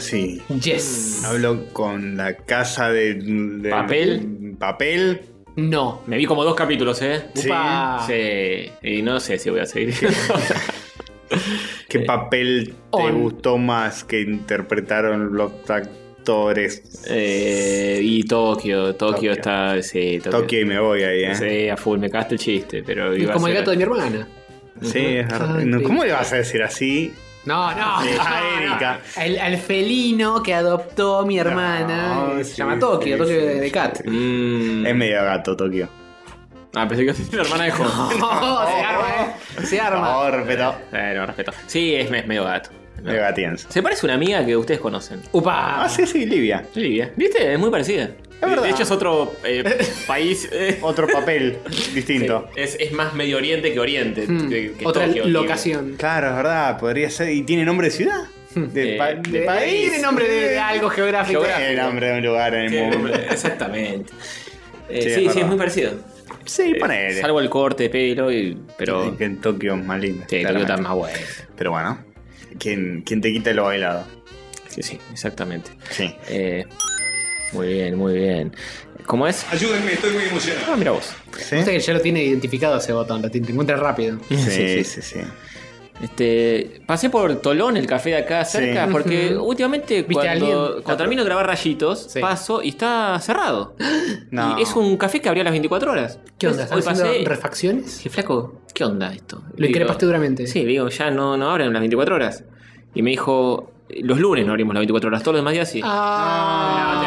Sí. Yes. Hablo con la casa de, de- ¿Papel? Papel. No. Me vi como dos capítulos, ¿eh? Sí. Upa. Sí. Y no sé si voy a seguir. ¿Qué papel te on. gustó más que interpretaron los actores? Eh, y Tokio, Tokio, Tokio. está. Sí, Tokio. Y me voy ahí, ¿eh? Sí, a full, me cagaste el chiste, pero iba Como a el gato de mi hermana. Es sí. ¿Cómo le vas a decir así? No, no. No, no. Erika. El, el felino que adoptó mi hermana. No, se sí, llama Tokio, sí, Tokio sí, de, de sí. Cat. Mm. Es medio gato, Tokio. Ah, pensé que ser la hermana de Juan. Oh, se arma, eh. Se arma. No, respeto. Bueno, respeto. Sí, es, es medio gato. Medio gatienzo. Se parece a una amiga que ustedes conocen. Upa. Ah, sí, sí, Livia. Livia. ¿Viste? Es muy parecida. De- verdad. De hecho, es otro eh, país. eh, Otro papel distinto. es, es más Medio Oriente que Oriente. Hmm. que- que Otra Tokio, locación. Claro, es verdad, podría ser. ¿Y tiene nombre de ciudad? De, Eh, pa- de- de país. Tiene nombre de, de algo geográfico. Geográfico. Tiene nombre de un lugar en el mundo. Exactamente. Eh, Sí, sí, es sí, verdad. es muy parecido. Sí, Eh, ponele. salvo el corte de pelo, y, pero. Que en Tokio es más lindo. Sí, Tokio claramente. está más bueno. Pero bueno, ¿quién, quién te quita lo bailado? Sí, sí, exactamente. Sí. Eh, muy bien, muy bien. ¿Cómo es? Ayúdenme, estoy muy emocionado. Ah, mira vos. ¿Sí? Viste que ya lo tiene identificado ese botón, lo te te encuentra rápido. Sí, sí, sí. Este, pasé por Tolón, el café de acá cerca, Sí. porque últimamente ¿Viste a cuando, termino de grabar rayitos, Sí. paso y está cerrado. No. Y es un café que abría las 24 horas. ¿Qué onda? Entonces, ¿Están Hoy haciendo pasé. refacciones? Dije, flaco, ¿qué onda esto? Lo increpaste duramente. Sí, digo, ya no, no abren las 24 horas. Y me dijo, los lunes no abrimos las 24 horas, todos los demás días sí. Ah,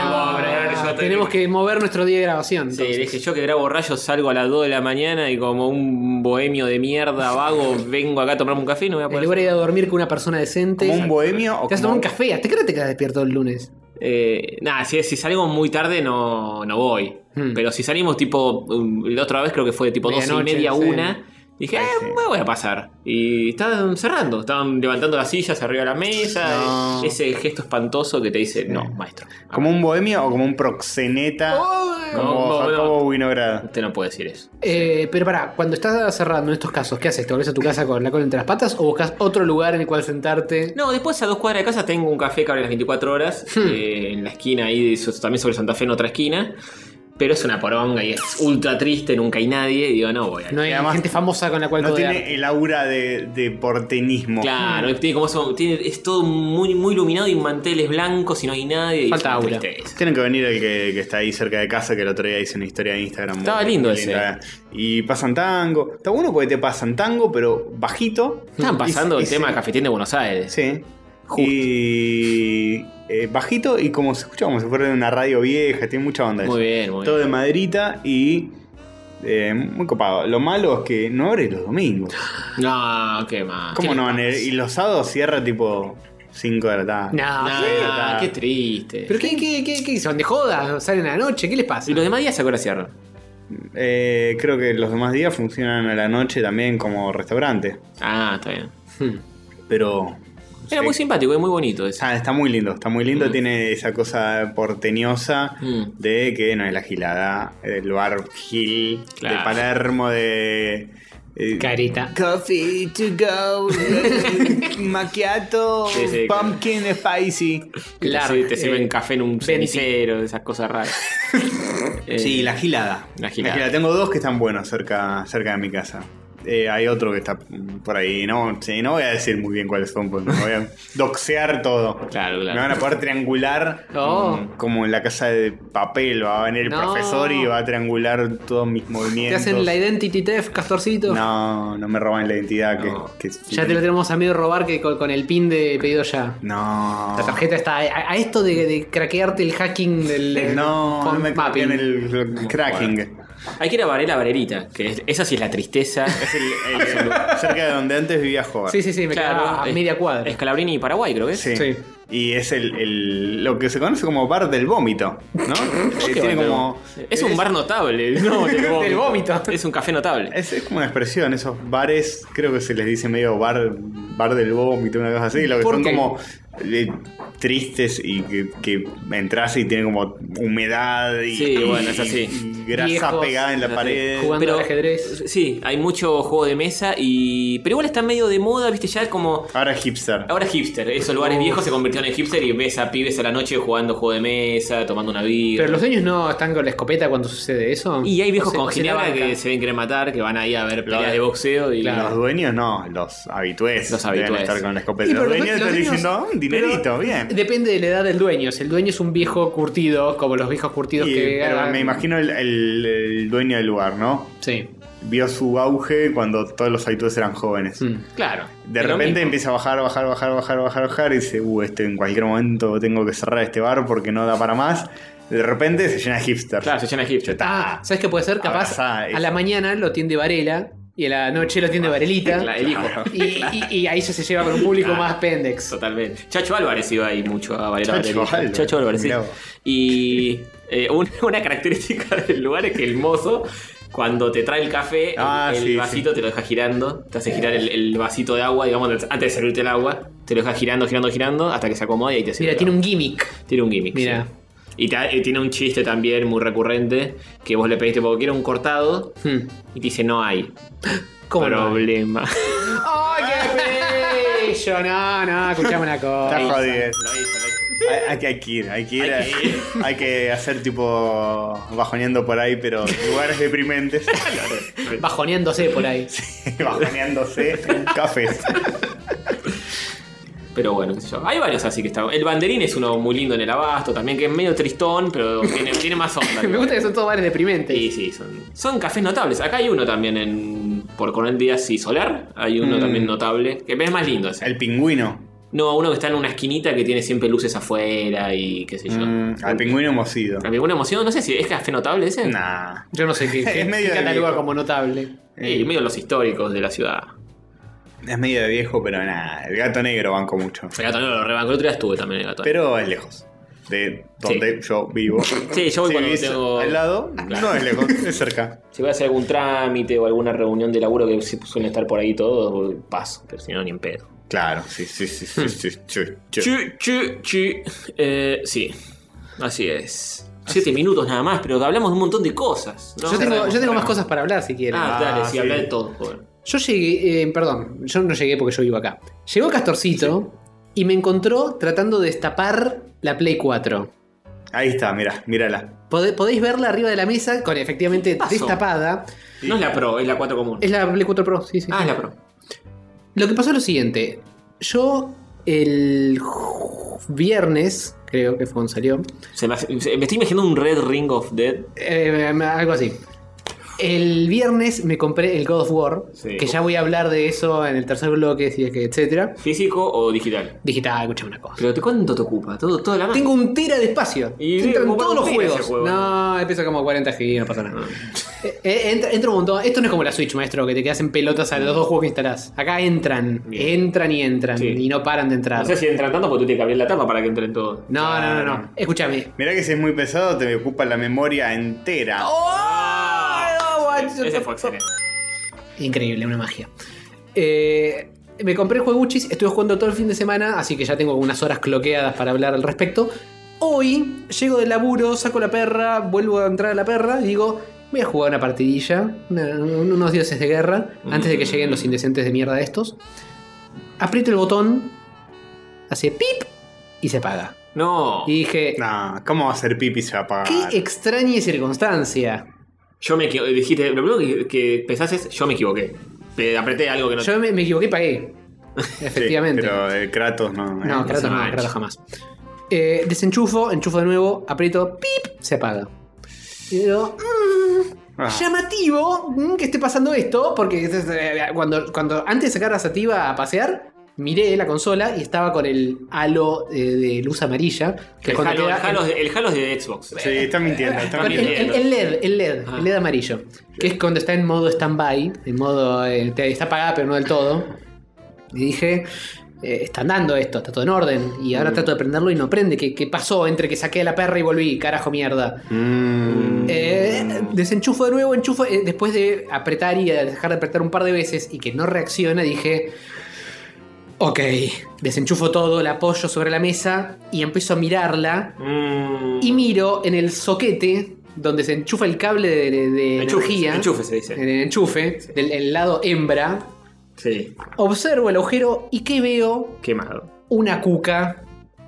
tenemos que mover nuestro día de grabación. Sí, entonces. dije yo que grabo rayos, salgo a las 2 de la mañana y como un bohemio de mierda vago, vengo acá a tomarme un café y no voy a En poder. lugar de ir a dormir con una persona decente. ¿Como un bohemio o Te vas a tomar un café. ¿Hasta qué hora te quedas despierto el lunes? Eh, nada, si, si salgo muy tarde no, no voy. Hmm. Pero si salimos tipo, um, la otra vez creo que fue tipo 12 y media, sí. una. Dije, eh, me voy a pasar. Y estaban cerrando, estaban levantando las sillas arriba de la mesa. No. Ese gesto espantoso que te dice, no, maestro. ¿Como un bohemio o como un proxeneta? como No, no. Winograd. Usted no puede decir eso. Eh, pero pará, cuando estás cerrando en estos casos, ¿qué haces? ¿Te volvés a tu casa con la cola entre las patas o buscas otro lugar en el cual sentarte? No, después a dos cuadras de casa tengo un café que abre las 24 horas. Hmm. eh, en la esquina ahí, también sobre Santa Fe en otra esquina. Pero es una poronga y es ultra triste, nunca hay nadie. Y digo, no voy a No hay Y además gente famosa con la cual No codear. tiene el aura de, de porteñismo. Claro, tiene como eso, tiene, es todo muy, muy iluminado y manteles blancos y no hay nadie. Falta aura. tristeza. Tienen que venir el que, que está ahí cerca de casa, que el otro día hice una historia de Instagram. Estaba muy- lindo muy ese. linda. Y pasan tango. Está bueno porque te pasan tango, pero bajito. Estaban pasando Y- y el tema se- de Cafetín de Buenos Aires. Sí. Justo. Y eh, bajito y como se escucha como si fuera de una radio vieja, tiene mucha onda. Muy eso. bien, muy Todo bien. de maderita y eh, muy copado. Lo malo es que no abre los domingos. No, qué mal. ¿Cómo ¿Qué no pasa? Y los sábados cierra tipo 5 de la tarde. No, Nah, ¿qué? qué triste. ¿Pero qué, qué, qué, qué son? ¿De joda? ¿Salen a la noche? ¿Qué les pasa? ¿Y los demás días a qué hora cierran? Eh, creo que los demás días funcionan a la noche también como restaurante. Ah, está bien. Hmm. Pero. Era sí. muy simpático y muy bonito eso. Ah, está muy lindo, está muy lindo. Mm. Tiene esa cosa porteñosa Mm. de que no es la gilada, el bar Gil Claro. de Palermo de. eh, Carita. Coffee to go, macchiato, Sí, sí, pumpkin spicy. Claro, Sí, te sirven eh, café en un cenicero, esas cosas raras. Eh, Sí, la gilada. la gilada. Tengo dos que están buenos cerca, cerca de mi casa. Eh, hay otro que está por ahí. No, sí, no voy a decir muy bien cuáles son, porque me voy a doxear todo. Claro, claro. Me van a poder triangular Oh. como en la casa de papel. Va a venir el No. profesor y va a triangular todos mis ¿Te movimientos. hacen la identity theft, Castorcito? No, no me roban la identidad. que- No. Que, Ya te lo tenemos a medio robar que con, con el pin de pedido ya. No. La tarjeta está a, a esto de, de craquearte el hacking del No, no me mapping. el cracking. Hay que ir a Varela Varelita, que es- esa sí es la tristeza. Es el, el- cerca de donde antes vivía Jover. Sí, sí, sí, me quedaba a es- media cuadra. Es Calabrini y Paraguay, creo que es. Sí. Sí. Y es el, el- lo que se conoce como bar del vómito, ¿no? Eh, ¿Por qué tiene como. Es un bar notable, no del vómito. Del vómito. Es un café notable. Es, es como una expresión, esos bares, creo que se les dice medio bar, bar del vómito, una cosa así, lo que ¿Por son qué? como eh, tristes y que, que entras y tiene como humedad y, Sí, bueno, es así. y grasa Viejos, pegada en la pared. Jugando al ajedrez. Sí, hay mucho juego de mesa y. Pero igual está medio de moda, viste, ya es como. Ahora es hipster. Ahora es hipster, esos lugares viejos se convirtieron en hipster y ves a pibes a la noche jugando juego de mesa, tomando una vida. Pero los dueños no están con la escopeta cuando sucede eso. Y hay viejos con banca. que se ven querer matar, que van ahí a ver peleas de boxeo y. Claro. Los dueños no, los habitués. Los deben habitués. estar con la escopeta. Sí, los pero dueños están diciendo, "Ah, un dinerito, pero bien. Depende de la edad del dueño. Si el dueño es un viejo curtido, como los viejos curtidos Y- que. pero ganan- me imagino el, el- el dueño del lugar, ¿no? Sí. Vio su auge cuando todos los habitués eran jóvenes. Mm. Claro. De repente empieza a bajar, bajar, bajar, bajar, bajar, bajar y dice, uh, este en cualquier momento tengo que cerrar este bar porque no da para más. De repente se llena de hipsters. Claro, se llena de hipster. Ah, ¿sabes qué puede ser? Capaz Abrazá, a la mañana lo tiende Varela y a la noche lo tiende Varelita. Claro, el hijo. Y, y- y ahí ya se lleva con un público Claro. más pendex. Totalmente. Chacho Álvarez iba ahí mucho a Valera Chacho Varela. Álvarez, Chacho Álvarez, sí. Y eh, un- una característica del lugar es que el mozo, cuando te trae el café, el- Ah, el, sí, vasito te lo deja girando. Te hace girar el, el vasito de agua, digamos, antes de servirte el agua. Te lo deja girando, girando, girando, hasta que se acomoda y ahí te sirve. Mira, tiene agua. un gimmick. Tiene un gimmick. Mira. sí. Y, te- y tiene un chiste también muy recurrente que vos le pediste porque quiero un cortado Hmm. y te dice no hay. ¿Cómo no? Problema. ¡Ay, qué bello! No, no, escuchame una cosa. Está jodido. Lo hizo, lo hizo. Hay, hay que, hay que ir, hay que ir. Hay Hay que ir. hay que hacer tipo bajoneando por ahí, pero lugares deprimentes. Bajoneándose por ahí. bajoneándose en cafés. Pero bueno, qué sé yo. Hay varios así que están. El banderín es uno muy lindo en el abasto también, que es medio tristón, pero tiene, tiene más onda. Me gusta que son todos bares deprimentes. Sí, sí, son, son cafés notables. Acá hay uno también en por Coronel Díaz y Solar. Hay uno Mm. también notable. Que es más lindo ese. El pingüino. No, uno que está en una esquinita que tiene siempre luces afuera y qué sé yo. Mm, al pingüino hemos ido. ¿Alguna emoción? No sé si es café notable ese. Nah. Yo no sé qué, qué, Es medio qué de cataloga viejo. como notable. Y medio los históricos de la ciudad. Es medio de viejo, pero nada. El gato negro banco mucho. El gato negro lo rebanco. El otro día estuve también el gato negro. Pero es lejos. De donde yo vivo. Sí, yo voy si cuando tengo- al lado, Claro. no es lejos, es cerca. Si voy a hacer algún trámite o alguna reunión de laburo que se- suelen estar por ahí todos, paso. Pero si no, ni en pedo. Claro, sí, sí, sí, sí, sí, sí, sí. Chu, chu, chu. Eh, sí, así es. Siete minutos nada más, pero hablamos de un montón de cosas. ¿no? yo tengo, yo tengo más cosas para hablar si quieren. Ah, Ah, dale, sí, sí. habla de todo. joder. Yo llegué, eh, perdón, yo no llegué porque yo vivo acá. Llegó Castorcito y me encontró tratando de destapar la Play 4. Ahí está, mira, mírala. Podéis verla arriba de la mesa con efectivamente destapada. No es la Pro, es la 4 común. Es la Play 4 Pro, sí, sí. Ah, es la Pro. Lo que pasó es lo siguiente. Yo el viernes, creo que fue cuando salió, Se me, hace- me estoy imaginando un Red Ring of Dead. eh, algo así. El viernes me compré el God of War, Sí. que ya voy a hablar de eso en el tercer bloque, si es que, etcétera. ¿Físico o digital? Digital, escuchame una cosa. Pero ¿te cuánto te ocupa? Todo, toda la mano. Tengo un tera de espacio. Y Entran todos los juegos. ese juego. No, empieza como 40 GB, no pasa nada. Eh, eh, entra, entra un montón. Esto no es como la Switch, maestro, que te quedas en pelotas a los dos juegos que instalás. Acá entran, Bien. entran y entran. Sí. Y no paran de entrar. No sé si entran tanto porque tú tienes que abrir la tapa para que entren todos. No, no, no, no. Escúchame. Mirá que si es muy pesado, te ocupa la memoria entera. Ese fue excelente. Increíble, una magia. Eh, me compré el jueguchis, estuve jugando todo el fin de semana, así que ya tengo unas horas cloqueadas para hablar al respecto. Hoy llego del laburo, saco la perra, vuelvo a entrar a la perra y digo, voy a jugar una partidilla, una- unos dioses de guerra, antes de que lleguen los indecentes de mierda estos. Aprieto el botón, hace pip y se apaga. No. Y dije, Nah, ¿cómo va a ser pipi y se va a apagar? qué extraña circunstancia. Yo me equivoqué. Dijiste, lo primero que, que pensás es, yo me equivoqué. Pe- apreté algo que no. Yo me, me equivoqué y pagué. Sí, Efectivamente. pero el Kratos no. No, ¿eh? Kratos no, no ha Kratos jamás. Eh, desenchufo, enchufo de nuevo, aprieto, pip, se apaga. Y digo, "Mm, Ah. llamativo mm, que esté pasando esto, porque eh, cuando, cuando antes de sacar la sativa a pasear, miré la consola y estaba con el halo eh, de luz amarilla. Que el, Halo, el, Halo, el Halo es de Xbox. Sí, está mintiendo. Está con el, mintiendo. el- el LED, el LED, Ah. el LED amarillo. Que es cuando está en modo stand-by, en modo. eh, está apagada, pero no del todo. Y dije. eh, está andando esto, está todo en orden. Y ahora trato de prenderlo y no prende. ¿Qué, qué pasó entre que saqué a la perra y volví? Carajo, mierda. Mm. Eh, desenchufo de nuevo, enchufo. eh, después de apretar y dejar de apretar un par de veces y que no reacciona, dije. Ok, desenchufo todo, la apoyo sobre la mesa y empiezo a mirarla. Mm. Y miro en el soquete donde se enchufa el cable de, de- de Enchufe, energía. enchufe se dice. En el enchufe, del el lado hembra. Sí. Observo el agujero y ¿qué veo? Quemado. Una cuca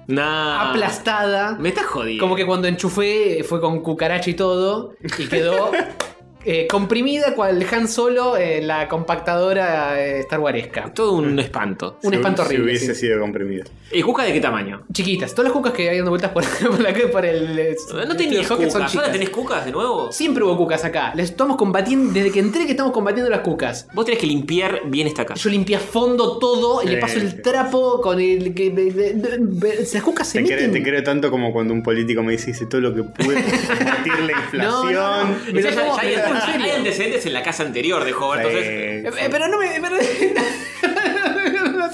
Nah. aplastada. Me estás jodiendo. Como que cuando enchufé fue con cucaracha y todo y quedó eh, comprimida cual Han Solo en la compactadora eh, Star Waresca. Todo un espanto. Un Si- espanto Si horrible. hubiese sí. sido comprimido. ¿Y cuca de qué tamaño? Chiquitas, todas las cucas que hay dando vueltas por, por la por el. eh, No tenías son cucas. ¿Ahora tenés cucas de nuevo? Siempre hubo cucas acá. Les estamos combatiendo. Desde que entré que estamos combatiendo las cucas. Vos tenés que limpiar bien esta casa. Yo limpié a fondo todo y le Sí, paso el trapo con el. que- de- de- de- de- las cucas se Te, creo, meten. te creo tanto como cuando un político me dice hice todo lo que pude para combatir la inflación. No, no, no. Me Ya- lo ya- ya en hay, serio. hay antecedentes en la casa anterior de Howard, entonces. Eh, Sí, eh, Pero no me. Pero,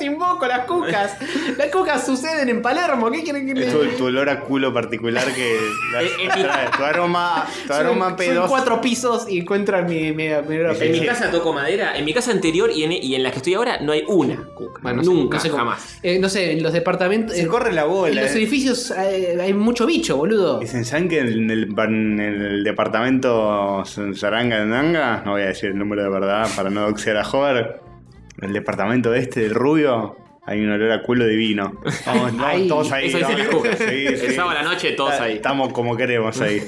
invoco, las cucas. Las cucas suceden en Palermo. ¿Qué quieren que le.? tu, tu olor a culo particular que Eh, eh, trae. Tu aroma, tu aroma pedos. cuatro pisos y encuentran mi, mi, mi olor a En mi casa toco madera. En mi casa anterior y en, y en la que estoy ahora no hay una cuca. Bueno, no sé- Nunca, no sé jamás. Eh, no sé, en los departamentos. Se en- corre la En bola. los eh. edificios eh, hay mucho bicho, boludo. Dicen, ¿saben que en el, en el departamento Zaranga de Nanga, no voy a decir el número de verdad para no doxear a Hover, el departamento este del rubio, hay un olor a culo divino. Vamos, Ay, todos ahí. Eso. Sí, sí. sábado a la noche todos ahí. Estamos como queremos ahí.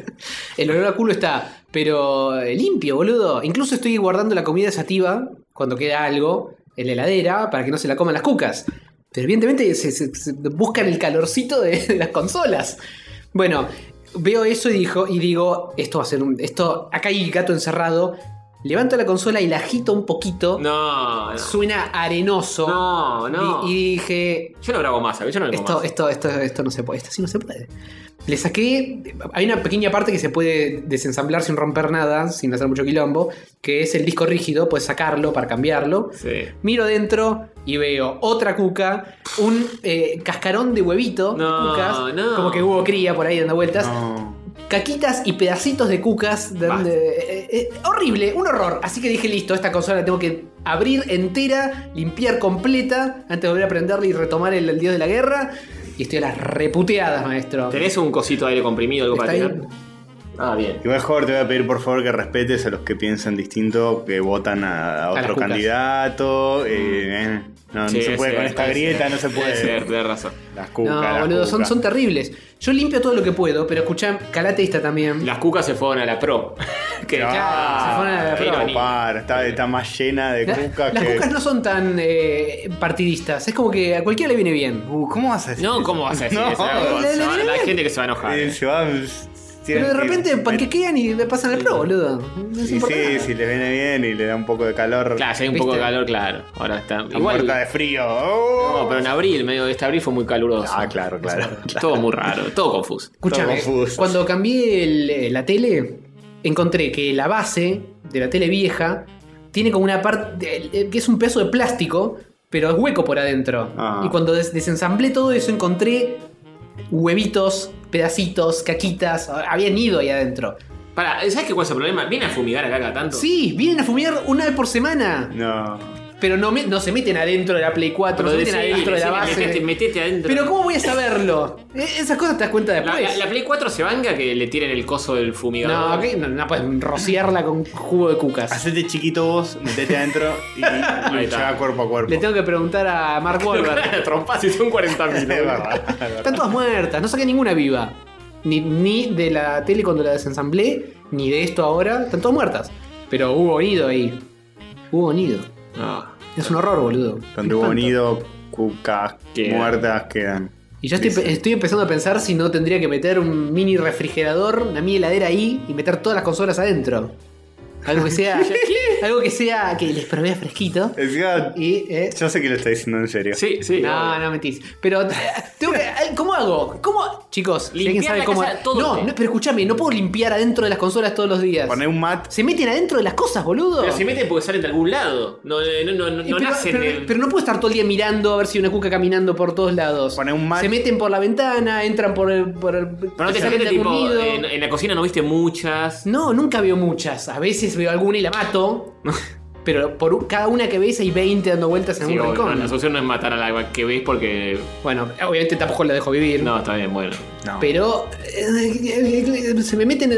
El olor a culo está, pero eh, limpio, boludo. Incluso estoy guardando la comida sativa cuando queda algo en la heladera para que no se la coman las cucas. Pero evidentemente se, se- se buscan el calorcito de, de las consolas. Bueno, veo eso y, dijo, y digo, esto va a ser un... Esto, acá hay gato encerrado. Levanto la consola y la agito un poquito. No, no. Suena arenoso. No, no. Y, y dije, Yo no grabo más, ¿sabes? Yo no grabo esto, más. esto, esto, esto no se puede, esto sí no se puede. Le saqué. Hay una pequeña parte que se puede desensamblar sin romper nada, sin hacer mucho quilombo, que es el disco rígido, puedes sacarlo para cambiarlo. Sí. Miro dentro y veo otra cuca, un eh, cascarón de huevito No, de cucas, no. como que hubo cría por ahí dando vueltas. No. Caquitas y pedacitos de cucas. de- de- eh, eh, horrible, un horror. Así que dije, listo, esta consola la tengo que abrir entera, limpiar completa, antes de volver a prenderla y retomar el, el dios de la guerra. Y estoy a las reputeadas, maestro. ¿Tenés un cosito de aire comprimido algo Está para ahí. tirar? Ah, bien. Igual, Jorge, te voy a pedir por favor que respetes a los que piensan distinto, que votan a, otro cucas. candidato. eh, eh, no, no se puede sí, con esta grieta, ser. no se Puede ser, tenés razón. Las cucas. No, las boludo, son, cucas. son terribles. Yo limpio todo lo que puedo, pero escuchá, calate esta también. Las cucas se fueron a la pro. que Ah, se fueron a la pro. par, está, está más llena de La- cucas las que. cucas no son tan eh, partidistas. Es como que a cualquiera le viene bien. Uh, ¿Cómo vas a decir? No, eso? ¿cómo vas a decir No, eso? va- le- Hay gente que se va a enojar. eh, eh. se va- Pero de repente panquequean y le pasan al pro, boludo. No Y se importa sí, si le viene bien y le da un poco de calor. Claro, si hay un ¿Viste? poco de calor, claro. Ahora está. Está Igual. muerta de frío. Oh. No, pero en abril, medio de este abril fue muy caluroso. Ah, claro, claro. claro. Todo muy raro, todo confuso. Escúchame, Todo confuso. cuando cambié el- eh, la tele, encontré que la base de la tele vieja tiene como una parte eh, que es un pedazo de plástico, pero es hueco por adentro. Ah. Y cuando des- desensamblé todo eso, encontré huevitos, pedacitos, caquitas. Había nido ahí adentro. Para, ¿sabes qué cuál es el problema? Viene a fumigar acá cada tanto. Sí, vienen a fumigar una vez por semana. No. Pero no, me- no se meten adentro de la Play 4, Pero no se meten decí- adentro de la base. Metete, metete adentro. Pero ¿cómo voy a saberlo? Eh, Esas cosas te das cuenta la, después. la- la Play 4 se vanga que le tiren el coso del fumigador. No, ¿qué? no, no puedes rociarla con jugo de cucas. Hacete chiquito vos, metete adentro y está. cuerpo a cuerpo. Le tengo que preguntar a Mark Wahlberg. La trompa si son 40 Es mil. verdad, es verdad. Están todas muertas, no saqué ninguna viva. Ni, ni de la tele cuando la desensamblé, ni de esto ahora. Están todas muertas. Pero hubo nido ahí. Hubo nido. Ah, Es un horror, boludo. Donde hubo nido, cucas Quedan. muertas quedan. Y yo estoy, estoy empezando a pensar si no tendría que meter un mini refrigerador, una mini heladera ahí y meter todas las consolas adentro. Algo que sea. algo que sea. que les provea fresquito. Encima, Y. eh, yo sé que lo está diciendo en serio. sí, sí. No, obvio. no mentís. Pero eh, tengo que. eh, ¿Cómo hago? ¿Cómo? Chicos, si alguien Limpiar sabe la cómo. casa todo no, no, pero escúchame, no puedo limpiar adentro de las consolas todos los días. Poné un mat. Se meten adentro de las cosas, boludo. Pero si meten porque salen de algún lado. No, no, no, no, Eh, no pero, nacen pero- de- pero no puedo estar todo el día mirando a ver si hay una cuca caminando por todos lados. Poné un mat. Se meten por la ventana, entran por el. Por el Pero no te salen de tipo, en, en la cocina no viste muchas. No, nunca veo muchas. A veces veo alguna y la mato. pero por cada una que ves hay 20 dando vueltas en Sí, un obvio, rincón. no, la solución no es matar a la que ves porque. Bueno, obviamente tampoco la dejo vivir. No, está bien, bueno. No. Pero eh, se me meten.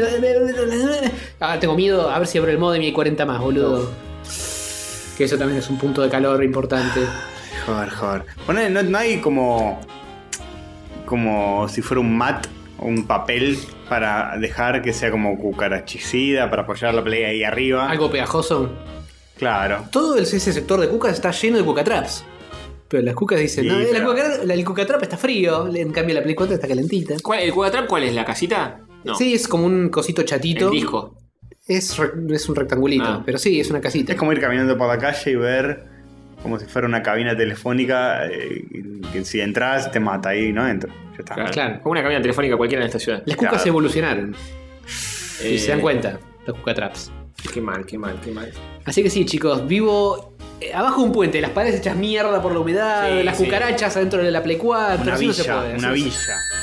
Ah, tengo miedo a ver si abro el modem y hay 40 más, boludo. Que eso también es un punto de calor importante. Joder, joder. Poné, no, no hay como. como si fuera un mat o un papel para dejar que sea como cucarachicida, para apoyar la play ahí arriba. Algo pegajoso. Claro. Todo el- ese sector de cucas está lleno de cucatraps. Pero las cucas dicen, Sí, no, la cuca- la- el cucatrap está frío, en cambio la Play 4 está calentita. ¿Cuál, ¿El Cuatrap cuál es? ¿La casita? No. Sí, es como un cosito chatito. El disco. Es, re- es un rectangulito, Ah. pero sí, es una casita. Es como ir caminando por la calle y ver como si fuera una cabina telefónica eh, que si entras te mata ahí, no entro. Ya está. Claro. Claro. Como una cabina telefónica cualquiera en esta ciudad. Las cucas Claro. evolucionaron. Y Eh, se dan cuenta, los cucatraps. Qué mal, qué mal, qué mal. Así que sí, chicos, vivo eh, abajo de un puente, las paredes hechas mierda por la humedad, Sí, las sí. cucarachas adentro de la Play 4. Una así no se villa, puede, una villa.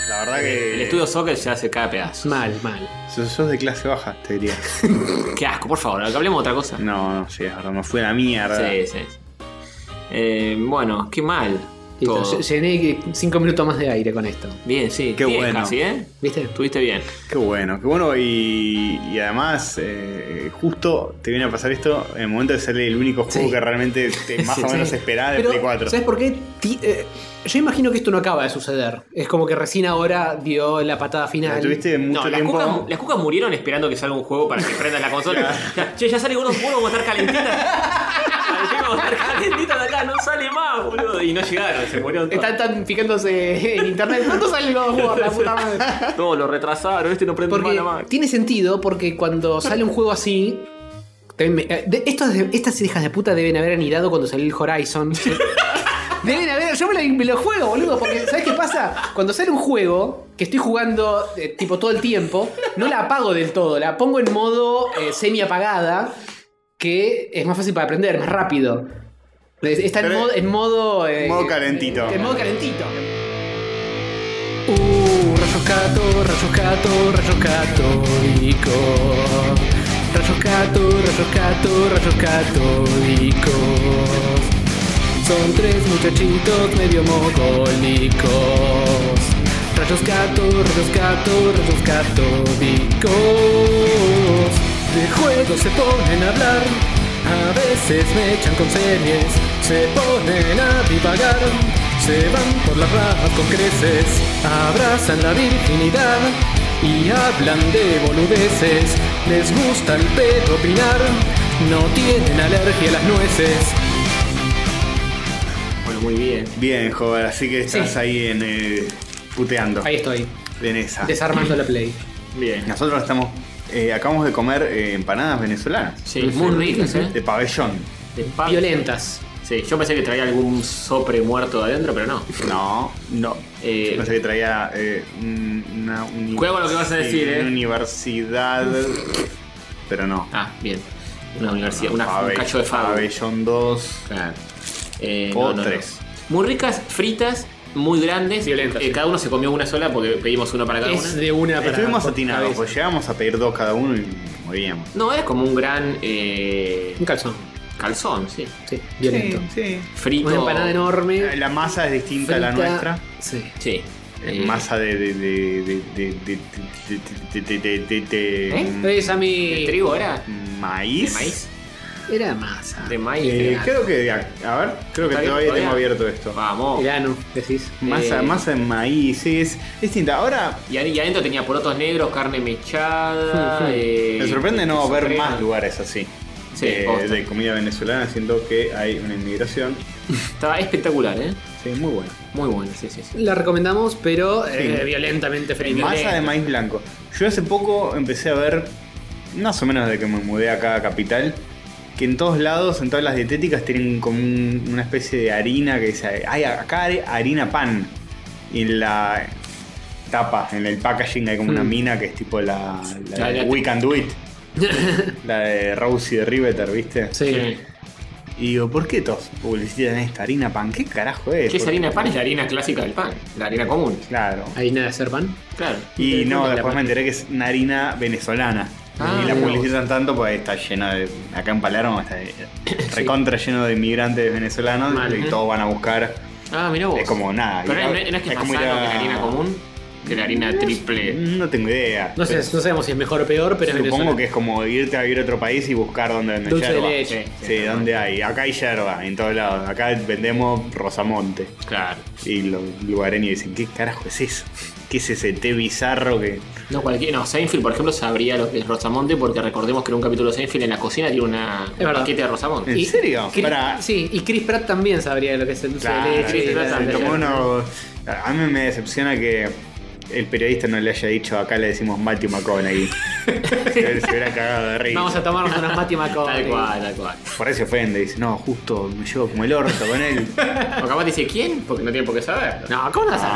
La verdad que. El estudio soccer se hace cada pedazo. Mal, mal. Sos, sos de clase baja, te diría. Qué asco, por favor, que hablemos de otra cosa. No, no, sí, es verdad, me fue a la mierda. Sí, sí. Eh, bueno, qué mal. Listo, todo. llené 5 minutos más de aire con esto. Bien, sí. Qué bien bueno. casi, ¿eh? ¿Viste? Estuviste bien. Qué bueno, qué bueno. Y, y además, eh, justo te viene a pasar esto en el momento de ser el único juego Sí. que realmente te más o Sí. menos esperaba de Pero, Play 4. ¿sabes por qué? Ti- eh, yo imagino que esto no acaba de suceder. Es como que recién ahora dio la patada final. Tuviste mucho No, las tiempo. cucas, las cucas murieron esperando que salga un juego para que prendas la consola. Ya, che, ya sale uno, vamos a estar calentitas. Vamos a estar calentitas de acá, no sale más, boludo. Y no llegaron, se murieron todos. Están, están fijándose en internet. ¿Cuándo sale el God of War? La puta madre. Todos lo retrasaron, este no prende más Porque la máquina. tiene sentido porque cuando sale un juego así. me- eh, de- estos de- estas hijas de puta deben haber anidado cuando salió el Horizon. Deben haber. Yo me lo, me lo juego, boludo. Porque, ¿sabes qué pasa? Cuando sale un juego que estoy jugando eh, tipo todo el tiempo, no la apago del todo. La pongo en modo eh, semi apagada. Que es más fácil para aprender, más rápido. Es- Está en modo. En modo, eh, modo calentito. En modo calentito. Uh, rayos gato, rayos gato, rayos católicos. Rayos gato, rayos gato, rayos católicos. Son tres muchachitos medio mogólicos. Rayos gato, rayos gato, rayos católicos. De juegos se ponen a hablar. A veces me echan con series. Se ponen a divagar. Se van por las ramas con creces. Abrazan la virginidad. Y hablan de boludeces. Les gusta el pedo opinar. No tienen alergia a las nueces. Bueno, muy bien. Bien, joder, así que estás Sí. ahí en eh, puteando. Ahí estoy, En esa. desarmando la play. Bien. Nosotros estamos. eh, acabamos de comer eh, empanadas venezolanas. Sí, muy ricas, ¿eh? De pabellón. De pan. Violentas. Sí, yo pensé que traía algún sopre muerto adentro, pero no. No, no. Eh, Yo pensé que traía eh, un- una universidad. Cuidado con lo que vas a decir, eh. Una universidad. Pero no. Ah, bien. Una universidad, una, un cacho de favo. Pabellón 2. Claro. Eh, O no, no, no. tres. Muy ricas, fritas, muy grandes. Violentas, Eh, sí. cada uno se comió una sola porque pedimos una para cada Es una. de una para Estuvimos atinados, pues llegamos a pedir dos cada uno y moríamos. No, es como un gran eh, Un calzón. Calzón, sí. Sí, violento. Sí, Frito. Una empanada enorme. La masa es distinta a la frita. nuestra. Sí. Sí. Eh, masa de. de. de. de. de. de. de. de. de- de- de- ¿Eh? Es a. ¿De trigo era? maíz. ¿De maíz? Era masa. De maíz. Eh, era. creo que. de- A ver, creo que ¿Está bien todavía tengo abierto esto. Vamos. Grano, decís. Masa, Eh, masa de maíz, sí, es distinta. Ahora Y, y adentro tenía porotos negros, carne mechada. Hmm, hmm. eh, me sorprende no ver más lugares así. Sí, de, comida venezolana, siento que hay una inmigración. Estaba espectacular, ¿eh? Sí, muy buena. Muy bueno, sí, sí, sí. La recomendamos, pero eh, violentamente frita. Masa de maíz blanco. Yo hace poco empecé a ver, más o menos de que me mudé acá a Capital, que en todos lados, en todas las dietéticas, tienen como un- una especie de harina que dice, ay, acá hay harina pan. Y en la tapa, en el packaging hay como una Hmm. mina que es tipo la, la La- la- We Can Do It. la de Rosie de Riveter, ¿viste? Sí. Y digo, ¿por qué todos publicitan esta harina pan? ¿Qué carajo es? ¿Qué es Porque- harina pan? Es la harina clásica del pan. La harina común. Claro. Harina de hacer pan. Claro. Y no, La después pan. me enteré que es una harina venezolana. Ah, y la publicitan tanto pues está llena de. Acá en Palermo está recontra lleno de inmigrantes venezolanos Mal, y ¿eh? todos van a buscar. Ah, mira vos. Es como nada. Pero no, es que es, más como sano que la harina común. Que la harina triple. No tengo idea. No sé, no sabemos si es mejor o peor, pero es Supongo que es como irte a vivir a otro país y buscar dónde venden Dulce de yerba. leche. Sí, ¿dónde hay? Acá hay yerba, en todos lados. Acá vendemos Rosamonte. Claro. Y los lugareños dicen, ¿qué carajo es eso? ¿Qué es ese té bizarro que...? No, cualquier, no, Seinfeld, por ejemplo, sabría lo que es Rosamonte porque recordemos que en un capítulo de Seinfeld en la cocina tiene una, un verdad. paquete de Rosamonte. ¿En serio? Chris- Para- Sí, y Chris Pratt también sabría lo que es el dulce Claro, de leche. Y la- uno- A mí me decepciona que el periodista no le haya dicho acá le decimos Matthew McConaughey. Él se hubiera cagado de risa. Vamos a tomarnos unas Matty McConaughey. Tal cual, tal cual. Por ahí se ofende, dice, no, justo me llevo como el orto con él. O capaz dice quién, porque no tiene por qué saber. No, ¿cómo no vas a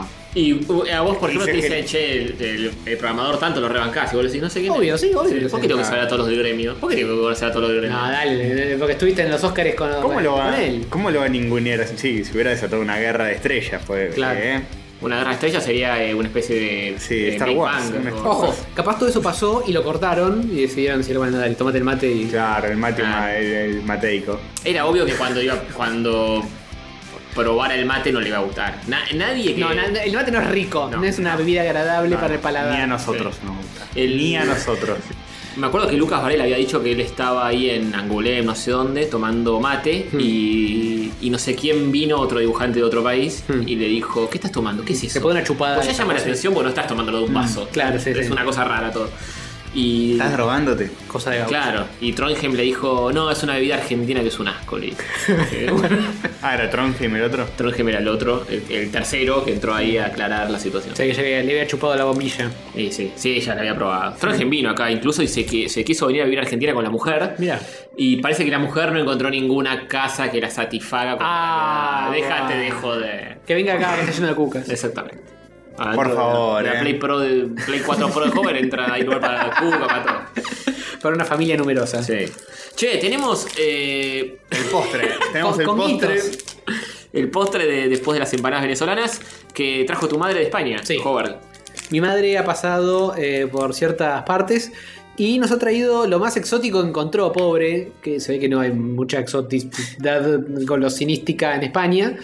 Ah, Y uh, a vos, por ejemplo, te Dice dicen, che, el, el- el programador tanto lo rebancás y vos le decís, no sé quién es. Obvio, sí, obvio que ¿Por sí. qué tengo que saber a todos los del gremio? ¿Por qué tengo que conocer a todos los del gremio? No, dale, porque estuviste en los Oscars con, ¿cómo, lo va, con él. ¿Cómo lo va a ningunear? Sí, si hubiera desatado una guerra de estrellas, pues. Claro. ¿eh? Una guerra de estrellas sería eh, una especie de, Sí, de Star Big Wars, Bang, una- o- Ojo, capaz todo eso pasó y lo cortaron y decidieron decir, bueno, dale, tomate el mate y. Claro, el mate, Ah. el, el mateico. Era obvio que cuando iba, cuando probara el mate no le iba a gustar. Na- nadie que. No, na- el mate no es rico, no, No, es una bebida agradable para el paladar. Ni a nosotros nos gusta. El- Ni a nosotros. Me acuerdo que Lucas Varela había dicho que él estaba ahí en Angoulême, no sé dónde, tomando mate Hmm. y, y no sé quién vino, otro dibujante de otro país, Hmm. y le dijo, ¿qué estás tomando? ¿Qué es eso? Se pone una chupada. Pues ya llama la atención porque no estás tomándolo de un vaso. Mm, claro, sí, Es sí. una cosa rara todo. Y. ¿Estás drogándote? Cosa de gaucho. Claro, y Trondheim le dijo, no, es una bebida argentina que es un asco, le dijo. Eh, Ah, era Trondheim el otro. Trondheim era el otro, el, el tercero que entró ahí a aclarar la situación. O sea que ya le había chupado la bombilla. Sí, sí, sí, ya la había probado. Trondheim vino acá, incluso dice que se quiso venir a vivir a Argentina con la mujer. Mira. Y parece que la mujer no encontró ninguna casa que la satisfaga. con Ah. Déjate de joder. Que venga acá, que está lleno de cucas. Exactamente. Por de la- favor, La, eh. Play, Pro de, Play 4 Pro de Hover entra ahí lugar para la cuca, para todo. Para una familia numerosa. Sí. Che, tenemos eh, El postre. Tenemos Con- el con postre. el postre de, después de las empanadas venezolanas que trajo tu madre de España, Sí. Hover. Mi madre ha pasado eh, por ciertas partes y nos ha traído lo más exótico que encontró, pobre, que se ve que no hay mucha exoticidad golosinística en España,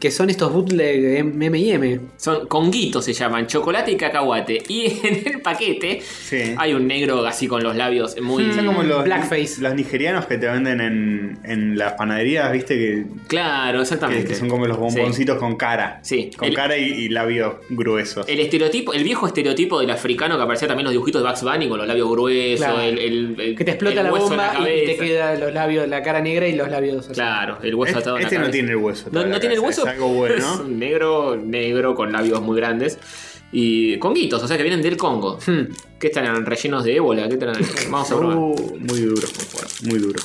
que son estos bootleg M&M. Son conguitos se llaman, chocolate y cacahuate. Y en el paquete Sí. hay un negro así con los labios muy... Son como los, Blackface. los nigerianos que te venden en, en las panaderías, viste, que, Claro, exactamente. que son como los bomboncitos con cara. Sí. Con El- cara y, y labios gruesos. El estereotipo, el viejo estereotipo del africano que aparecía también en los dibujitos de Bugs Bunny con los labios gruesos, Claro. el, el- el- Que te explota el la bomba y te queda los labios, la cara negra y los labios así. Claro, el hueso Este, atado en la este no tiene el hueso. No, no tiene el hueso. Es algo bueno. Es un negro, negro con labios muy grandes. Y conguitos, o sea que vienen del Congo. Hmm. ¿Qué están rellenos de ébola? ¿Qué están? Vamos a probar. Uh, muy duro, muy duro.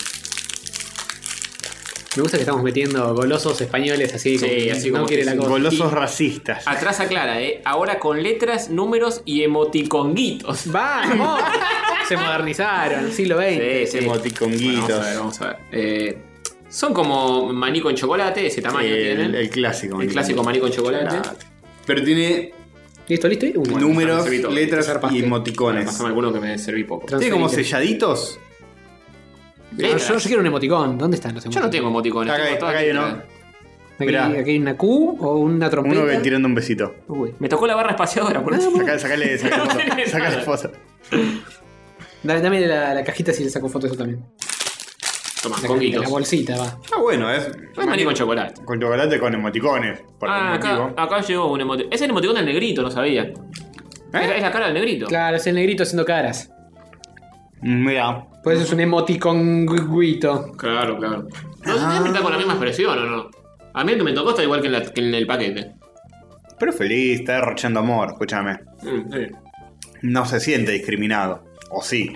Me gusta que estamos metiendo golosos españoles así, Sí, como, así no como quiere la cosa. Golosos Y- racistas. Atrás aclara, ¿eh? Ahora con letras, números y emoticonguitos. ¡Vamos! Se modernizaron, siglo XX. Sí, sí. Emoticonguitos. Bueno, vamos a ver, vamos a ver. Eh, son como maní con chocolate, ese tamaño tienen. el, el clásico. El clásico maní con chocolate. Pero tiene ¿Listo, listo? Uh, bueno. números, me serví todo. letras y emoticones. Pasame alguno que me serví poco. Tiene como selladitos. No, Letras. yo, yo quiero un emoticón. ¿Dónde están los Yo no emoticones? tengo emoticones. Acá, tengo acá hay uno. Aquí, aquí hay una Q o una trompeta. Uno que tirando un besito. Uy. Me tocó la barra espaciadora, por eso. Saca, sacale, sacale No foto. Sacale foto. Dame, dame la, la cajita si le saco foto de eso también. Toma, La, conguitos. la bolsita, va. Ah, bueno, es. Es maní con chocolate. Con chocolate con emoticones. Por Ah, algún acá, motivo. acá llegó un emoticón. Es el emoticón del negrito, no sabía. ¿Eh? Es, es la cara del negrito. Claro, es el negrito haciendo caras. Mira. Por eso es un emoticonguito. Claro, claro. No Ah. sé si está con la misma expresión o no. A mí el que me tocó está igual que en, la- que en el paquete. Pero feliz, está derrochando amor, escúchame. Mm, sí. No se siente discriminado. O sí.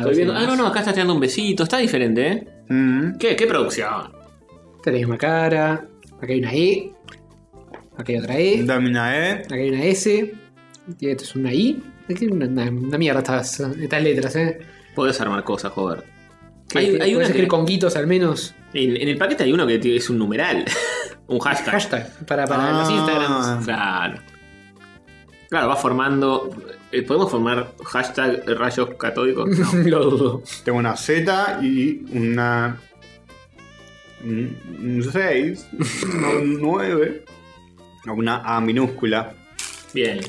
Estoy viendo- Ah, no, no, acá está tirando un besito. Está diferente, ¿eh? Mm. ¿Qué, qué producción? Esta tiene una cara. Acá hay una E. Acá hay otra E. Dame una E. Acá hay una S. Y esto es una I. Aquí hay una, una- una mierda estas, estas letras, ¿eh? Podés armar cosas, joder. Hay, hay una que- conguitos al menos. en, en el paquete hay uno que es un numeral. un hashtag. Hashtag. Para, para Ah. los Instagrams. Claro. Claro, va formando. Eh, ¿Podemos formar hashtag rayos catódicos? No. Lo dudo. Tengo una Z y una. Un 6. Un 9. Una A minúscula. Bien.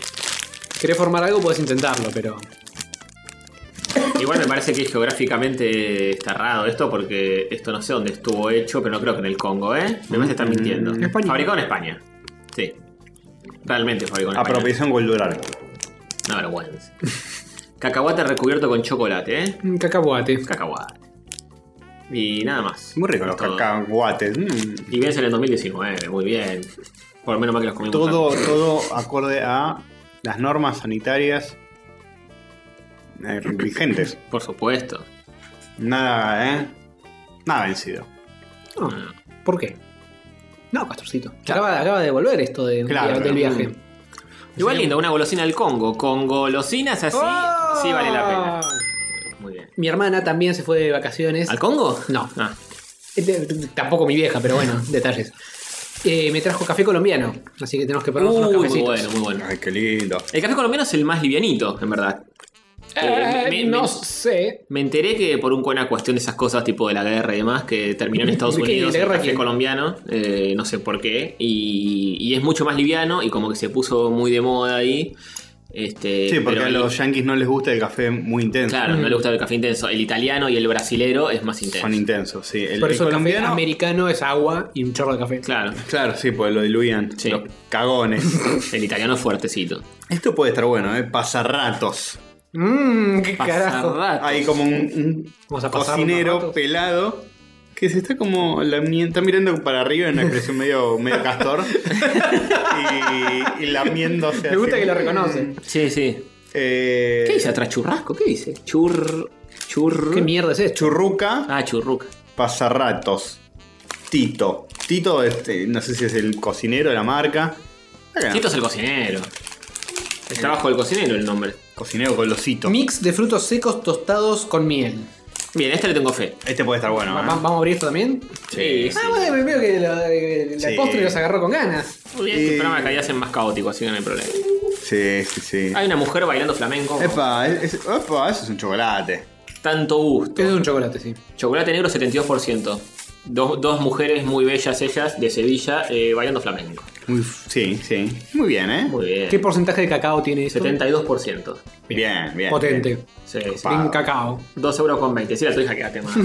¿Querés formar algo? Puedes intentarlo, pero. Igual me parece que geográficamente está raro esto porque esto no sé dónde estuvo hecho, pero no creo que en el Congo, ¿eh? Me parece que están mintiendo. Mm, España. Fabricado en España. Sí. Realmente fabricado en España. Apropiación cultural. No vergüenza. Cacahuate recubierto con chocolate, ¿eh? Un cacahuate. Cacahuate. Y nada más. Muy rico los Todo. cacahuates. Mm. Y vence en el 2019, muy bien. Por lo menos más que los comimos. Todo, antes. todo acorde a las normas sanitarias eh, vigentes. Por supuesto. Nada, ¿eh? Nada vencido. No, ¿Por qué? No, Castorcito. Acaba, acaba de volver esto de- Claro, del viaje. Igual lindo, una golosina del Congo. Con golosinas así, ¡Oh! sí vale la pena. Muy bien. Mi hermana también se fue de vacaciones. ¿Al Congo? No. Ah. Eh, Tampoco mi vieja, pero bueno, detalles. Eh, me trajo café colombiano, así que tenemos que probarnos Uy, unos muy cafecitos. bueno, muy bueno. Ay, qué lindo. El café colombiano es el más livianito, en verdad. Eh, me- no me- sé. Me enteré que por un- una cuestión de esas cosas, tipo de la guerra y demás, que terminó en Estados. Unidos ¿La el quién? colombiano, eh, no sé por qué, y, y es mucho más liviano y como que se puso muy de moda ahí. Este, Sí, porque pero a los yankees no les gusta el café muy intenso. Claro, no le gusta el café intenso. El italiano y el brasilero es más intenso. Son intensos, sí. El, Por el eso el café colombiano. americano es agua y un chorro de café. Claro, Claro, sí, pues lo diluían. Sí. Los cagones. el italiano es fuertecito. Esto puede estar bueno, ¿eh? Pasarratos. Mmm, qué carajo. Hay como un, un Vamos a pasar cocinero pelado que se está como lami- está mirando para arriba en una expresión medio, medio castor y, y lamiéndose. Me gusta así. que lo reconoce. Sí, sí. Eh, ¿Qué dice atrás? ¿Churrasco? ¿Qué dice? Chur... Chur... ¿Qué mierda es esto? Churruca, Ah, churruca. pasarratos. Tito. Tito, este, no sé si es el cocinero de la marca. Acá. Tito es el cocinero. Está bajo el cocinero el nombre. Cocinero golosito. Mix de frutos secos tostados con miel. Bien, este le tengo fe. Este puede estar bueno, Va- ¿eh? ¿Vamos a abrir esto también? Sí, sí. Ah, bueno, me veo que la, eh, la Sí. postre los agarró con ganas. Muy bien, Eh, este programa cada día hacen más caótico, así que no hay problema. Sí, sí, sí. Hay una mujer bailando flamenco. Epa, es- es- epa, eso es un chocolate. Tanto gusto. Es un chocolate, sí. Chocolate negro 72%. Dos, dos mujeres muy bellas ellas de Sevilla eh, bailando flamenco. Muy, sí, sí. Muy bien, ¿eh? Muy bien. ¿Qué porcentaje de cacao tiene esto? 72%. Bien, bien. Potente. bien. Sí, sí. Bien cacao. 2 euros con 20. Sí, la tu hija quédate más.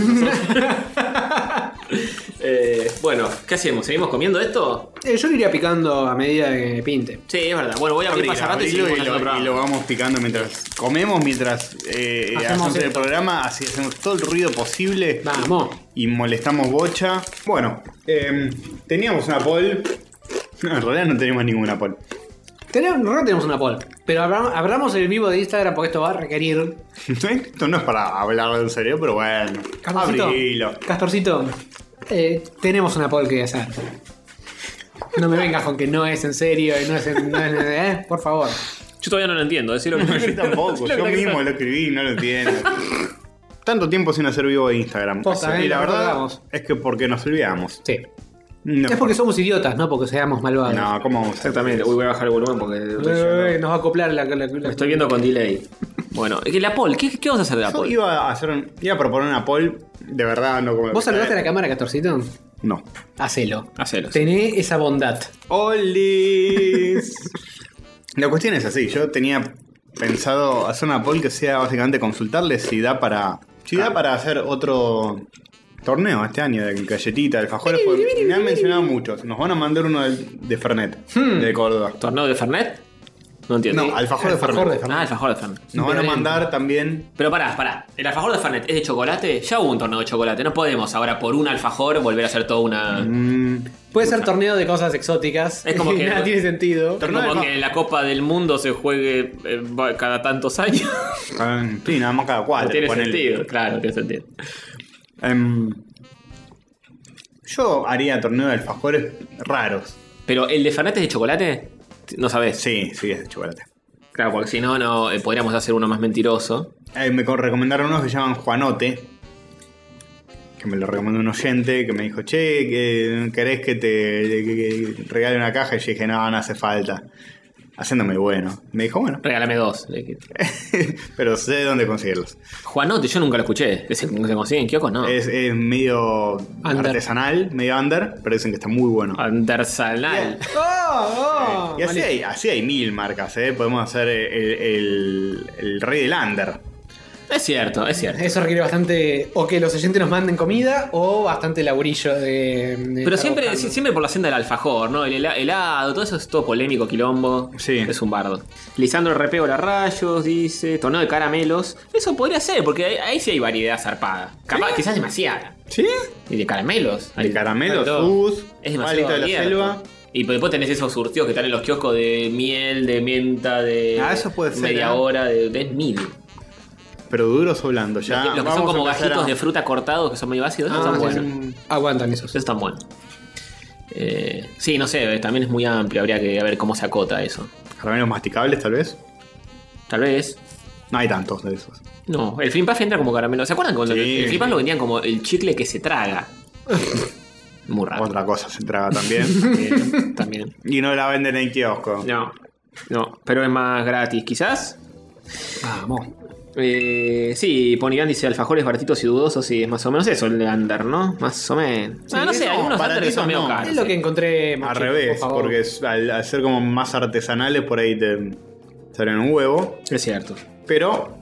Eh, bueno, ¿qué hacemos? ¿Seguimos comiendo esto? Eh, yo lo iría picando a medida que pinte. Sí, es verdad. Bueno, voy a abrir Abrir, pasarrato y lo, y programa. lo vamos picando mientras comemos, mientras eh, Hacemos hacemos el programa, así hacemos todo el ruido posible Vamos. y molestamos bocha. Bueno, eh, teníamos una poll. No, en realidad no tenemos ninguna poll. Tenemos, nosotros tenemos una poll. Pero abra- abramos el vivo de Instagram porque esto va a requerir. Esto no es para hablar en serio, pero bueno. Castorcito. Abrilo. Castorcito. eh, tenemos una poll que hacer. No me vengas con que no es en serio y no es en. no es- eh, por favor. Yo todavía no lo entiendo. Decirlo Yo tampoco, yo mismo lo escribí y no lo entiendo. Tanto tiempo sin hacer vivo de Instagram. Posta, y eh, la lo verdad es que porque nos olvidamos. Sí. No, es porque somos idiotas, no porque seamos malvados. No, ¿cómo vamos a hacer Exactamente. Uy, voy a bajar el volumen porque. Eh, nos va a acoplar la. la- la- Lo estoy viendo con delay. Bueno, es que la poll, ¿qué, qué vamos a hacer de la Yo poll? iba a hacer un- iba a proponer una poll, de verdad no como. ¿Vos saludaste a la cámara, Castorcito? No. Hacelo. Hacelo. Tené esa bondad. ¡Olis! la cuestión es así, yo tenía pensado hacer una poll que sea básicamente consultarles si da para. Si da para hacer otro torneo este año de galletita, de fajores, porque me han mencionado muchos. Nos van a mandar uno de, de Fernet, de Córdoba. ¿Torneo de Fernet? No entiendo. No, alfajor de Fernet. de Fernet. Ah, alfajor de Fernet. Nos van a mandar también. Pero pará, pará. ¿El alfajor de Fernet es de chocolate? Ya hubo un torneo de chocolate. No podemos ahora por un alfajor volver a hacer toda una. mm, Puede ser torneo de cosas exóticas. Es como que- nada tiene sentido. Es Torneo de como que la Copa del Mundo se juegue eh, va- cada tantos años. ah, sí, nada más cada cuatro. no tiene ponele. sentido. Claro, tiene sentido. Em, yo haría torneo de alfajores raros. Pero el de Fernet es de chocolate? No sabes. Sí, sí, es de chocolate. Claro, porque si no, no eh, podríamos hacer uno más mentiroso. Eh, me co- recomendaron unos que se llaman Juanote. Que me lo recomendó un oyente que me dijo, che, que ¿querés que te que- que regale una caja? Y yo dije, no, no hace falta. Haciéndome bueno. Me dijo, bueno, Regálame dos. le dije. pero sé dónde conseguirlos. Juanote, yo nunca lo escuché. ¿Se, se consigue en kioscos? No. Es, es medio Under. artesanal, medio under, pero dicen que está muy bueno. Andersanal. ¡Oh! Y así hay, así hay mil marcas, ¿eh? Podemos hacer el, el- el rey del under. Es cierto, es cierto. Eso requiere bastante. O que los oyentes nos manden comida o bastante laburillo de. de Pero siempre, buscando. siempre por la senda del alfajor, ¿no? El hela- helado, todo eso es todo polémico, quilombo. Sí. Es un bardo. Lisandro Repeo la rayos, dice. Torneo de caramelos. Eso podría ser, porque ahí, sí hay variedad zarpada. Capaz, quizás demasiada. ¿Sí? Y de caramelos. De caramelos, fuzz, Es demasiado palito de la selva. Y después tenés esos surtidos que están en los kioscos de miel, de menta, de Ah, eso puede ser, media ¿eh? hora, de, de mil. Pero duros o blandos. Ya los que, los que son como gajitos a- de fruta cortados, que son medio ácidos, Ah, están sí, buenos. Aguantan esos. Esos están buenos. Eh, sí, no sé, también es muy amplio, habría que ver cómo se acota eso. Caramelos masticables, tal vez. Tal vez. No hay tantos de esos. No, el Flimpuff entra como caramelo. ¿Se acuerdan cuando Sí. el Flimpuff lo vendían como el chicle que se traga? Muy raro. Otra cosa se traga también. También, también. y no la venden en kiosco. No, no, pero es más gratis, quizás. Vamos. Eh, sí, Ponigan dice alfajores baratitos y dudosos y es más o menos eso el de under, ¿no? Más o menos. ah, no sé, eso, algunos under que son medio no. caros. Es lo sí. que encontré. Al Machito, revés, por favor. porque es- al, al ser como más artesanales, por ahí te salen un huevo. Es cierto. Pero,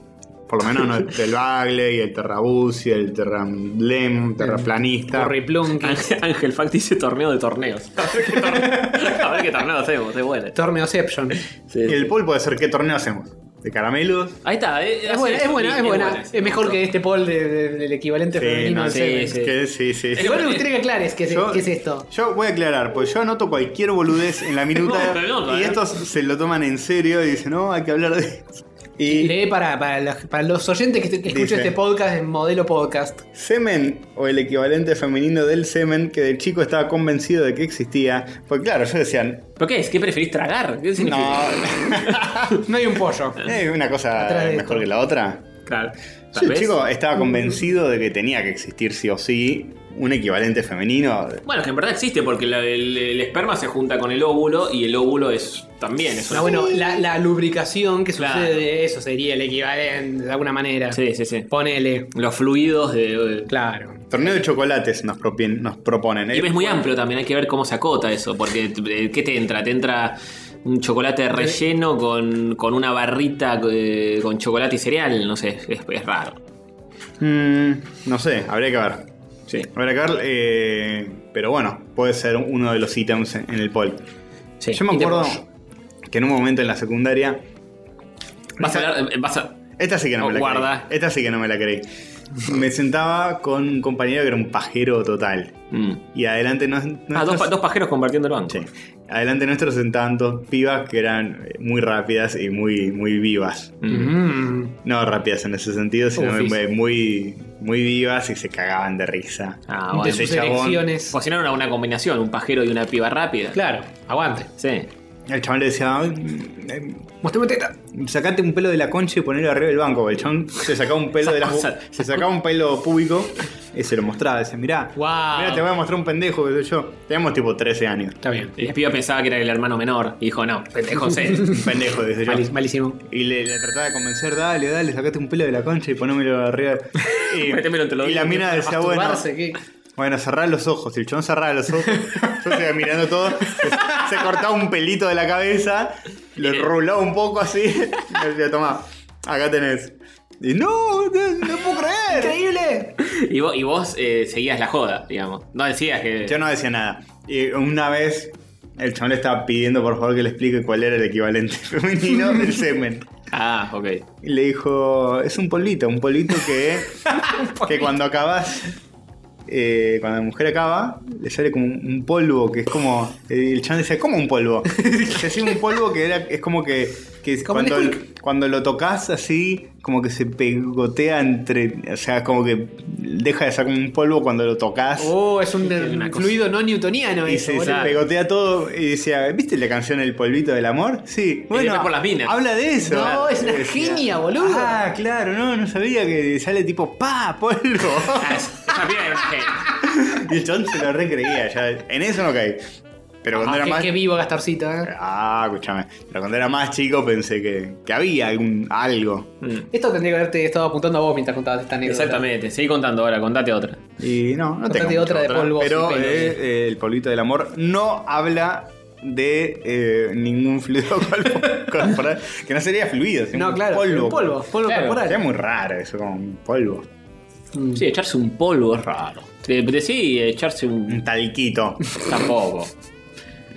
por lo menos no el, el Bagley, el Terrabusi, el Terramblem, Terraplanista. Ángel, Ángel Fact dice torneo de torneos. A ver qué torneo, a ver qué torneo hacemos, es bueno. Torneoception. Sí, Y sí. el poll puede ser qué torneo hacemos. ¿De caramelos? Ahí está, eh, Es hace buena, es buena, es buena. sí, Es mejor me que este poll de- de- del equivalente Sí, femenino no, sí, sí. Que sí, sí. Igual me gustaría que aclares qué es, Yo- qué es esto. Yo voy a aclarar, pues yo anoto cualquier boludez en la minuta No, no, y ¿eh? estos se lo toman en serio y dicen, no, hay que hablar de eso. Y Lee para, para, los, para los oyentes que, que escuchen Dice- este podcast en modelo podcast. semen, o el equivalente femenino del semen, que del chico estaba convencido de que existía. Pues claro, yo decía, ¿Pero qué es? ¿Qué preferís tragar? No, No hay un pollo. es una cosa de mejor esto. que la otra. Claro. Yo, el chico estaba convencido de que tenía que existir sí o sí un equivalente femenino. Bueno, que en verdad existe porque la- el, el esperma se junta con el óvulo y el óvulo es también es No, una- bueno, la, la lubricación que Claro. sucede de eso sería el equivalente de alguna manera. Sí, sí, sí. Ponele. Los fluidos de. de- Claro. Torneo de chocolates nos, propien- nos proponen. Y es muy amplio también, hay que ver cómo se acota eso, porque eh, ¿qué te entra? Te entra un chocolate relleno con, con una barrita eh, con chocolate y cereal, no sé, es, es raro. Mm, no sé, habría que ver. Sí. Habría que ver, eh, pero bueno, puede ser uno de los ítems en en el poll. Sí. Yo me acuerdo que en un momento en la secundaria. Vas a esta, hablar, eh, vas a- esta sí que no me la guarda. creí. Esta sí que no me la creí. Me sentaba con un compañero que era un pajero total. Mm. Y adelante nos, Ah, dos, dos pajeros compartiendo el banco. Sí. Adelante nuestros sentaban dos pibas que eran eh, muy rápidas y muy, muy vivas. Mm. No rápidas en ese sentido, sino Ufis. muy, muy, muy vivas y se cagaban de risa. Ah, bueno. ese chabón. O si no, era una combinación, un pajero y una piba rápida. Claro, aguante. Sí. El chabón le decía, "Ay, eh, Mostrame teta. sacate un pelo de la concha y ponelo arriba del banco. El chabón se sacaba un pelo de la se sacaba un pelo público y se lo mostraba. Decía, mirá, Wow. mirá, te voy a mostrar un pendejo que soy yo. Teníamos tipo 13 años. Está bien. Y la piba pensaba que era el hermano menor. Y dijo, no, pendejo sé. Un pendejo, dice yo. Malis- malísimo. Y le, le trataba de convencer, dale, dale, sacate un pelo de la concha y ponémelo arriba. Y, Métemelo entre los y la mina decía, bueno, ¿qué? bueno, cerrá los ojos. El chabón cerraba los ojos. Yo seguía mirando todo. Se, se cortaba un pelito de la cabeza, lo rulaba un poco así. Y decía, tomá, acá tenés. Y no, no, no puedo creer. ¡Increíble! Y vos, y vos eh, seguías la joda, digamos. No decías que. Yo no decía nada. Y una vez el chabón le estaba pidiendo por favor que le explique cuál era el equivalente femenino del semen. Ah, ok. Y le dijo, es un polvito, un polvito que, que cuando acabas, eh, cuando la mujer acaba, le sale como un polvo, que es como, el chabón decía, ¿cómo un polvo? Se hacía un polvo que era, es como que, que Como el cuando, lo tocas así, como que se pegotea entre, o sea, como que deja de ser como un polvo cuando lo tocas. Oh, es un, fluido no newtoniano Y eso, se, pegotea todo y decía, ¿viste la canción El polvito del amor? Sí, bueno, por las minas. habla de eso. No, es una Decía. genia, boludo. Ah, claro, no, no sabía que sale tipo pa, polvo. Ah, y el chabón se lo recreía, ya. En eso no caí. Pero cuando Ah, era qué, más. qué vivo Gastorcito, ¿eh? Ah, escúchame. Pero cuando era más chico pensé que, que había algún, algo. Mm. Esto tendría que haberte estado apuntando a vos mientras contabas esta anécdota. Exactamente, seguí contando ahora, contate otra. Y no, no Contate tengo otra de polvos y Pero pelo, eh, eh, el polvito del amor no habla de eh, ningún fluido corpo- corporal. Que no sería fluido, sino No, un claro, polvo. un polvo, polvo Claro, corporal. Sería muy raro eso, como un polvo. Mm. Sí, echarse un polvo es raro. De, de- sí, echarse un. Un talquito. Tampoco.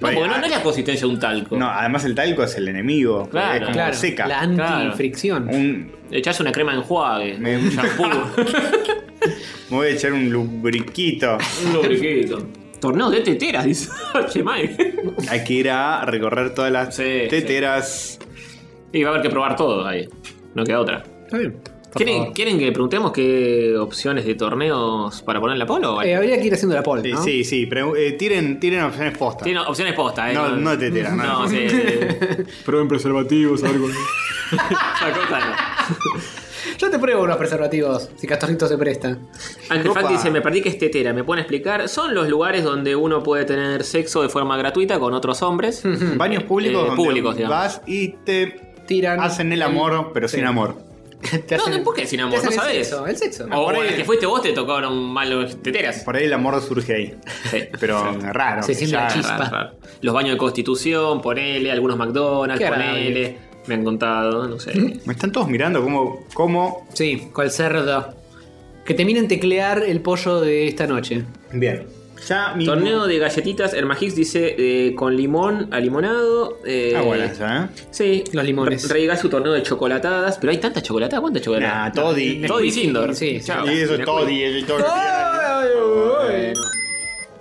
No, porque no, no es la consistencia de un talco. No, además el talco es el enemigo. Claro, es como Claro, seca. la antifricción. Un, Echarse una crema de enjuague, Me- un shampoo, me voy a echar un lubriquito. un lubriquito. Torneo de teteras, dice. Hay que ir a recorrer todas las Sí, teteras. Y va a haber que probar todo ahí. No queda otra. Está bien. ¿Quieren, favor. ¿Quieren que le preguntemos qué opciones de torneos para poner la polo? o Eh, habría que ir haciendo la poll, Sí, ¿no? sí, sí, pero eh, tiren, tiren opciones posta. Tiene opciones posta, ¿eh? No, no de tetera, no. No, sí. sí. Prueben preservativos, algo. Yo te pruebo unos preservativos, si Castorcito se presta. Ángel. Fact dice, me perdí que es tetera, ¿me pueden explicar? Son los lugares donde uno puede tener sexo de forma gratuita con otros hombres. Baños públicos Eh, donde públicos, digamos. vas y te Tiran. hacen el amor, pero sin amor. Te No, hacen- ¿por qué sin amor? te hacen ¿No el sabes? sexo, el sexo. O por ahí- el que fuiste vos te tocaron mal los teteras. Por ahí el amor surge ahí. Sí. Pero raro. Se que siente ya- la chispa. Raro, raro. Los baños de Constitución, ponele, algunos McDonald's, Qué ponele. Me han contado, no sé. Me están todos mirando como, como... Sí, cual cerdo. Que te miren teclear el pollo de esta noche. Bien. Ya Torneo de galletitas, Hermagix dice eh, con limón a limonado. eh, Ah, bueno, esa, ¿eh? Sí, Los limones. Re- Reigá su torneo de chocolatadas. Pero hay tantas chocolatadas. ¿Cuántas chocolatadas? Nah, Toddy. Toddy Sindor. Sí, sí. Chao. Y eso es Me todo. acuerdo. y eso es todo. Bueno.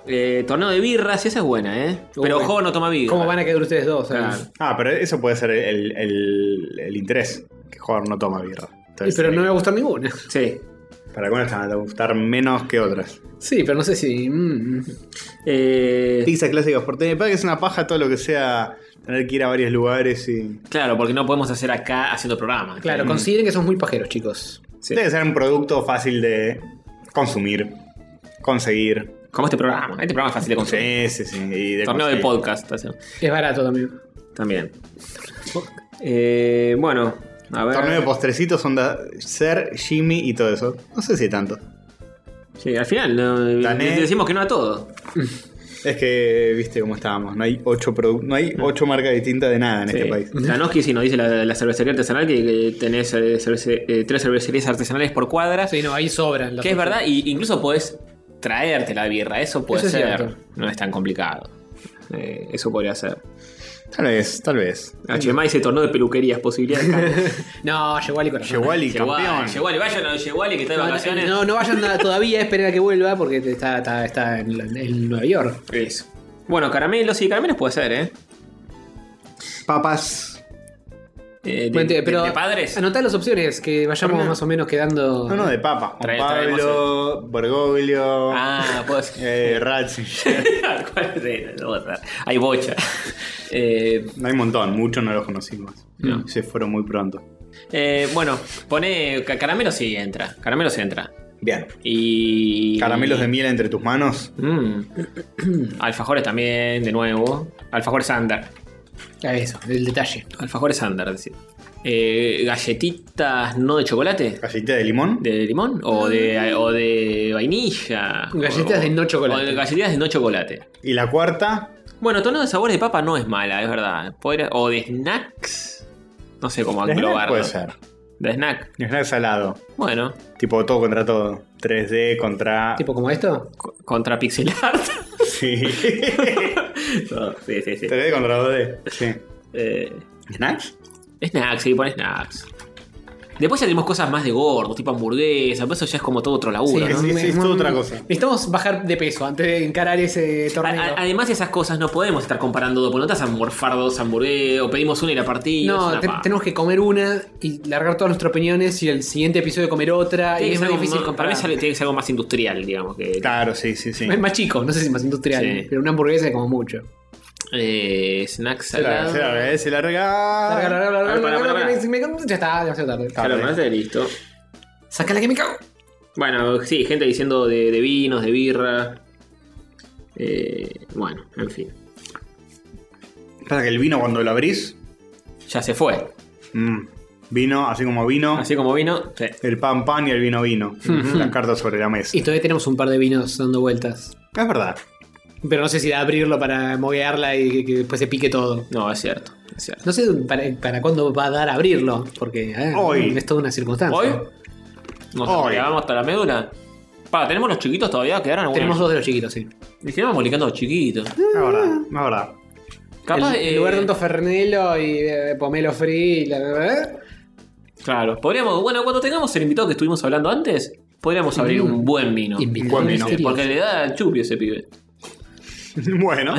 Eh, torneo de birras, esa es buena, ¿eh? Pero Uy. No toma birra. ¿Cómo van a quedar ustedes dos? Claro. Ah, pero eso puede ser el, el, el interés. Que jugador no toma birra. Sí, Entonces, pero no me va a gustar ninguna. Sí. Para algunas te van a gustar menos que otras. Sí, pero no sé si. mm. Eh, Pizza clásica porteña. Me parece que es una paja todo lo que sea tener que ir a varios lugares y. claro, porque no podemos hacer acá haciendo programa. Claro, Mm. consideren que son muy pajeros, chicos. Sí. Debe ser un producto fácil de consumir, conseguir. Como este programa. Este programa es fácil de conseguir. Sí, sí, sí. y de Torneo de conseguir. podcast. así. Es barato también. También. Eh, bueno, a ver. Torneo de postrecitos, onda Ser, Jimmy y todo eso. No sé si tanto. Sí, al final no, Tané. le decimos que no a todo. Es que, viste cómo estábamos. No hay ocho, no hay ocho marcas distintas de nada en este país. Tanoski sí nos dice la, la cervecería artesanal que, que tenés eh, cervece- eh, tres cervecerías artesanales por cuadra. Sí, no, ahí sobran. Que es verdad, y incluso podés traerte la birra, eso puede Eso ser. No es tan complicado. Eh, eso podría ser. Tal vez, tal vez. HMA dice torneo de peluquerías, posibilidades. No, llegó Ali con Yewali, campeón. Yewali, vayan a Yewali que está de No, vacaciones. no, no vayan nada todavía, esperen a que vuelva porque está, está, está en, en Nueva York. Eso. Bueno, caramelos, sí, caramelos puede ser, ¿eh? Papas. Eh, de, pero de padres. Anotá las opciones, que vayamos más o menos quedando. No, no, de papas. Juan Trae- Pablo, Bergoglio, Ah, puede ser. eh, Ratzinger. ¿Cuál es? Sí, no, no, no. Hay bocha. Eh, Hay un montón, muchos no los conocimos. No. Se fueron muy pronto. eh, bueno, pone. ca- Caramelo sí entra. Caramelo sí entra. Bien. Y. Caramelos de miel entre tus manos. Mm. Alfajores también, de nuevo. Alfajores Under. Ah, Eso, el detalle. Alfajores es decir. Eh, galletitas no de chocolate. Galletita de limón. ¿De limón? ¿O de, o de vainilla? Galletitas O- de no chocolate. o de galletitas de no chocolate. Y la cuarta, Bueno, tono de sabores de papa no es mala, es verdad. Podría- o de snacks. No sé cómo de snack englobarlo. puede ser. De snack. Snack salado. Bueno, Tipo todo contra todo. 3D contra. Tipo como esto. co- contra pixel art. Sí. No, sí, sí, sí. 3D contra 2D. Sí. Eh, ¿Snacks? snacks, sí, pon snacks. Después ya tenemos cosas más de gordo, tipo hamburguesa, pero eso ya es como todo otro laburo, Sí, ¿no? sí, es toda otra cosa. Necesitamos bajar de peso antes de encarar ese torneo. a- además de esas cosas no podemos estar comparando dos, porque no te vas a morfar dos hamburguesas o pedimos una y la partimos. no, te- tenemos que comer una y largar todas nuestras opiniones y el siguiente episodio comer otra. Tiene Y que es algo- difícil no, para comparar. mí tiene que ser algo más industrial, digamos. Que, Claro, sí, sí, sí. Es más chico, no sé si más industrial, Sí. pero una hamburguesa es como mucho. Eh, snacks Se larga, salados. se larga, se larga. Larga, larga, larga, me- me- Ya está, demasiado tarde. Ya lo mandaste, listo. Sácala que me cago. Bueno, sí, gente diciendo de, de vinos, de birra. Eh, bueno, en fin. Pasa que el vino cuando lo abrís, Ya se fue. mm, vino, así como vino, Así como vino. sí. el pan pan y el vino vino. Las cartas sobre la mesa. Y todavía tenemos un par de vinos dando vueltas. Es verdad. Pero no sé si da abrirlo para moguearla y que, que después se pique todo. No, es cierto. Es cierto. No sé para, para cuándo va a dar abrirlo, porque eh, Hoy. es toda una circunstancia. ¿Hoy? Nos Hoy. llegamos hasta la médula. Pa, ¿tenemos los chiquitos todavía? ¿Quedaron algunos? Tenemos dos de los chiquitos, sí. Dijimos molicando los chiquitos. Es verdad, es verdad. Capaz, en eh, lugar de tanto Fernelo y eh, Pomelo Free, la verdad. Claro, podríamos. Bueno, cuando tengamos el invitado que estuvimos hablando antes, podríamos abrir un buen vino. Invitado buen vino. misterioso. Porque le da el chupi a ese pibe. Bueno,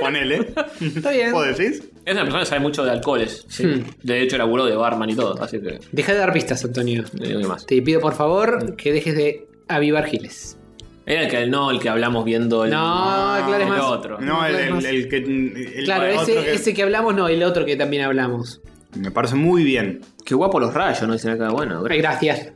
ponele. Está bien. ¿Vos decís? Es una persona que sabe mucho de alcoholes. sí. Hmm. De hecho, laburó de barman y todo, así que. Deja de dar pistas, Antonio. No más. Te pido por favor que dejes de avivar giles. Era el que no, el que hablamos viendo el, No, el más. otro. No, el, Claro, el- el que. el- claro, otro ese, que- ese que hablamos, no, el otro que también hablamos. Me parece muy bien. Qué guapo los rayos, ¿no? Dicen acá. Bueno, Gracias.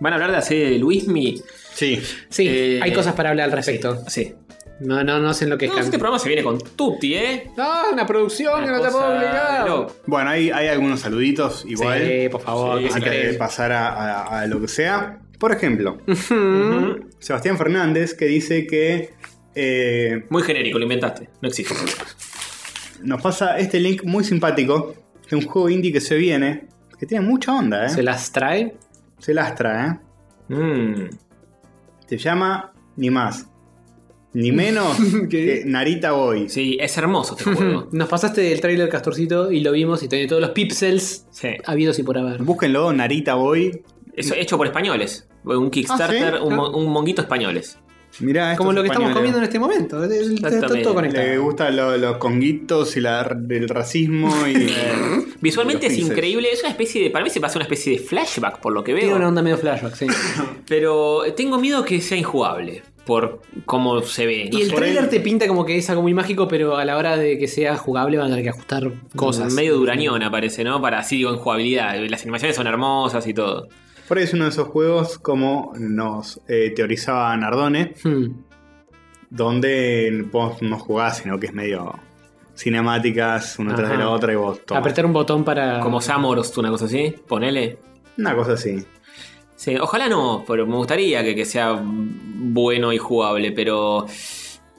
van a hablar de hacer Luismi. Sí. Sí, Eh, hay cosas para hablar al respecto. Sí. No, no, no sé en lo que No, este programa se viene con Tutti, ¿eh? No, una producción que no te Una puedo obligar. loco. Bueno, hay, hay algunos saluditos igual. Sí, por favor. Sí, antes de pasar a, a- a lo que sea. Por ejemplo. Sebastián Fernández que dice que eh, Muy genérico, lo inventaste. No existe. nos pasa este link muy simpático de un juego indie que se viene, que tiene mucha onda, ¿eh? Se las trae. Se lastra, ¿eh? Mm. Se llama ni más ni menos que Narita Boy. Sí, es hermoso este juego. Nos pasaste el trailer Castorcito y lo vimos y tiene todos los pixels Sí. habidos y por haber. Búsquenlo, Narita Boy. Eso hecho por españoles. Un Kickstarter, ¿Ah, sí? un, mo- un monguito españoles. Mirá, Como lo que estamos comiendo en este momento. Es- es- Está Exactamente. todo conectado. Le gustan lo- los conguitos y la, el racismo y. Visualmente es increíble. Es una especie de. Para mí se pasa una especie de flashback por lo que Tiene veo. una onda medio flashback, sí. Pero tengo miedo que sea injugable. Por cómo se ve. No y el trailer te pinta como que es algo muy mágico, pero a la hora de que sea jugable van a tener que ajustar cosas. Medio durañón parece, ¿no? Para así digo en jugabilidad. Las animaciones son hermosas y todo. Por ahí es uno de esos juegos como nos eh, teorizaba Nardone, Hmm. donde vos no jugás, sino que es medio cinemáticas, una tras de la otra y vos tomás. Apretar un botón para. Como Samoros, una cosa así. Ponele. Una cosa así. Sí, ojalá no, pero me gustaría que, que sea bueno y jugable, pero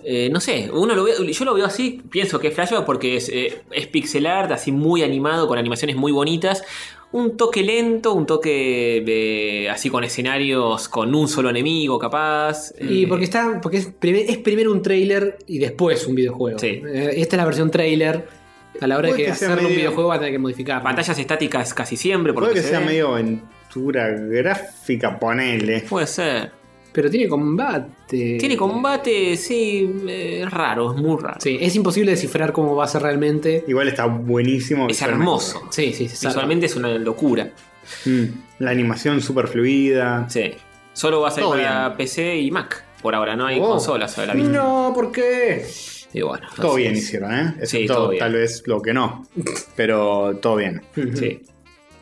eh, no sé, uno lo ve- yo lo veo así, pienso que es flashback porque es, eh, es pixel art, así muy animado, con animaciones muy bonitas, un toque lento, un toque de- así con escenarios con un solo enemigo capaz. Y eh, porque está. Porque es, primer- es primero un trailer y después un videojuego. Sí. Eh, Esta es la versión trailer. A la hora de que que hacerlo un medio- videojuego va a tener que modificar. pantallas estáticas casi siempre, por Puede lo que se sea ve. medio aventura gráfica, ponele. Puede ser. Pero tiene combate. Tiene combate, sí, eh, es raro, es muy raro. Sí, es imposible descifrar cómo va a ser realmente. Igual está buenísimo. Es hermoso. Sí, sí, sí. Visualmente es una locura. Mm, La animación súper fluida. Sí. Solo va a salir Todo para bien. PC y Mac. Por ahora no hay Oh. consolas a la vista. No, ¿por qué? Y bueno, Todo bien es. hicieron, ¿eh? Sí, Excepto todo bien. tal vez lo que no. Pero todo bien. Sí.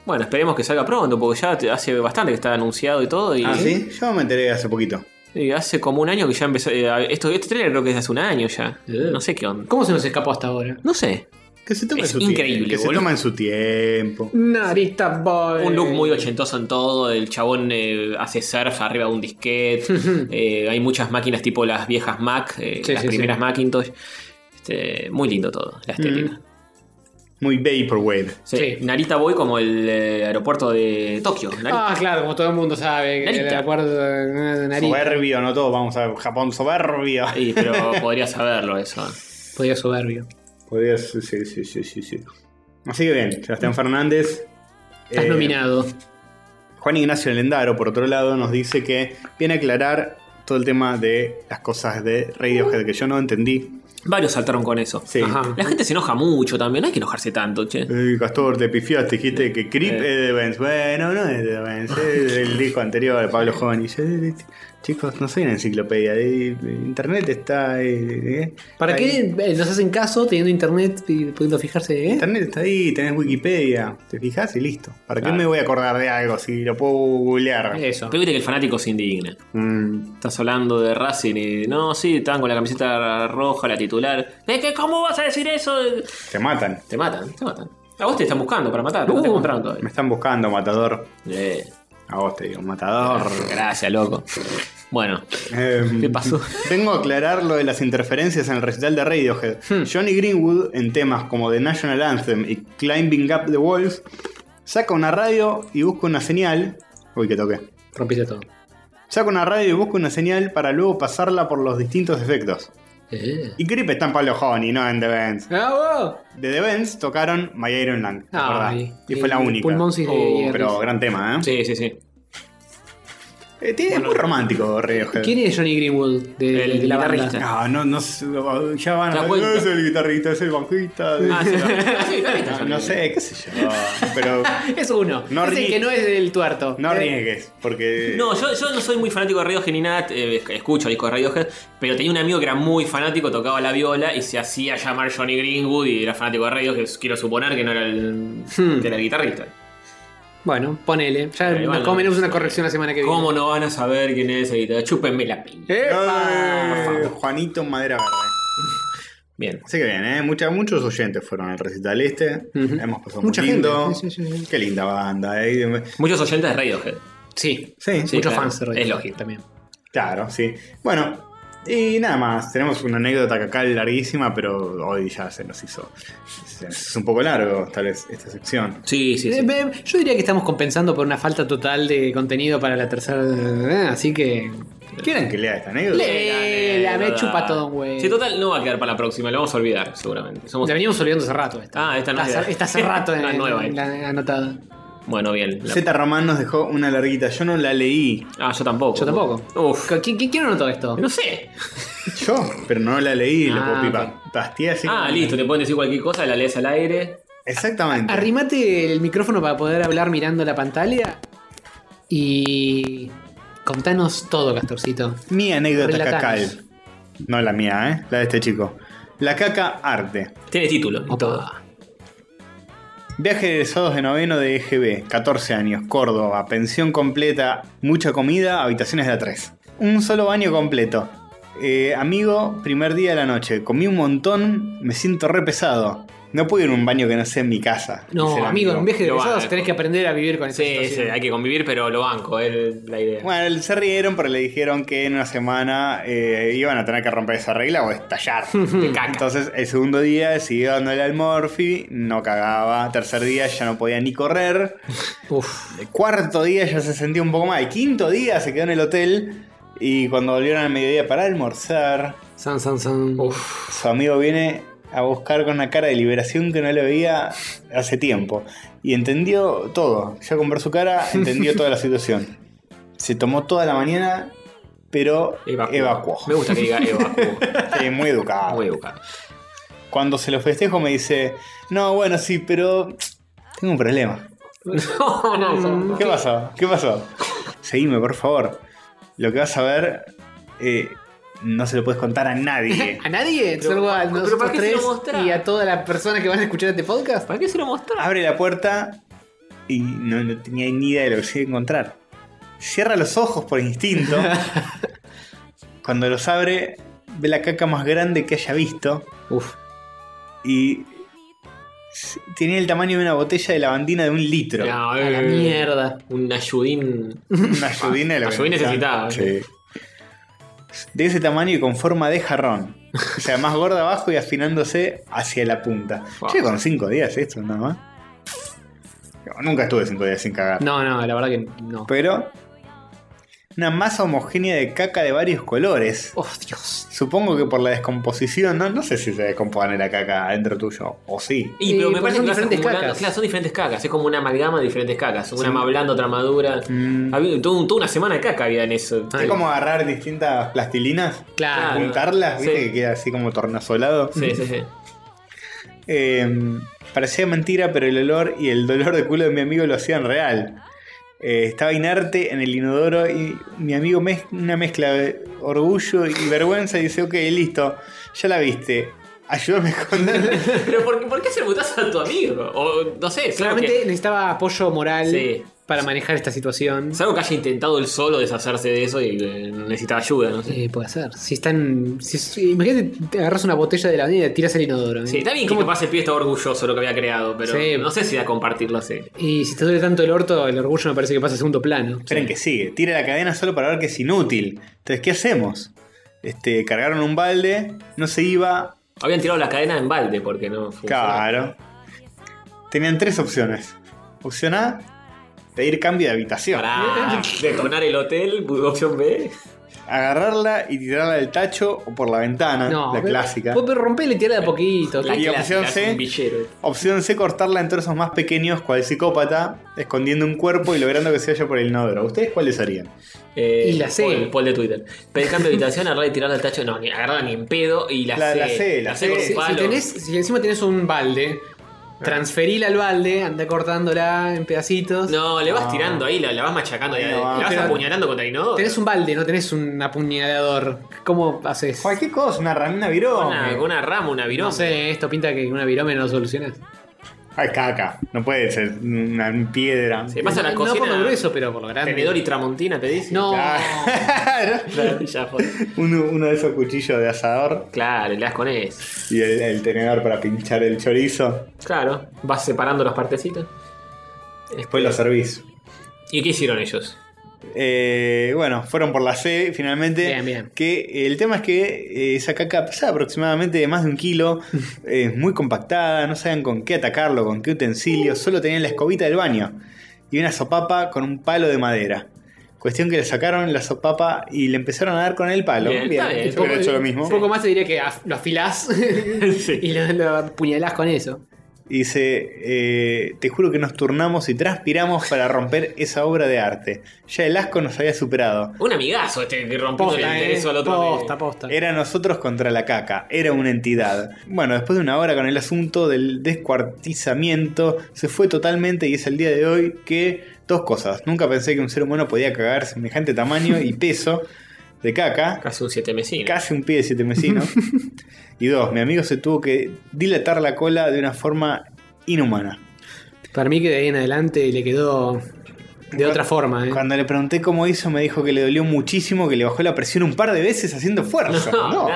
Bueno, esperemos que salga pronto, porque ya hace bastante que está anunciado y todo. Y, Ah, ¿sí? Yo me enteré hace poquito. y hace como un año que ya empezó. eh, esto, este trailer creo que es hace un año ya. No sé qué onda. ¿Cómo se nos escapó hasta ahora? No sé. Que se tome Es su increíble, tiempo. Que se toma en su tiempo. Narita Boy. Un look muy ochentoso en todo. El chabón eh, hace surf arriba de un disquete. Eh, hay muchas máquinas tipo las viejas Mac, eh, Sí, las sí, primeras sí. Macintosh. Este, muy lindo todo, la estética. Muy Vaporwave. Sí. Sí. Narita Boy como el eh, aeropuerto de Tokio. Narita. Ah, claro, como todo el mundo sabe. que Narita. El acuerdo de Narita. Soberbio, no todos vamos a Japón soberbio. Sí, pero podría saberlo eso. Podía soberbio. Podrías, sí, sí, sí, sí, sí. Así que bien, Sebastián Fernández. Estás eh, nominado. Juan Ignacio Lendaro, por otro lado, nos dice que viene a aclarar todo el tema de las cosas de Radiohead que yo no entendí. Varios saltaron con eso. Sí. Ajá. La gente se enoja mucho también, no hay que enojarse tanto, che. Eh, Castor, te pifiaste, dijiste que Creep Eh. es de Benz. Bueno, no es de Benz, es del disco anterior de Pablo Joni. Chicos, no soy una enciclopedia. eh, Internet está. eh, eh, ¿Para ahí. qué eh, nos hacen caso teniendo internet y pudiendo fijarse? ¿eh? Internet está ahí, tenés Wikipedia. Te fijas y listo. ¿Para qué me voy a acordar de algo si lo puedo googlear? Eso. Pero viste que el fanático se indigna. Mm, Estás hablando de Racing y. No, sí, estaban con la camiseta roja, la titular. ¿De qué? ¿Cómo vas a decir eso? te matan. Te matan, te matan. A vos te están buscando para matar, no te Uh. encontraron Me todavía. están buscando, matador. Eh, A vos te digo, matador. gracias, loco. Bueno, Em, ¿Qué pasó? Vengo a aclarar lo de las interferencias en el recital de Radiohead. Hmm. Johnny Greenwood, en temas como The National Anthem y Climbing Up the Walls, saca una radio y busca una señal. Uy, que toqué. Rompiste todo. Saca una radio y busca una señal para luego pasarla por los distintos efectos. Eh. Y Creep está en Pablo Honey, no en The Vents. ¡Bravo! De The Vents tocaron My Iron ¿te acordás? Ay, Y fue la única. De Oh. Pero gran tema, ¿eh? sí, sí, sí. Eh, tiene- es muy romántico Radiohead. ¿Quién es Johnny Greenwood de, El de la guitarrista. Ah, no, no sé, ya van a no es el guitarrista, es el bajista. Ah, sí, bien, No, no sé, qué sé yo. Pero Es uno. No es el ríe. que no es del tuerto. no Eh, arriesgues, porque. No, yo, yo no soy muy fanático de Radiohead ni nada, eh, escucho discos de Radiohead, pero tenía un amigo que era muy fanático, tocaba la viola y se hacía llamar Johnny Greenwood y era fanático de Radiohead, quiero suponer que no era el, Hmm. que era el guitarrista. Bueno, ponele. Ya Pero nos una corrección la semana que viene. ¿Cómo no van a saber quién es guitarrista? Chúpenme la piña. ¡Epa! Eh, Juanito Madera Verde. Bien. Así que bien, ¿eh? Mucha- muchos oyentes fueron al recital este. Hemos pasado Mucha muy lindo. gente. Sí, sí, sí. Qué linda banda, ¿eh? Muchos oyentes de Radiohead. Sí. Sí, Sí, Muchos claro. fans de Radiohead Es lógico. también. Claro, sí. Bueno, y nada más. Tenemos una anécdota acá larguísima, pero hoy ya se nos hizo. Es un poco largo, tal vez, esta sección. Sí, sí, sí. Eh, eh, Yo diría que estamos compensando por una falta total de contenido para la tercera. eh, Así que. ¿Quieren que lea esta anécdota? Lee. la me chupa todo güey. Sí, total, no va a quedar para la próxima, lo vamos a olvidar, seguramente. Somos... La veníamos olvidando hace rato. Esta. Ah, esta no Está, es- está hace rato en, nueva, en la anotada. Bueno, bien. La- Z Román nos dejó una larguita. Yo no la leí. Ah, yo tampoco. Yo tampoco. Uf. ¿Qui- qui- ¿Quién anotó esto? No sé. Yo, pero no la leí. Ah, lo puedo pipa- ok. pasteé así. Ah, como- listo, te pueden decir cualquier cosa, la lees al aire. Exactamente. Arrimate el micrófono para poder hablar mirando la pantalla. Y. Contanos todo, Castorcito. Mi anécdota Relatanos. cacal. No la mía, ¿eh? La de este chico. La caca arte. Tiene título y todo. Viaje de egresados de noveno de EGB, 14 años, Córdoba, pensión completa, mucha comida, habitaciones de a 3. Un solo baño completo. Eh, amigo, primer día de la noche, comí un montón, me siento re pesado. No puedo ir a un baño que no sea en mi casa. No, amigo, en un viaje de Lo egresados banco. tenés que aprender a vivir con esa Sí, sí, situación. hay que convivir, pero lo banco, es la idea. Bueno, se rieron, pero le dijeron que en una semana eh, iban a tener que romper esa regla o estallar de caca. Entonces, el segundo día siguió dándole al Morphy, no cagaba. Tercer día ya no podía ni correr. Uf. El cuarto día ya se sentía un poco mal. El quinto día se quedó en el hotel. Y cuando volvieron al mediodía para almorzar, San, san, san. Uf. su amigo viene a buscar con una cara de liberación que no le veía hace tiempo. Y entendió todo. Ya con ver su cara, entendió toda la situación. Se tomó toda la mañana, pero Evacuó. evacuó. Me gusta que diga evacuó. Sí, muy educado. Muy educado. Cuando se lo festejo me dice, no, bueno, sí, pero tengo un problema. No, no, no. ¿Qué pasó? ¿Qué pasó? Seguime, por favor. Lo que vas a ver eh, no se lo puedes contar a nadie. ¿A nadie? Pero, Salvo a pero nosotros ¿para qué se lo tres mostrás? y a todas las personas que van a escuchar este podcast. ¿Para qué se lo mostrás? Abre la puerta y no, no tenía ni idea de lo que se iba a encontrar. Cierra los ojos por instinto. Cuando los abre, ve la caca más grande que haya visto. Uf. Y tenía el tamaño de una botella de lavandina de un litro. No, A la eh, mierda. Un ayudín. De lo que Ayudín necesitaba. Sí. De ese tamaño y con forma de jarrón. O sea, más gorda abajo y afinándose hacia la punta. Wow. Con 5 días esto, nada más. Nunca estuve 5 días sin cagar. No, no, la verdad que no. Pero. Una masa homogénea de caca de varios colores. Oh, Dios. Supongo que por la descomposición, no, no sé si se descompone la caca adentro tuyo. O sí. Y, Sí, pero me parece son que diferentes cacas. Claro, son diferentes cacas. Es como una amalgama de diferentes cacas. Una Sí. más blanda, otra más dura. Mm. Había todo toda una semana de caca había en eso. Es como agarrar distintas plastilinas, Claro. juntarlas, viste Sí. que queda así como tornasolado. Sí, sí, sí. Eh, parecía mentira, pero el olor y el dolor de culo de mi amigo lo hacían real. Eh, estaba inerte en el inodoro y mi amigo mez una mezcla de orgullo y vergüenza y dice, ok, listo, ya la viste. Ayúdame a esconderla. Pero ¿por, qué- por qué hacer putazo a tu amigo? O no sé, es algo Claramente que- necesitaba apoyo moral Sí. para manejar esta situación. Es algo que haya intentado él solo deshacerse de eso y eh, necesitaba ayuda, no sé. Eh, puede ser. Si están. Si, si- imagínate, te agarras una botella de la avenida y tiras el inodoro. ¿eh? Sí, está bien que ¿Cómo- capaz el pibe estaba orgulloso de lo que había creado, pero Sí. no sé si da a compartirlo así. Y si te duele tanto el orto, el orgullo me parece que pasa a segundo plano. Esperen que sigue. Tira la cadena solo para ver que es inútil. Entonces, ¿qué hacemos? Este, cargaron un balde, no se iba. Habían tirado la cadena en balde porque no funcionaba. Claro. Tenían tres opciones. Opción A, pedir cambio de habitación. Pará, detonar el hotel, opción B. Agarrarla y tirarla del tacho o por la ventana. No, la pero- clásica. Vos pero y tirala de a poquito. La Y clásica, opción es C. Opción C, cortarla en trozos más pequeños, cual psicópata, escondiendo un cuerpo y logrando que se vaya por el inodoro. ¿Ustedes cuáles harían? Eh, Y la C. Paul, Paul de Twitter. Pedir cambio de habitación, agarrar y tirarla al tacho. No, ni agarrarla ni en pedo. Y la, La- C. la C, la C. con un Si, tenés, si encima tenés un balde, transferila al balde, anda cortándola en pedacitos. No, le vas No. tirando ahí, la, la vas machacando, Ahí no la vas Pero- apuñalando contra el inodoro. Tenés un balde, no tenés un apuñalador. ¿Cómo haces? Cualquier cosa, una ramina virón. una, una rama, una viroma. No sé, esto pinta que una virome no lo solucionas. Ay, caca. No puede ser una piedra. Se pasa la no cocina. por lo grueso, pero por lo grande. Tenedor y tramontina, pedís. No. Claro. Claro, ya fue. uno, uno de esos cuchillos de asador Claro, le das con eso. y el, el tenedor para pinchar el chorizo. Claro, vas separando las partecitas. Después lo servís. ¿Y qué hicieron ellos? Eh, bueno, fueron por la C finalmente. Bien, bien. Que eh, el tema es que eh, esa caca pesa aproximadamente de más de un kilo. Es muy compactada, no saben con qué atacarlo, con qué utensilio. Solo tenían la escobita del baño y una sopapa con un palo de madera. Cuestión que le sacaron la sopapa y le empezaron a dar con el palo. Bien, yo hecho lo mismo. Un poco más te diría que lo afilás Sí. y lo, lo apuñalás con eso. Dice, eh, te juro que nos turnamos y transpiramos para romper esa obra de arte. Ya el asco nos había superado. Un amigazo este que rompió el eh. eso al otro. Posta, posta. Era nosotros contra la caca, era una entidad. Bueno, después de una hora con el asunto del descuartizamiento, se fue totalmente y es el día de hoy que dos cosas. Nunca pensé que un ser humano podía cagar semejante tamaño y peso de caca, Casi un siete mesino. casi un pie de siete mesinos. y dos, mi amigo se tuvo que dilatar la cola de una forma inhumana. Para mí que de ahí en adelante le quedó de otra forma. ¿eh? Cuando le pregunté cómo hizo, me dijo que le dolió muchísimo, que le bajó la presión un par de veces haciendo fuerza. No, No.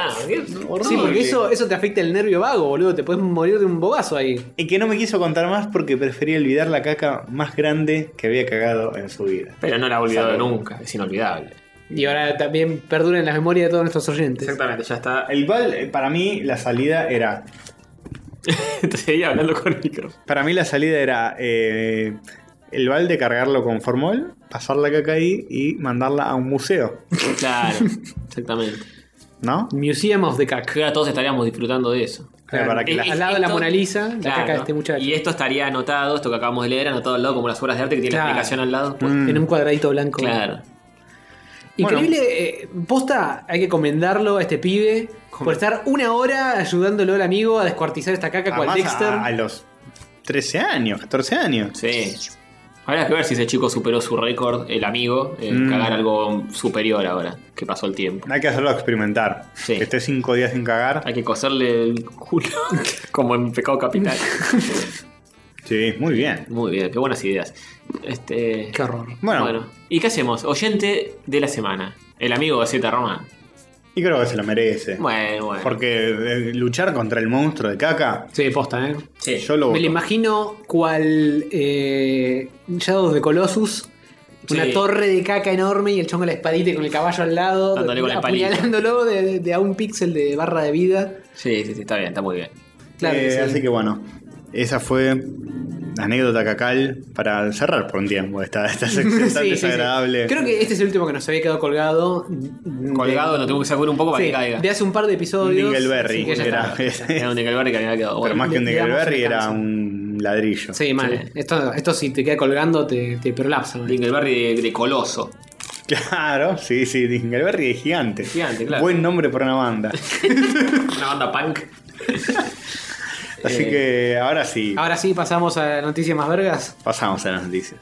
Sí, porque eso, eso te afecta el nervio vago, boludo. Te puedes morir de un bobazo ahí. Y que no me quiso contar más porque prefería olvidar la caca más grande que había cagado en su vida. Pero no la he olvidado Salud. nunca, es inolvidable. Y ahora también perdura en la memoria de todos nuestros oyentes. Exactamente, ya está. El bal, eh, para mí, la salida era. Te seguía hablando con el micro. Para mí, la salida era. eh, el balde cargarlo con formol, pasar la caca ahí y mandarla a un museo. Claro, exactamente. ¿No? Museum of the Cac. Que ahora todos estaríamos disfrutando de eso. Claro, para que la- Al lado de la Mona Lisa, la Claro. caca de este muchacho. Y esto estaría anotado, esto que acabamos de leer, anotado al lado como las obras de arte que tiene Claro. la explicación al lado. Mm. En un cuadradito blanco. Claro. Increíble, eh, posta, hay que comendarlo a este pibe por estar una hora ayudándolo al amigo a descuartizar esta caca cual Además, Dexter. a, a los 13 años, 14 años. Sí. Habrá que ver si ese chico superó su récord, el amigo, en Mm. cagar algo superior ahora, que pasó el tiempo. Hay que hacerlo experimentar. Sí. Que esté 5 días sin cagar. Hay que coserle el culo, como en Pecado Capital. Sí, muy bien. Muy bien, qué buenas ideas. Este, Qué horror. Bueno, ¿y qué hacemos? Oyente de la semana. El amigo de Z Román. y creo que se lo merece. Bueno, bueno. Porque eh, luchar contra el monstruo de caca, Sí, posta, ¿eh? Sí. yo lo Me lo imagino cual eh, Shadows de Colossus. Una Sí. torre de caca enorme y el chongo la espadita y con el caballo al lado. Dándole con la apuñalándolo de, de a un píxel de barra de vida. Sí, sí, sí, está bien, está muy bien. Claro que Eh, sí. Así que bueno, esa fue la anécdota cacal para cerrar por un tiempo esta, esta sección tan Sí, sí, sí. desagradable. Creo que este es el último que nos había quedado colgado. Colgado, lo tengo que sacar un poco para que caiga. de hace un par de episodios. Un que era. está. Era un Nickelback que había quedado. Pero Bueno, más que un un era un ladrillo. Sí, mal. Sí. Esto, esto si te queda colgando te, te prolapsa. man. Dingleberry de, de Coloso. Claro, sí, sí, Dingleberry de gigante. Gigante, claro. Buen nombre para una banda. Una banda punk. Así Eh. que ahora sí, Ahora sí pasamos a noticias más vergas. pasamos a las noticias.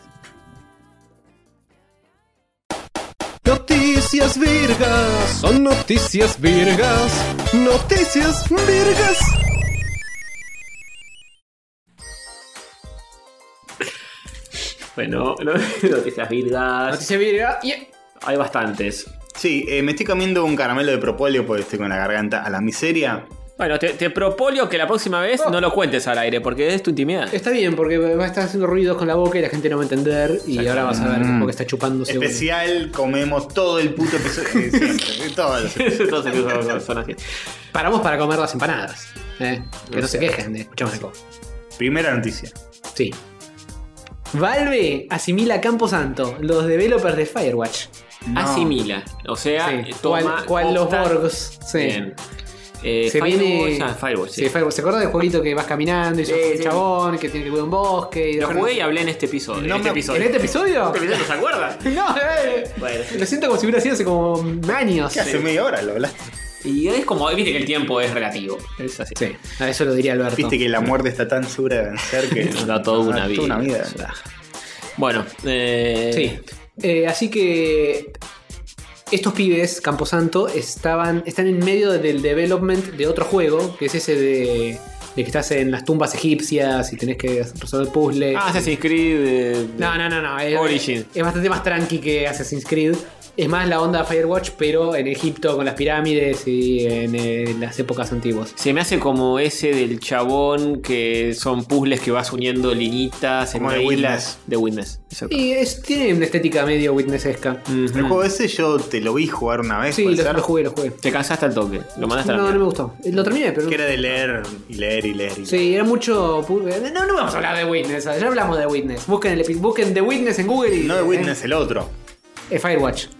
Noticias virgas, son noticias virgas, noticias virgas. Bueno, noticias virgas. Noticia virga. y- Hay bastantes. Sí, eh, me estoy comiendo un caramelo de propóleo porque estoy con la garganta a la miseria. Bueno, te, te propolio que la próxima vez no lo cuentes al aire porque es tu intimidad. Está bien, porque va a estar haciendo ruidos con la boca y la gente no va a entender. Y ahora vas a ver Mm. porque está chupándose. un- Especial, comemos todo el puto episodio. eh, siempre, todos los- Entonces, son- son así. Paramos para comer las empanadas. ¿eh? Que no se quejen de escuchamos eco. Primera noticia. Sí. Valve asimila Camposanto, los developers de Firewatch. No. Asimila. O sea, Sí. toma. ¿Cuál, cuál los Borgs? Sí. Bien. Eh, Se viene. ah, sí. sí. ¿Se acuerdan del jueguito que vas caminando y sos Sí, un sí. chabón que tiene que cuidar un bosque? Y Lo jugué y hablé en este episodio. No en este me- episodio. ¿En este episodio? ¿Este episodio no se acuerda? No, eh. Bueno. Lo siento como si hubiera sido hace como años. Que hace media hora lo hablaste. Y es como, viste que el tiempo es relativo. Es así. Sí, a eso lo diría Alberto. Viste que la muerte está tan segura de vencer que. Da toda una vida. Toda una vida. Bueno, eh, Sí. Eh, así que estos pibes, Camposanto, estaban, están en medio del development de otro juego, que es ese de, de que estás en las tumbas egipcias y tenés que resolver puzzles. Ah, Assassin's Creed. eh, no, no, no, no. Es, Origin. es bastante más tranqui que Assassin's Creed. Es más la onda Firewatch, pero en Egipto con las pirámides y en eh, las épocas antiguas. Se me hace como ese del chabón que son puzzles que vas uniendo linitas en Como una de isla. Witness. De Witness. exacto. Y es, tiene una estética medio witnessesca. Ujú. El juego ese yo te lo vi jugar una vez. Sí, lo, jugué, lo jugué. Te cansaste al toque. Lo mandaste a la No, no me gustó. Lo terminé, pero. Que era de leer y leer y leer. y leer. Sí, era mucho. No, no vamos a hablar de Witness. Ya hablamos de Witness. Busquen, el, busquen The Witness en Google y. No de Witness, el otro. Firewatch.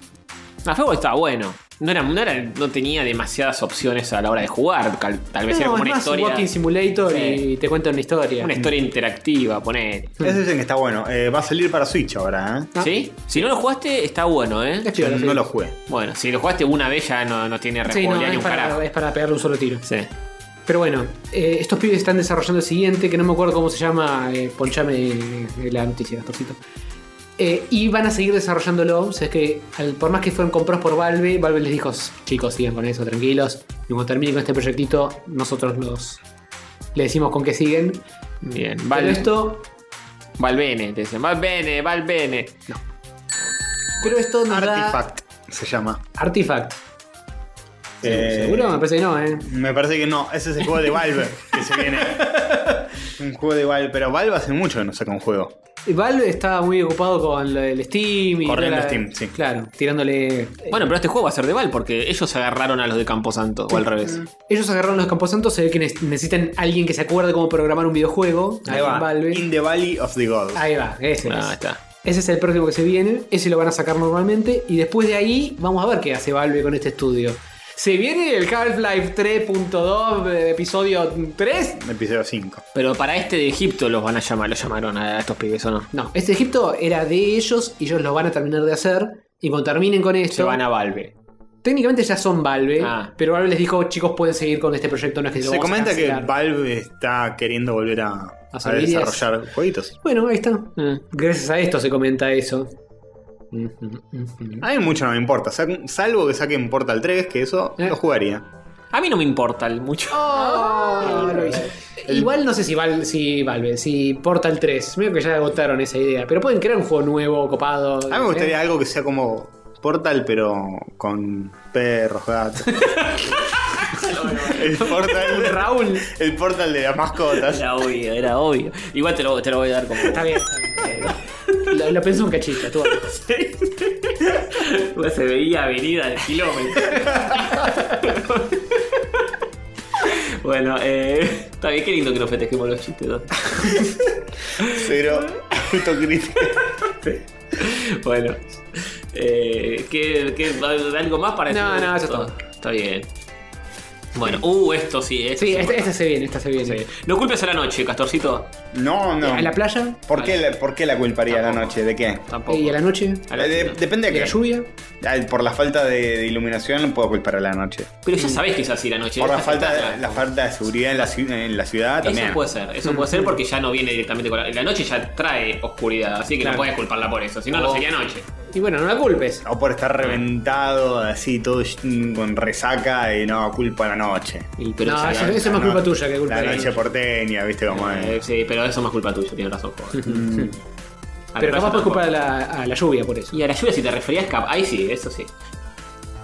Ah, Firewatch estaba bueno. No, era, no, era, no tenía demasiadas opciones a la hora de jugar. Tal vez era como es una más un historia. Walking Simulator Sí. y te cuenta una historia. Una historia interactiva, poner. Ese dicen que está bueno. Eh, va a salir para Switch ahora, ¿eh? Ah. ¿Sí? Si no lo jugaste, está bueno, ¿eh? Es sí. no lo jugué. Bueno, si lo jugaste una vez ya no, no tiene Sí, no, responsabilidad ni es un carajo. para, es para pegarle un solo tiro. Sí. Pero bueno, eh, estos pibes están desarrollando el siguiente, que no me acuerdo cómo se llama. Eh, ponchame eh, la noticia, Castorcito. Eh, y van a seguir desarrollándolo. O sea, es que al- por más que fueron comprados por Valve, Valve les dijo, chicos, sigan con eso, tranquilos. Y cuando termine con este proyectito, nosotros los le decimos con qué siguen. Bien. Pero Val, esto, Valbene, te dicen. Valbene, Valbene. pero esto nos da Artifact se llama. Artifact. Eh, ¿Seguro? Me parece que no, ¿eh? Me parece que no. Ese es el juego de Valve que se viene. Un juego de Valve. Pero Valve hace mucho que no saca un juego. Valve estaba muy ocupado con lo del Steam y Corriendo la- Steam, sí. Claro, tirándole. Bueno, pero este juego va a ser de Val porque ellos agarraron a los de Camposanto, o al revés. Ellos agarraron los Camposantos, se ve que ne- necesitan alguien que se acuerde cómo programar un videojuego. Ahí en va. Valve. In the Valley of the Gods. Ahí va, ese Ah, es. está. Ese es el próximo que se viene. Ese lo van a sacar normalmente. Y después de ahí, vamos a ver qué hace Valve con este estudio. Se viene el Half-Life 3.2, eh, episodio 3. Episodio 5. Pero para este de Egipto los van a llamar, los llamaron a estos pibes, ¿o no? No, este Egipto era de ellos y ellos lo van a terminar de hacer. Y cuando terminen con esto. Se van a Valve. Técnicamente ya son Valve, Ah. pero Valve les dijo, chicos, pueden seguir con este proyecto, no es que lo Se comenta que cancelar". Valve está queriendo volver a, a desarrollar jueguitos. Bueno, ahí está. Mm. Gracias a esto se comenta eso. A mí mucho no me importa. Sa- Salvo que saquen Portal 3, que eso Eh. lo jugaría. A mí no me importa el mucho. Oh, hice. Igual no sé si, Val- si Valve, si Portal 3. Medio que ya agotaron esa idea. Pero pueden crear un juego nuevo, copado. A mí me gustaría algo que sea como Portal, pero con perros, gatos. el Portal. Raúl. El Portal de las mascotas. Era obvio, era obvio. Igual te lo, te lo voy a dar como. Está bien, está bien. Lo, pensé un cachito, tú. Pues se veía venir al kilómetro. bueno, eh, está bien, qué lindo que nos festejemos los chistes. ¿no? Cero autocrítica. Bueno, eh, ¿qué, qué, algo más para No, decir? no, eso es todo. Está bien. Bueno, uh, esto sí, esto Sí, sí, esta, bueno. esta se viene, esta se viene. Sí. No culpes a la noche, Castorcito. No, no. ¿A la playa? ¿Por qué, la, ¿Por qué la culparía a la Tampoco. noche? ¿De qué? Tampoco. ¿Y a la noche? A la De- noche no. depende de ¿Y qué. la lluvia? Por la falta de, de iluminación no puedo culpar a la noche. Pero ya sabés que es así la noche. Por la falta, de, la falta de seguridad en la, ciu- en la ciudad también. Eso puede ser, eso puede ser porque ya no viene directamente con la, la noche ya trae oscuridad, así que Claro. no puedes culparla por eso, si no no sería noche. Y bueno, no la culpes. O por estar reventado, así, todo con resaca y no, culpa la noche. Y- pero no, eso, eso es más La culpa no- tuya que culpa La de noche porteña, viste cómo eh, es. sí, pero eso es más culpa tuya, tienes razón. joder. Mm. A la Pero capaz playa por culpa mejor. de la, a la lluvia por eso. Y a la lluvia, si te referías, cap- ahí sí, eso sí.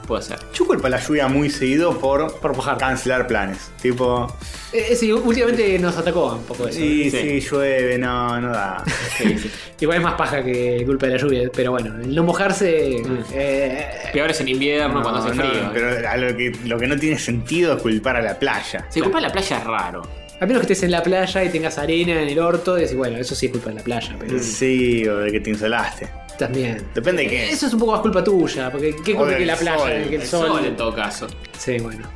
Puede ser. Yo culpo la lluvia muy seguido por, Por mojar. cancelar planes. Tipo, Eh, eh, sí, últimamente nos atacó un poco eso. sí, Sí. sí, llueve, no, no da. Sí, sí. Igual es más paja que culpa de la lluvia, pero bueno, el no mojarse. Mm. eh, Peor es en invierno No, cuando hace no, frío. ¿eh? pero a lo, que, lo que no tiene sentido es culpar a la playa. Si culpa de la playa es raro. a menos que estés en la playa y tengas arena en el orto, y decís, bueno, eso sí es culpa de la playa, pero Sí, o de que te insolaste. También. Depende de qué. Eso es un poco más culpa tuya, porque qué culpa que la playa, sol, que el, El sol. sol. en todo caso. Sí, bueno.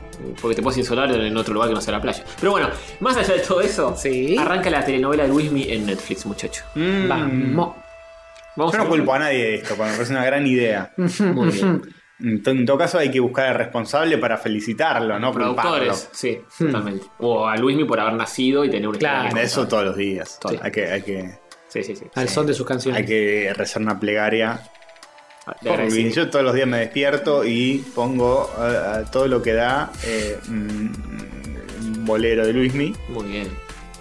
Porque te puedes insolar en otro lugar que no sea la playa. Pero bueno, más allá de todo eso, Sí. arranca la telenovela de Luismi en Netflix, muchacho. Mm. Vamos. Vamos Yo no a- culpo a nadie de esto, porque me parece una gran idea. Muy bien. En to- en todo caso hay que buscar al responsable para felicitarlo, no culparlo. Productores, sí, totalmente. O a Luismi por haber nacido y tener una Claro. Eso todos los días. Sí. Hay, que, hay, que, Sí, sí, sí. Al son de sus canciones. hay que rezar una plegaria. De por agradecido. Luis. Yo todos los días me despierto y pongo eh, todo lo que da eh, mm, un bolero de Luismi. Muy bien.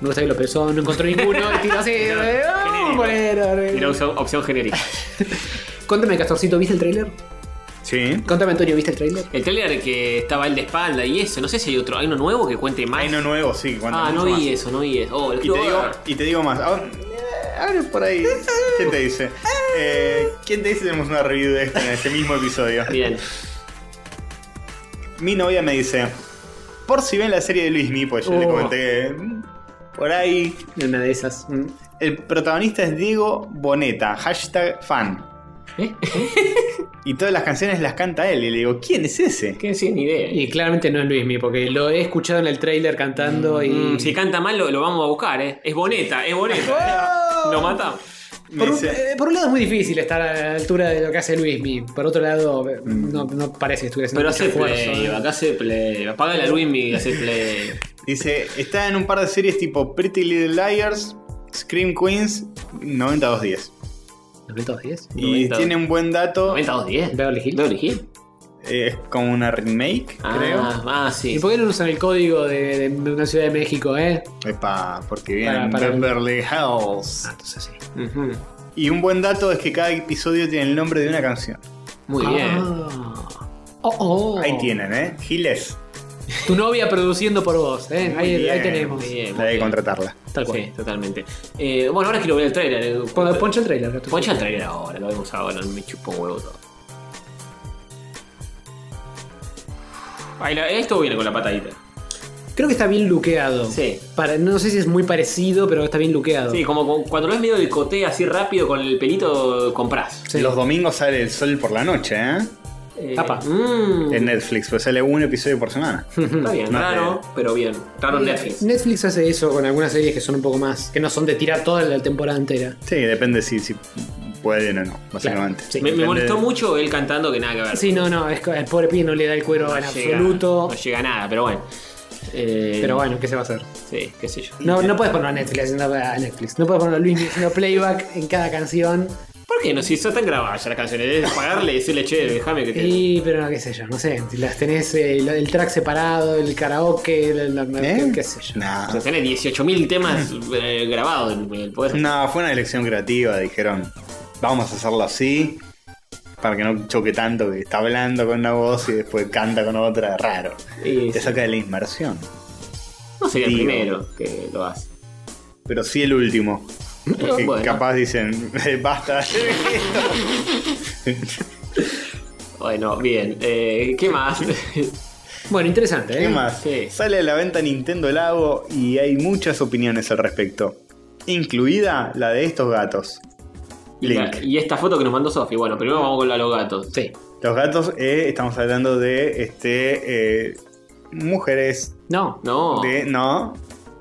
Me gusta que lo pensó, no encontró ninguno, y tiró así. No, eh, ah, bolero, Mira, opción, opción genérica. Contame, Castorcito, ¿viste el trailer? Sí. Contame, Antonio, ¿viste el trailer? El trailer que estaba él de espalda y eso, no sé si hay otro, hay uno nuevo que cuente más. Hay uno nuevo, sí. ah, no vi más. eso, no vi eso. Oh, Y te, digo, y te digo más. Abre por ahí. ¿Quién te dice? Eh, ¿Quién te dice que tenemos una review de esto en este mismo episodio? Bien. Mi novia me dice, por si ven la serie de Luismi, pues yo le Oh. comenté que mm, por ahí Una de esas. Mm. el protagonista es Diego Boneta, hashtag fan. ¿Eh? Y todas las canciones las canta él. Y le digo, ¿quién es ese? Que sin ni idea. Y claramente no es Luismi, porque lo he escuchado en el trailer cantando y. Mm, si canta mal lo, lo vamos a buscar, ¿eh? Es boneta, es boneta. Oh. Lo mata. Me Por un, dice, eh, por un lado es muy difícil estar a la altura de lo que hace Luismi. Por otro lado, eh, no, no parece que estuviera haciendo Pero hace play, acá hace play. Apaga la Luismi y hace play. dice, está en un par de series tipo Pretty Little Liars, Scream Queens, 9210. 910. Y 90. tiene un buen dato. 9210. Beverly Hills. Beverly Hills. eh, Es como una remake, creo. Ah, ah, sí. ¿Y por qué no usan el código de, de una ciudad de México, eh? Epa, porque viene para el- Beverly Hills. Ah, entonces sí. Ujú. Y un buen dato es que cada episodio tiene el nombre de una canción. Muy bien. Ah. Oh, oh. Ahí tienen, ¿eh? Giles. Tu novia produciendo por vos, ¿eh? Ahí, ahí tenemos. Muy bien. muy Hay que contratarla. Tal cual. Sí, totalmente. Eh, bueno, ahora quiero ver el trailer. Pon- Poncha el trailer. Gato. Poncha el trailer ahora, lo vemos ahora, me chupo un huevo todo. Ahí la- esto viene con la patadita. Creo que está bien luqueado. Sí. Para, no sé si es muy parecido, pero está bien luqueado. Sí, como, como cuando lo ves medio de coté así rápido con el pelito, compras. Sí. Los domingos sale el sol por la noche, ¿eh? Eh, mm, En Netflix, pues sale un episodio por semana. Está bien, No, raro, pero bien. Raro en Netflix. Netflix hace eso con algunas series que son un poco más. que no son de tirar toda la temporada entera. Sí, depende si, si pueden o no, básicamente. sí. Me, molestó de- mucho él cantando que nada que ver. Sí, no, no, es que el pobre pibe no le da el cuero No en llega- absoluto. No llega a nada, pero bueno. Eh, Pero bueno, ¿qué se va a hacer? Sí, qué sé yo. No, no puedes poner a Netflix haciendo a Netflix. No puedes poner a Luis haciendo playback en cada canción. ¿Por qué no? Si son tan grabadas ya las canciones, es pagarle y decirle, che, déjame que te. Y, pero no, qué sé yo, no sé. Si las tenés eh, el track separado, el karaoke, el, el- ¿Eh? qué, qué sé yo. Nah. O sea, tenés 18.000 temas eh, grabados en el poder. No, fue una elección creativa. Dijeron, vamos a hacerlo así. Para que no choque tanto que está hablando con una voz y después canta con otra. Raro. Te saca de la inmersión. no sería el primero que lo hace. Pero sí el último. Porque Bueno. capaz dicen, basta de hacer esto. Bueno, bien. Eh, ¿Qué más? Bueno, interesante, ¿eh? ¿Qué más? Sí. Sale a la venta Nintendo Lago y hay muchas opiniones al respecto. Incluida la de estos gatos. y, la- Link. y esta foto que nos mandó Sofi. Bueno, primero vamos con la de los gatos. Sí. Los gatos, eh, estamos hablando de este eh, mujeres No. No. de. No.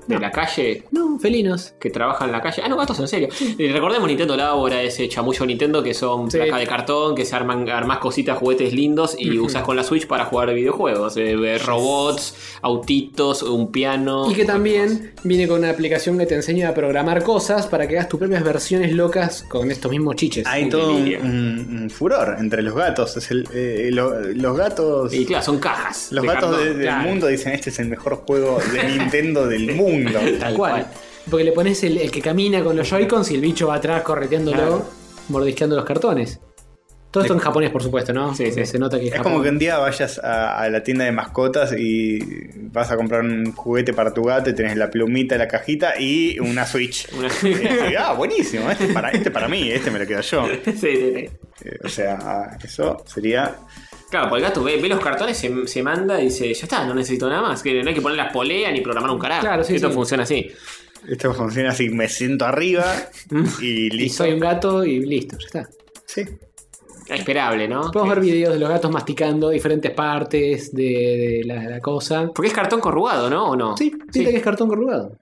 De No. la calle No, felinos. que trabajan en la calle. Ah, no, gatos, en serio. Recordemos Nintendo Labo, era ese chamullo Nintendo que son Sí. placas de cartón, que se arman, armás cositas, juguetes lindos y usas con la Switch para jugar videojuegos. Eh, eh, robots, autitos, un piano. Y que también viene con una aplicación que te enseña a programar cosas para que hagas tus propias versiones locas con estos mismos chiches. Hay todo un, delirio. un- un furor entre los gatos. Es el, eh, lo- los gatos. Y claro, son cajas. Los de gatos cartón. de- del claro. mundo dicen este es el mejor juego de Nintendo del mundo. Tal cual. Porque le pones el, el que camina con los Joy-Cons y el bicho va atrás correteándolo, Claro. mordisqueando los cartones. Todo esto en japonés, por supuesto, ¿no? Sí. Se nota que es, Es como que un día vayas a, a la tienda de mascotas y vas a comprar un juguete para tu gato y tenés la plumita, la cajita y una Switch. Una- Y decís, ah, buenísimo, este para, este para mí, este me lo quedo yo. Sí, sí, sí. Eh, o sea, eso sería. Claro, porque el gato ve, ve los cartones, se, se manda y dice, ya está, no necesito nada más. Que no hay que poner las poleas ni programar un carajo. Claro, sí, Esto sí. funciona así. Esto funciona así, me siento arriba y Y listo. soy un gato y listo, ya está. Sí. Esperable, ¿no? Podemos ver videos de los gatos masticando diferentes partes de, de la, la cosa. Porque es cartón corrugado, ¿no? ¿O no? Sí, pinta que es cartón corrugado.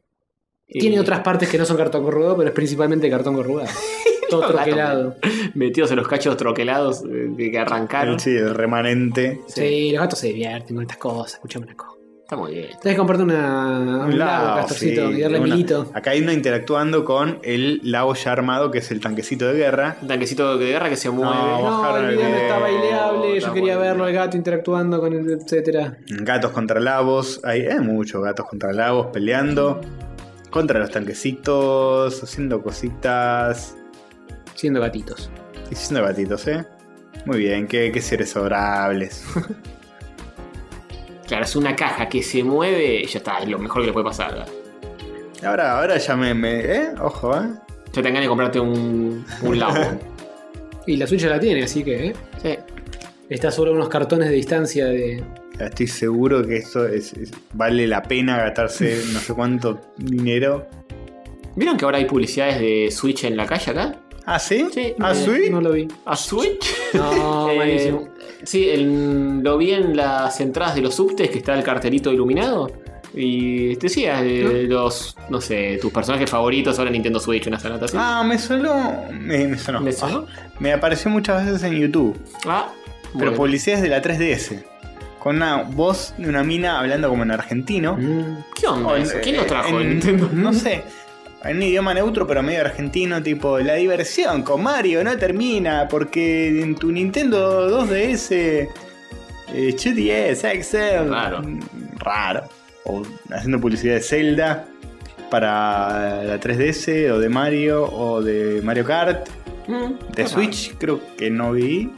Y- Tiene otras partes que no son cartón corrugado, pero es principalmente cartón corrugado. Todo troquelado. Metidos en los cachos troquelados eh, que que arrancaron. Sí, el remanente. Sí. los gatos se divierten con estas cosas. Escuchame una cosa. Está muy bien. Tenés que comprarte una, un lago, Castorcito, sí, y darle una- milito. Acá hay uno interactuando con el lago ya armado, que es el tanquecito de guerra. Un tanquecito de guerra que se mueve. No. El el video no está baileable, yo quería verlo, el gato interactuando con el etcétera. Gatos contra labos. Hay, hay muchos gatos contra labos peleando. Contra los tanquecitos, haciendo cositas. Siendo gatitos. Y siendo gatitos, ¿eh? Muy bien, qué, qué seres adorables. Claro, es una caja que se mueve y ya está, es lo mejor que le puede pasar. Ahora, ahora ya me, me- ¿eh? Ojo, ¿eh? Ya te ganas de comprarte un, un labo. Y la Switch ya la tiene, así que ¿eh? sí. está solo unos cartones de distancia de. Estoy seguro que esto es, es- vale la pena gastarse no sé cuánto dinero. ¿Vieron que ahora hay publicidades de Switch en la calle acá? ¿Ah, sí? Sí, ¿Ah, eh, sí? No lo vi. ¿A Switch? No, Eh, malísimo. Sí, el- lo vi en las entradas de los subtes que está el cartelito iluminado. Y te decía, eh, los, no sé, tus personajes favoritos ahora en Nintendo Switch, una sonata así. Ah, me sonó. Me, me sonó. ¿Me sonó? Me apareció muchas veces en YouTube. Ah, Pero bueno. publicidades de la 3DS. Con una voz de una mina hablando como en argentino. Mm. ¿Qué onda O? ¿Quién lo trajo en- Nintendo? No sé. En un idioma neutro, pero medio argentino, tipo, la diversión con Mario no termina porque en tu Nintendo 2DS, eh, 2DS, XL. Raro. mm, Raro. O haciendo publicidad de Zelda para la 3DS, o de Mario, o de Mario Kart. Mm, De raro. Switch, creo que no vi.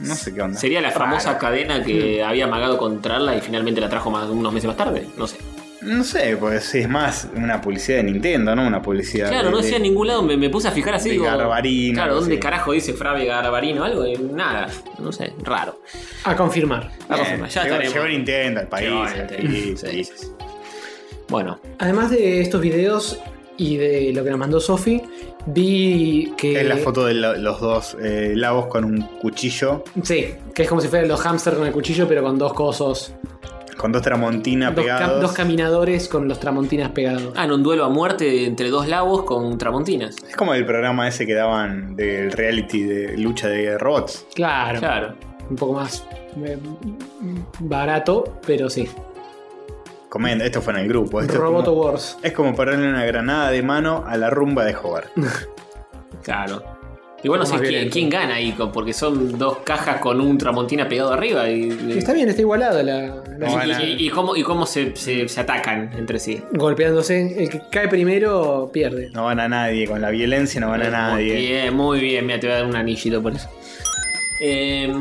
No sé qué onda. Sería la famosa cadena que había amagado contrarla y finalmente la trajo más, unos meses más tarde. No sé. No sé, pues es más una publicidad de Nintendo, ¿no? Una publicidad. Claro, de- no decía en ningún lado, me, me puse a fijar así. de digo, Garbarino, Claro, ¿dónde carajo dice Frave Garbarino algo? Y nada, no sé, raro. A confirmar. A Eh, confirmar, ya llegó, Nintendo al país. Llegó al Nintendo, país, sí, sí. Bueno, Además de estos videos y de lo que nos mandó Sofi, vi que. Es la foto de lo- los dos eh, lagos con un cuchillo, Sí, que es como si fueran los hamsters con el cuchillo, pero con dos cosos. Con dos tramontinas cam- pegados. dos caminadores con los tramontinas pegados. ah, en un duelo a muerte entre dos labos con tramontinas. es como el programa ese que daban del reality de lucha de robots. Claro, Claro. un poco más eh, barato, pero sí. Comenta, esto fue en el grupo. Esto es Roboto como, Wars. es como ponerle una granada de mano a la rumba de Hogar. Claro. Y bueno, quién, quién gana ahí, porque son dos cajas con un tramontina pegado arriba. Y, y- Está bien, está igualada la, la- No, y- y cómo, y cómo se, se- se atacan entre sí. golpeándose. El que cae primero pierde. No van a nadie, con la violencia no van a Muy nadie. bien, muy bien. Mira, te voy a dar un anillito por eso. Eh,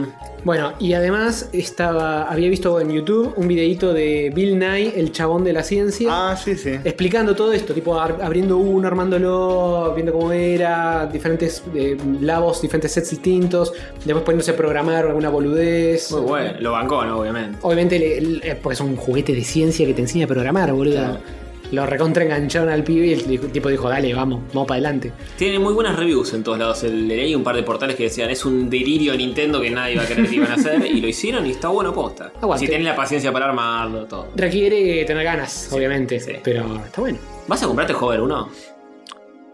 Bueno, y además estaba, había visto en YouTube un videito de Bill Nye, el chabón de la ciencia. Ah, sí, sí. explicando todo esto, tipo abriendo uno, armándolo, viendo cómo era, diferentes eh, labos, diferentes sets distintos, después poniéndose a programar alguna boludez. muy bueno. Lo bancó, ¿no? Obviamente. Obviamente, le- le- porque es un juguete de ciencia que te enseña a programar, boludo. Claro. Lo recontra engancharon al pibe y el tipo dijo, dale, vamos, vamos para adelante. Tiene muy buenas reviews en todos lados. El- Leí un par de portales que decían es un delirio de Nintendo que nadie iba a creer que iban a hacer y lo hicieron y está bueno posta. Aguante. Si tenés la paciencia para armarlo, todo. Requiere tener ganas, obviamente, sí. pero está bueno. ¿Vas a comprarte Hover 1?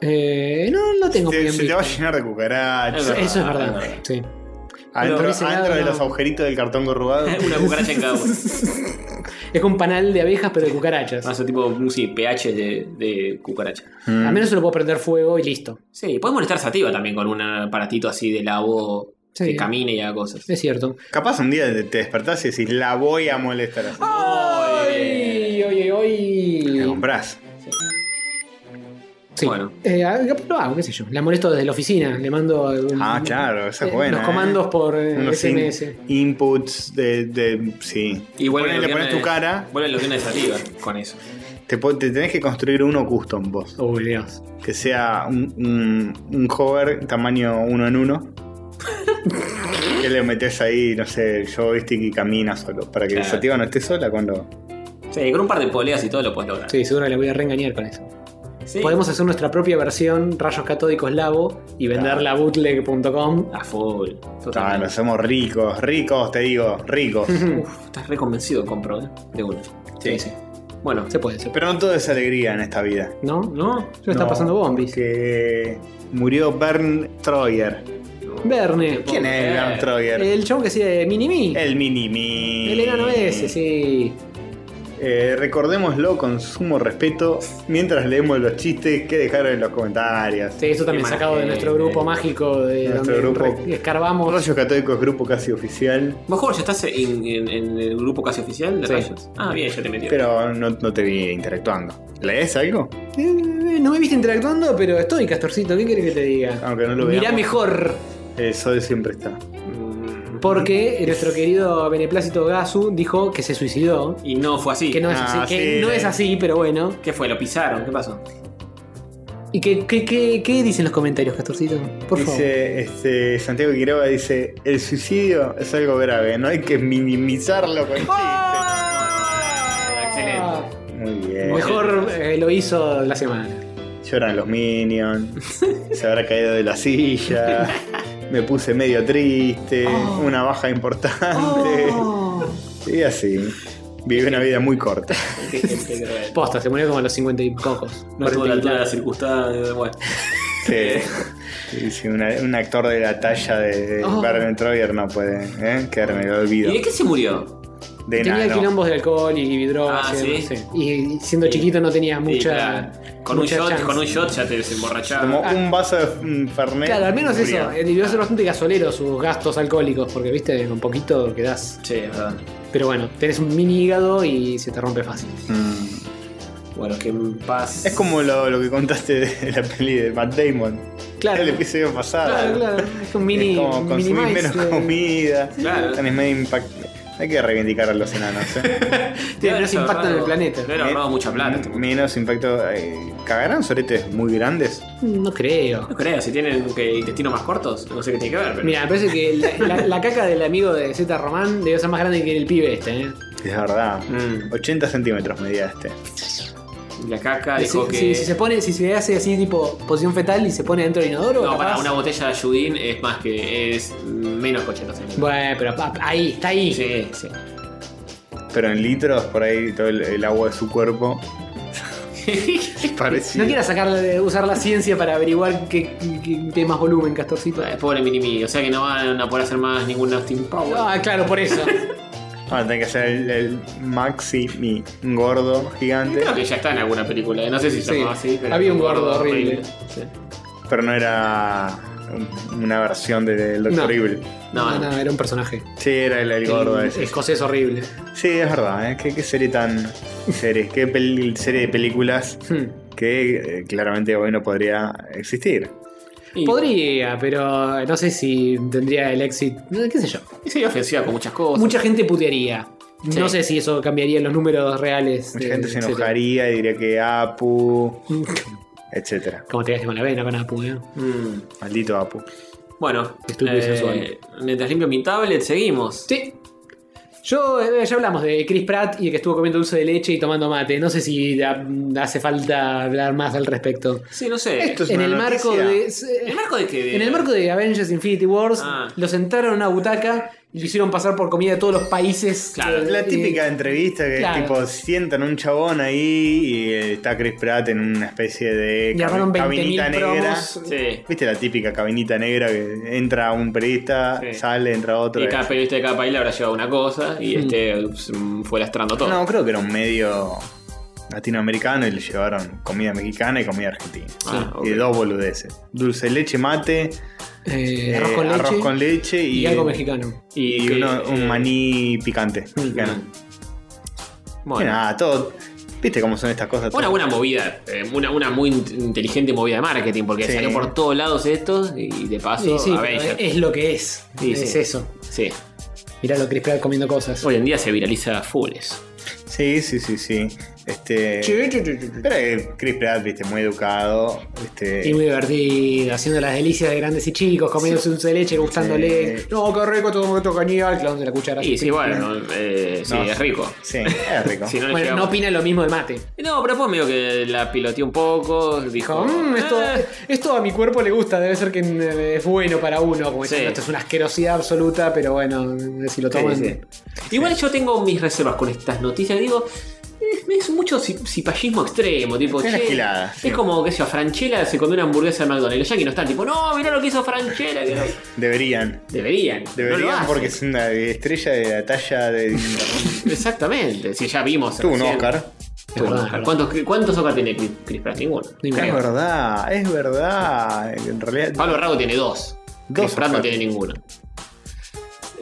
Eh, no lo tengo Te- bien se te va a llenar de cucarachas. Eso es verdad, es verdad. sí. Adentro, ese adentro lado, de los agujeritos del cartón corrugado. Una cucaracha en cada uno. Es como un panal de abejas, pero de cucarachas. Hace tipo un sí, pH de, de cucaracha. Mm. A menos se lo puedo prender fuego y listo. Sí, puedes molestar sativa también con un aparatito así de labo Sí. que camine y haga cosas. Es cierto. Capaz un día te despertás y decís, la voy a molestar así. ¡Ay! ¡Oye, ¿Qué oye! comprás? Sí. Bueno. Eh, ah, lo hago, qué sé yo. La molesto desde la oficina. Le mando algún- Ah, claro, esa es eh, buena. los ¿eh? comandos por in- SMS. inputs de, de- Sí. Y vuelve le pones tu cara, Vuelve lo que una de sativa con eso. te, tenés que construir uno custom vos. Dios. Que sea un, un, un hover tamaño uno en uno. que le metes ahí, no sé, el joystick y camina solo. Para que Claro. la sativa no esté sola cuando. Sí, con un par de poleas y todo lo puedes lograr. Sí, seguro que le voy a reengañar con eso. Sí. Podemos hacer nuestra propia versión rayos catódicos labo y venderla a bootleg.com. A full. Claro, Totalmente. somos ricos, ricos, te digo, ricos. Uf, estás re convencido, compro, ¿eh? De una. Sí. Bueno, Se puede, se puede. Pero no todo es alegría en esta vida. ¿No? ¿no? Se está No, pasando bombis. Que murió Bern Troyer. Verne. ¿Quién es Bern Troyer? El show que hacía de Mini-Me. El mini mi. El enano ese, sí. Eh, recordémoslo con sumo respeto mientras leemos los chistes que dejaron en los comentarios. Sí, eso también sacado de nuestro grupo mágico de Nuestro donde grupo. escarbamos. Rayos Católicos, grupo casi oficial. ¿Vos, Jorge, ya estás en, en- en el grupo casi oficial de Sí. Rayos? Ah, bien, ya te metí. Pero no, no te vi interactuando. ¿Lees algo? Eh, no me viste interactuando, pero estoy, Castorcito. ¿Qué querés que te diga? Aunque no lo Mirá veamos. mejor. El sol siempre está. Porque nuestro querido beneplácito Gasu dijo que se suicidó. Y no fue así. Que no es Ah, así, que sí, no es así, pero bueno. ¿Qué fue? ¿Lo pisaron? ¿Qué pasó? ¿Y qué, qué, qué, qué dicen los comentarios, Castorcito? Por favor. dice este, Santiago Quiroga dice, el suicidio es algo grave, no hay que minimizarlo con Excelente. chistes. Muy bien. Mejor eh, lo hizo la semana. Lloran los minions. se habrá caído de la silla. Me puse medio triste. Oh. Una baja importante. Y así. Vive una vida muy corta. Qué. Posta, se murió como a los 50 y pocos. No estuvo a la 40 y altura de las circunstancias. Bueno. Sí. Sí, sí, una- un actor de la talla de Oh. Barney Troyer no puede ¿eh? quedar en el olvido. ¿Y de qué se murió? De Tenía nada. quilombos de alcohol y drogas. Ah, y, ¿sí? demás, sí. y siendo chiquito no tenía Sí, mucha. claro. con, un shot, chance. con un shot ya te desemborrachabas. Como Ah. un vaso de mm, Fernet. Claro, al menos eso. Debió ser bastante gasolero sus gastos alcohólicos, porque viste, con poquito quedás. Sí, es verdad. Pero bueno, tenés un mini hígado y se te rompe fácil. Mm. Bueno, que en paz. Es como lo, lo que contaste de la peli de Matt Damon. Claro. El episodio pasado. Claro, claro. Es un mini. es como mini consumir menos de- comida. Claro. Tenés medio impacto. Hay que reivindicar a los enanos. ¿eh? Menos impacto en el planeta. ahorrado mucha plata. este mundo. Menos impacto. eh, ¿Cagarán soretes muy grandes? No creo. No creo, si tienen que intestinos más cortos, no sé qué tiene que ver. Pero... Mira, me parece que la, la- la caca del amigo de Z Román debe ser más grande que el pibe este, ¿eh? Es verdad. Mm. 80 centímetros medía este. La caca Si, dijo que. si- si se pone, si se hace así tipo posición fetal y se pone dentro del inodoro. No, para una botella de Judín es más que. es menos que 80 centímetros. Bueno, pero ahí, está ahí. Sí, sí. Pero en litros, por ahí todo el, el agua de su cuerpo. Parecido. No quieras sacarle, usar la ciencia para averiguar qué, qué- qué tiene más volumen, Castorcito. Eh, Pobre Minimi, o sea que no van a poder hacer más ningún Austin Power. Ah, claro, por eso. Van a tener que hacer el, el Maxi, mi gordo gigante. Creo que ya está en alguna película, eh, no sé si se Sí, llamaba así, pero. había un gordo horrible. Sí. Pero no era un- una versión del Doctor No. Evil. No, No, era un personaje. Sí, era el, el gordo El ese. escocés horrible. Sí, es verdad, ¿eh? ¿Qué, qué serie tan. serie? ¿Qué pel- serie de películas Hmm. que eh, claramente hoy no podría existir? Y- Podría, pero no sé si tendría el éxito. ¿Qué sé yo? y sería ofensiva con muchas cosas. Mucha gente putearía. Sí. No sé si eso cambiaría los números reales. Mucha de- gente se etcétera. enojaría y diría que Apu, etcétera. Como te quedaste con la vena con Apu, ¿eh? Mm, Maldito Apu. Bueno, eh, mientras limpio mi tablet, seguimos. Sí. Yo, eh, ya hablamos de Chris Pratt y de que estuvo comiendo dulce de leche y tomando mate. No sé si da- hace falta hablar más al respecto. Sí, no sé. Esto es En una el marco noticia. de. ¿En el marco de qué? De- En el marco de Avengers Infinity Wars, Ah. lo sentaron en una butaca y lo hicieron pasar por comida de todos los países. Claro, La típica entrevista que Claro. tipo sientan un chabón ahí y eh, está Chris Pratt en una especie de 20.000 cabinita negra. Sí. ¿Viste la típica cabinita negra que entra un periodista, Sí. sale, entra otro? Y cada periodista de cada país le habrá llevado una cosa y este mm, fue lastrando todo. No, creo que era un medio latinoamericano y le llevaron comida mexicana y comida argentina. Ah. Y dos boludeces. Dulce leche, mate, eh, eh, arroz con leche. arroz con leche y, y algo mexicano. Y, Y que, uno- un eh, maní picante. mexicano. Y Bueno. nada, todo. ¿Viste cómo son estas cosas? Una buena movida, eh, una, una muy in- inteligente movida de marketing, porque Sí. salió por todos lados esto y de paso Sí, sí, es lo que es. Sí, es sí. eso. Sí. Mirá lo Chris Pratt comiendo cosas. Hoy en día se viraliza fulls. Sí, sí, sí, sí. Este. Chu, chu, chu, chu, chu. Pero eh, Chris Pratt, viste, muy educado. Este, Y muy divertido, haciendo las delicias de grandes y chicos, comiéndose un dulce de leche, gustándole. Sí. No, qué rico, todo esto genial, clavando la cuchara. Y sí, bueno, eh, sí, No, es rico. Sí, es rico. Si no le Bueno, no opina lo mismo del mate. No, pero después medio que la piloteó un poco, dijo... Dijo, "Mm, esto, "Eh". esto a mi cuerpo le gusta, debe ser que eh, es bueno para uno. Como Sí. diciendo, esto es una asquerosidad absoluta, pero bueno, si lo toman. Sí, sí. Igual yo tengo mis reservas con estas noticias. Digo, es, es mucho ci- cipallismo extremo. Tipo, che, sí. es como que yo, Franchella se comió una hamburguesa de McDonald's. Los yankees no están tipo, no, mirá lo que hizo Franchella. que no". Deberían. Deberían. Deberían porque es una estrella de la talla de. Exactamente. Si ya vimos. Tuvo un. Oscar. Tuvo un Oscar. ¿Cuántos, ¿Cuántos Oscar tiene Chris, Pratt? Ninguno. Ni Es verdad, es verdad. En realidad. Pablo Rago tiene dos. Dos Chris Pratt no tiene ninguno.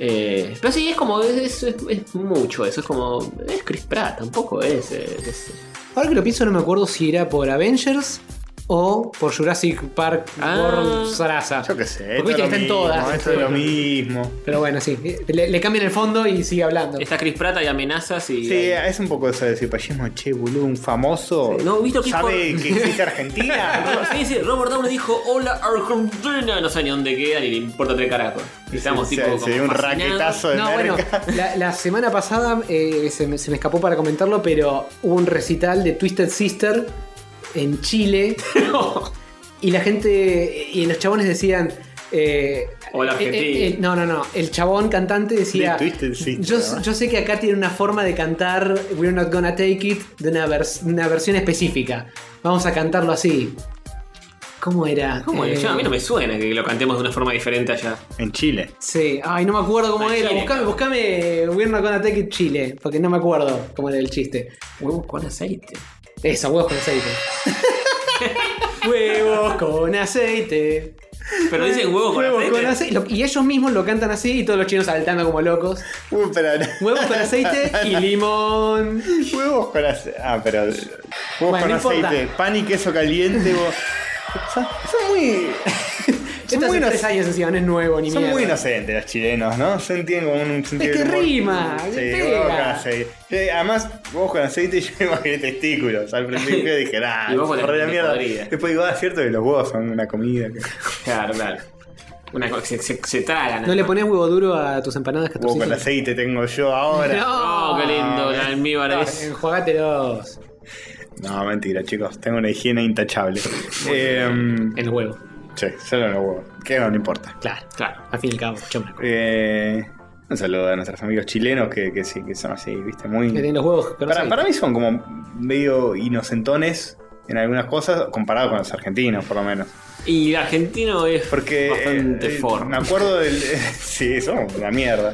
Eh, pero sí, es como. Es, es- es mucho eso. Es como. Es Chris Pratt, tampoco es. es- Ahora que lo pienso, no me acuerdo si era por Avengers o por Jurassic Park Ah. World Sarasa. Yo qué sé. Porque viste que es está lo en todas. mismo, Esto es lo mismo. Pero bueno, sí. Le, le cambian el fondo y sigue hablando. Está Chris Pratt, hay amenazas y. Sí, es un poco eso de cipallismo. Che, boludo, un famoso. Sí, no, ¿viste que ¿Sabe que existe Argentina? Sí, sí, Robert Downey dijo Hola Argentina. No sé ni dónde queda ni le importa tres carajos. Y estamos Sí, tipo. se- dio un raquetazo de No, bueno, la semana pasada eh, se, me, se me escapó para comentarlo, pero hubo un recital de Twisted Sister en Chile y la gente y los chabones decían. eh, Hola, eh, eh, Argentina. eh, no, no, no. El chabón cantante decía. Sister, yo, yo sé que acá tiene una forma de cantar We're Not Gonna Take It de una, vers- una versión específica. Vamos a cantarlo así. ¿Cómo era? ¿Cómo es? Eh, Yo- a mí no me suena que lo cantemos de una forma diferente allá. En Chile. Sí, ay, no me acuerdo cómo era. Chile. Buscame, buscame We're Not Gonna Take It Chile, porque no me acuerdo cómo era el chiste. Huevos con aceite. Eso, huevos con aceite. huevos con aceite. Pero dicen huevos con Huevos aceite. con aceite. Lo- Y ellos mismos lo cantan así y todos los chinos saltando como locos. Uh, pero. Huevos con aceite y limón. Huevos con aceite. Ah, pero. Huevos Bueno, con no importa. aceite. Pan y queso caliente. vos- Son, son muy. Son muy, tres años encima, no es nuevo ni son mierda. muy inocentes los chilenos, ¿no? Se entienden como un sentido Es que rima, Sí, que pega. además, huevos con aceite y yo imaginé testículos. Al principio dije, ah, Y vos con la la mierda. podrida. Después digo, ah, cierto que los huevos son una comida. que- Claro, claro. Una cosa se, se, se tragan. ¿No le pones huevo duro a tus empanadas Huevo con aceite tengo yo ahora. No. Oh, qué lindo, el almíbar es. Enjuagátelos No, mentira, chicos. Tengo una higiene intachable. eh, en el huevo. Sí, solo en los huevos. Que no, no importa. Claro, Claro. al fin y al cabo. chomra. Eh, un saludo a nuestros amigos chilenos que, que sí, que son así, viste, muy. Que tienen los huevos con Para, para mí son como medio inocentones en algunas cosas, comparado con los argentinos, por lo menos. Y el argentino es Porque bastante eh, eh, me acuerdo del. sí, son una mierda.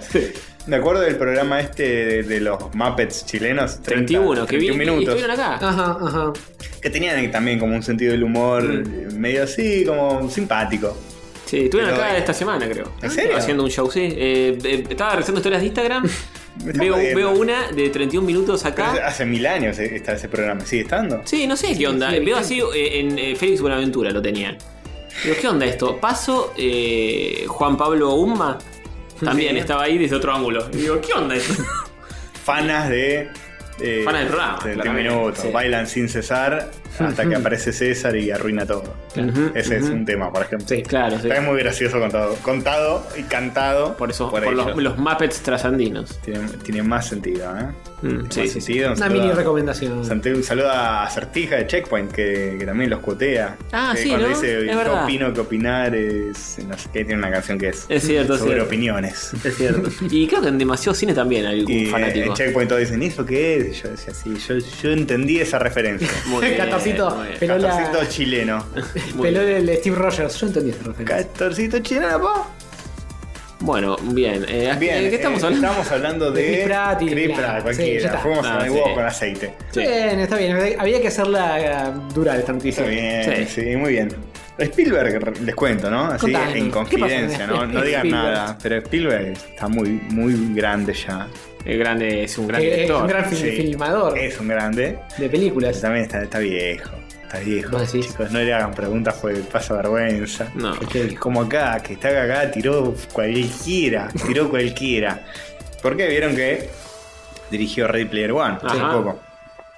Me acuerdo del programa este de, de los Muppets chilenos. 30, 31, que vi 31 y minutos. estuvieron acá. Ajá, ajá. Que tenían también como un sentido del humor Mm. medio así, como simpático. Sí, estuvieron Pero, acá eh, esta semana, creo. ¿en serio? Haciendo un show, sí. Eh, eh, estaba revisando historias de Instagram. Veo, veo una de 31 minutos Pero acá. hace mil años está ese programa, ¿sigue estando? Sí, no sé qué onda. sí, Veo sí. así eh, en eh, Félix Buenaventura lo tenían. Digo, ¿qué onda esto? Paso, eh, Juan Pablo Umma también Sí. estaba ahí desde otro ángulo. Y digo, ¿qué onda esto? Fanas de Eh, Fan del programa, de- de claramente. minutos. Sí. Bailan sin cesar hasta que aparece César y arruina todo. Ese es un tema, por ejemplo. Sí. Claro, sí. Está muy gracioso contado, contado y cantado. Por eso, por por, los, Muppets trasandinos. Tiene, tiene más sentido, ¿eh? Mm, Más sí, sí. sentido. Un Una mini recomendación. Un saludo a Certija de Checkpoint, que, que también los cuotea. Ah, Que sí, Cuando ¿no? dice, Es yo verdad. opino que opinar es. No sé qué, tiene una canción que es. Es cierto, sobre cierto. opiniones. Es cierto. Y creo que en demasiado cine también hay un Y eh, fanático. en Checkpoint todos dicen, ¿y eso qué es? Y yo decía, sí, yo, yo entendí esa referencia. Muy bien, Castorcito, muy bien. la- Castorcito chileno. Peló el de Steve Rogers. Yo entendí esa referencia. Castorcito chileno, pa. Bueno, bien. Eh, Bien, ¿De qué estamos eh, hablando? Estamos hablando De de. Chris Pratt y- Chris claro, Pratt, sí, cualquiera. está. Fuimos Ah, a el sí. huevo con aceite. Sí. Bien, está bien. Había que hacerla eh, dura esta noticia. Está bien, Sí. sí. muy bien. Spielberg, les cuento, ¿no? Así Contanos, en ¿qué confidencia, ¿no? No digan Spielberg? nada. Pero Spielberg está muy, muy grande ya. El grande es un gran es director. un gran Sí. filmador Es un grande. de películas. Pero también está, está viejo. Está viejo. Chicos, no le hagan preguntas porque pasa vergüenza. No. Como acá, que está acá, tiró cualquiera. Tiró cualquiera. ¿Por qué? Vieron que dirigió Ready Player One hace poco.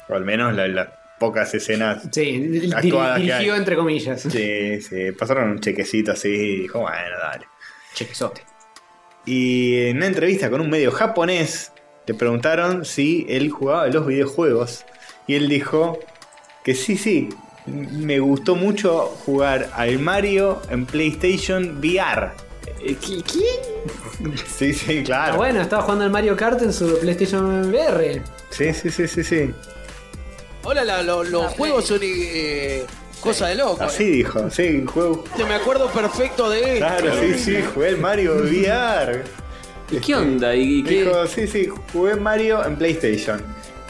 O al menos la- pocas escenas. Sí, Actuadas dirigió entre comillas. Sí, sí, pasaron un chequecito así y dijo, bueno, dale. Chequesote. Y en una entrevista con un medio japonés le preguntaron si él jugaba a los videojuegos. Y él dijo que sí, sí. Me gustó mucho jugar al Mario en PlayStation VR. Eh, ¿Qui- ¿Quién? Sí, sí, Ah, claro. bueno, estaba jugando al Mario Kart en su PlayStation VR. Sí, sí, sí, sí, sí. Ahora la- lo- los juegos son eh, cosa de loco. Así dijo, sí, juego. eh. Me acuerdo perfecto de esto. Claro, sí, sí, jugué el Mario VR. ¿Y qué onda? ¿Y qué? Dijo, sí, sí, jugué Mario en PlayStation.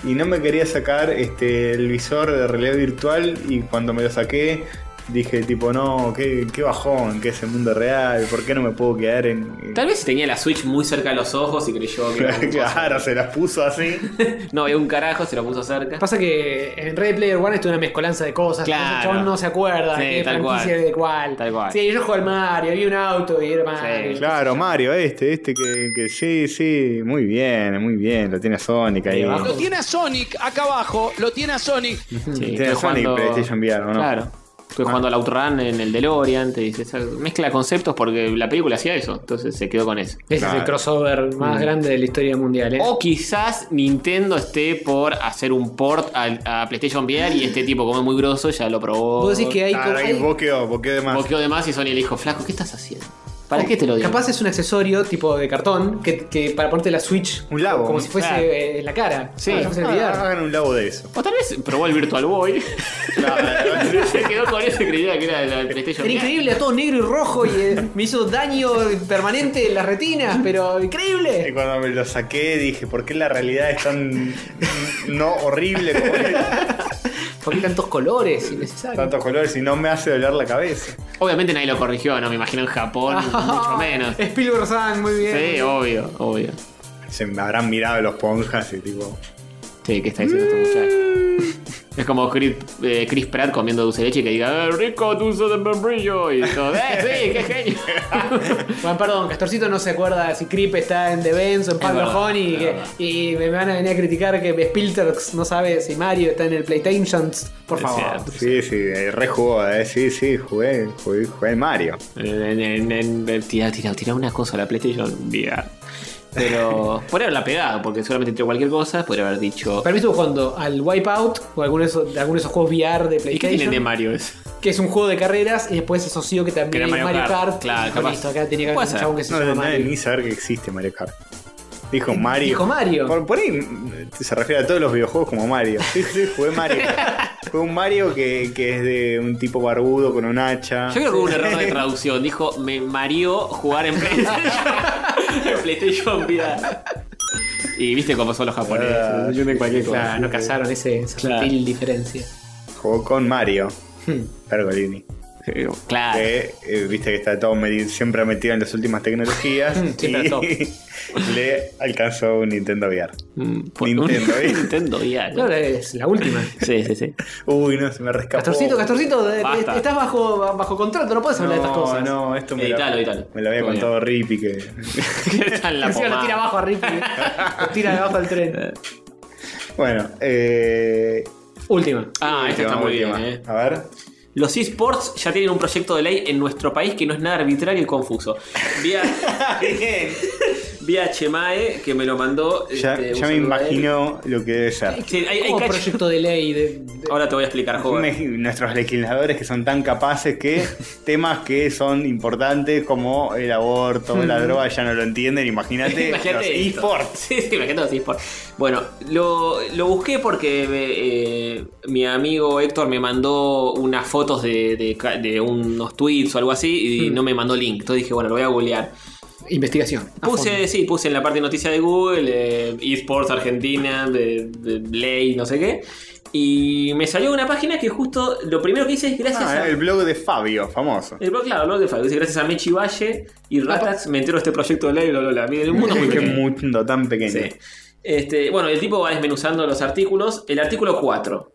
Y no me quería sacar este, el visor de realidad virtual y cuando me lo saqué dije tipo, no, qué, qué bajón, que es el mundo real, ¿por qué no me puedo quedar en... Tal vez tenía la Switch muy cerca de los ojos y creyó que. era claro, se las puso así. No había un carajo, se lo puso cerca. Pasa que en Ready Player One es una mezcolanza de cosas. Claro. chabón no se acuerda Sí, qué tal franquicia cual. de cuál. Tal cual. Sí, yo juego al Mario, vi un auto y era Mario. Claro, Mario, este, este que, que sí, sí, muy bien, muy bien, lo tiene Sonic ahí. Lo tiene a Sonic acá abajo, lo tiene a Sonic. Sí, Tiene Sonic jugando- PlayStation VR, ¿o no? Claro. Estoy jugando al Outrun en el DeLorean, te dice, esa- mezcla conceptos porque la película hacía eso, entonces se quedó con eso. Ese es el crossover más Mm. grande de la historia mundial. ¿eh? O quizás Nintendo esté por hacer un port al- a, PlayStation VR y este tipo, como es muy grosso, ya lo probó. Vos decís que hay, Claro, hay- boqueó de más. Boqueó de más y Sony le dijo, flaco, ¿qué estás haciendo? ¿Para qué te lo digo? Capaz es un accesorio tipo de cartón que, que para ponerte la Switch Un labo. como si fuese Claro. eh, en la cara. Sí. Ah, olvidar. hagan un labo de eso. O tal vez probó el Virtual Boy. se quedó con eso y creía que era la PlayStation Era increíble, todo negro y rojo y eh, me hizo daño permanente en las retinas, pero Y increíble. cuando me lo saqué dije, ¿por qué la realidad es tan no horrible como ¿Por qué tantos colores innecesarios? tantos colores y no me hace doler la cabeza? Obviamente nadie lo corrigió, no me imagino en Japón, mucho menos. Spielberg San, muy bien. Sí, obvio, obvio. Se me habrán mirado los ponjas y tipo. Sí, ¿qué está diciendo este muchacho? Es como Chris, eh, Chris Pratt comiendo dulce de leche y que diga, "Eh, rico dulce de membrillo. Y todo, eh, sí, qué genio. Bueno, perdón, Castorcito no se acuerda si Creep está en The Benz o en Pablo Honey y, me van a venir a criticar que Spielberg no sabe si Mario está en el PlayStation. Por favor. Sí, sí, eh, re jugó, eh. Sí, sí, jugué, jugué, jugué Mario. En- Tira, tira, tira una cosa a la PlayStation VR. Pero por haberla pegado, porque seguramente tiró cualquier cosa, podría haber dicho. Para mí estuvo jugando al Wipeout o alguno de esos, de alguno de esos juegos VR de ¿Y qué PlayStation. tienen de Mario eso? Que es un juego de carreras y después se asoció que también hay Mario Mario Kart. Kart, claro, capaz. listo, acá tenía que haber un chabón que se No, llama no Mario. ni saber que existe Mario Kart. Dijo Mario. Dijo Mario. Por, por ahí se refiere a todos los videojuegos como Mario. Sí, sí, jugué Mario. Fue un Mario que, que es de un tipo barbudo con un hacha. Yo creo que hubo un error de traducción. Dijo, me mareó jugar en PlayStation, PlayStation VR. Y viste cómo son los japoneses. Ah, entienden cualquier cosa. Claro, no cazaron ese, esa Claro. sutil diferencia. Jugó con Mario. Hmm. Claro. Que eh, viste que está todo meti- siempre metido en las últimas tecnologías. Y le alcanzó un Nintendo VR. Mm, Nintendo, ¿eh? Nintendo VR. Claro, es la última. Sí, sí, sí. Uy, no, se me rescapó. Castorcito, Castorcito, eh, Basta. estás bajo, bajo contrato, no puedes hablar de estas No, cosas. no, esto me, Editalo, lo, editalo. me lo había Todo contado Rippy que Está en la Encima lo tira abajo a Rippy. lo tira abajo al tren. Bueno, eh. Última. Ah, esta está última, muy bien, última. eh. A ver. Los esports ya tienen un proyecto de ley en nuestro país que no es nada arbitrario y confuso. Vía, vía Chemae, que me lo mandó. Ya, este, ya me imagino lo que debe ser. Sí, hay, hay proyecto de ley de, de- Ahora te voy a explicar, joven. Nuestros legisladores que son tan capaces que temas que son importantes como el aborto, la droga ya no lo entienden. Imagínate los Imagínate esports. Sí, sí, imagínate los esports. Bueno, lo, lo busqué porque eh, mi amigo Héctor me mandó unas fotos de, de ca- de unos tweets o algo así y Hmm. no me mandó link. Entonces dije, bueno, lo voy a googlear. Investigación. Puse, fondo. sí, puse en la parte de noticias de Google, eh, eSports Argentina, de, de Ley, no sé qué. Y me salió una página que justo lo primero que hice es gracias Ah, a. el blog de Fabio, famoso. El blog, claro, el blog de Fabio. Dice, gracias a Mechi Valle y Ratax me entero de este proyecto de ley, bla, bla, bla. El mundo es muy Qué pequeño. mundo tan pequeño. Sí. Este, bueno, el tipo va desmenuzando los artículos. El artículo 4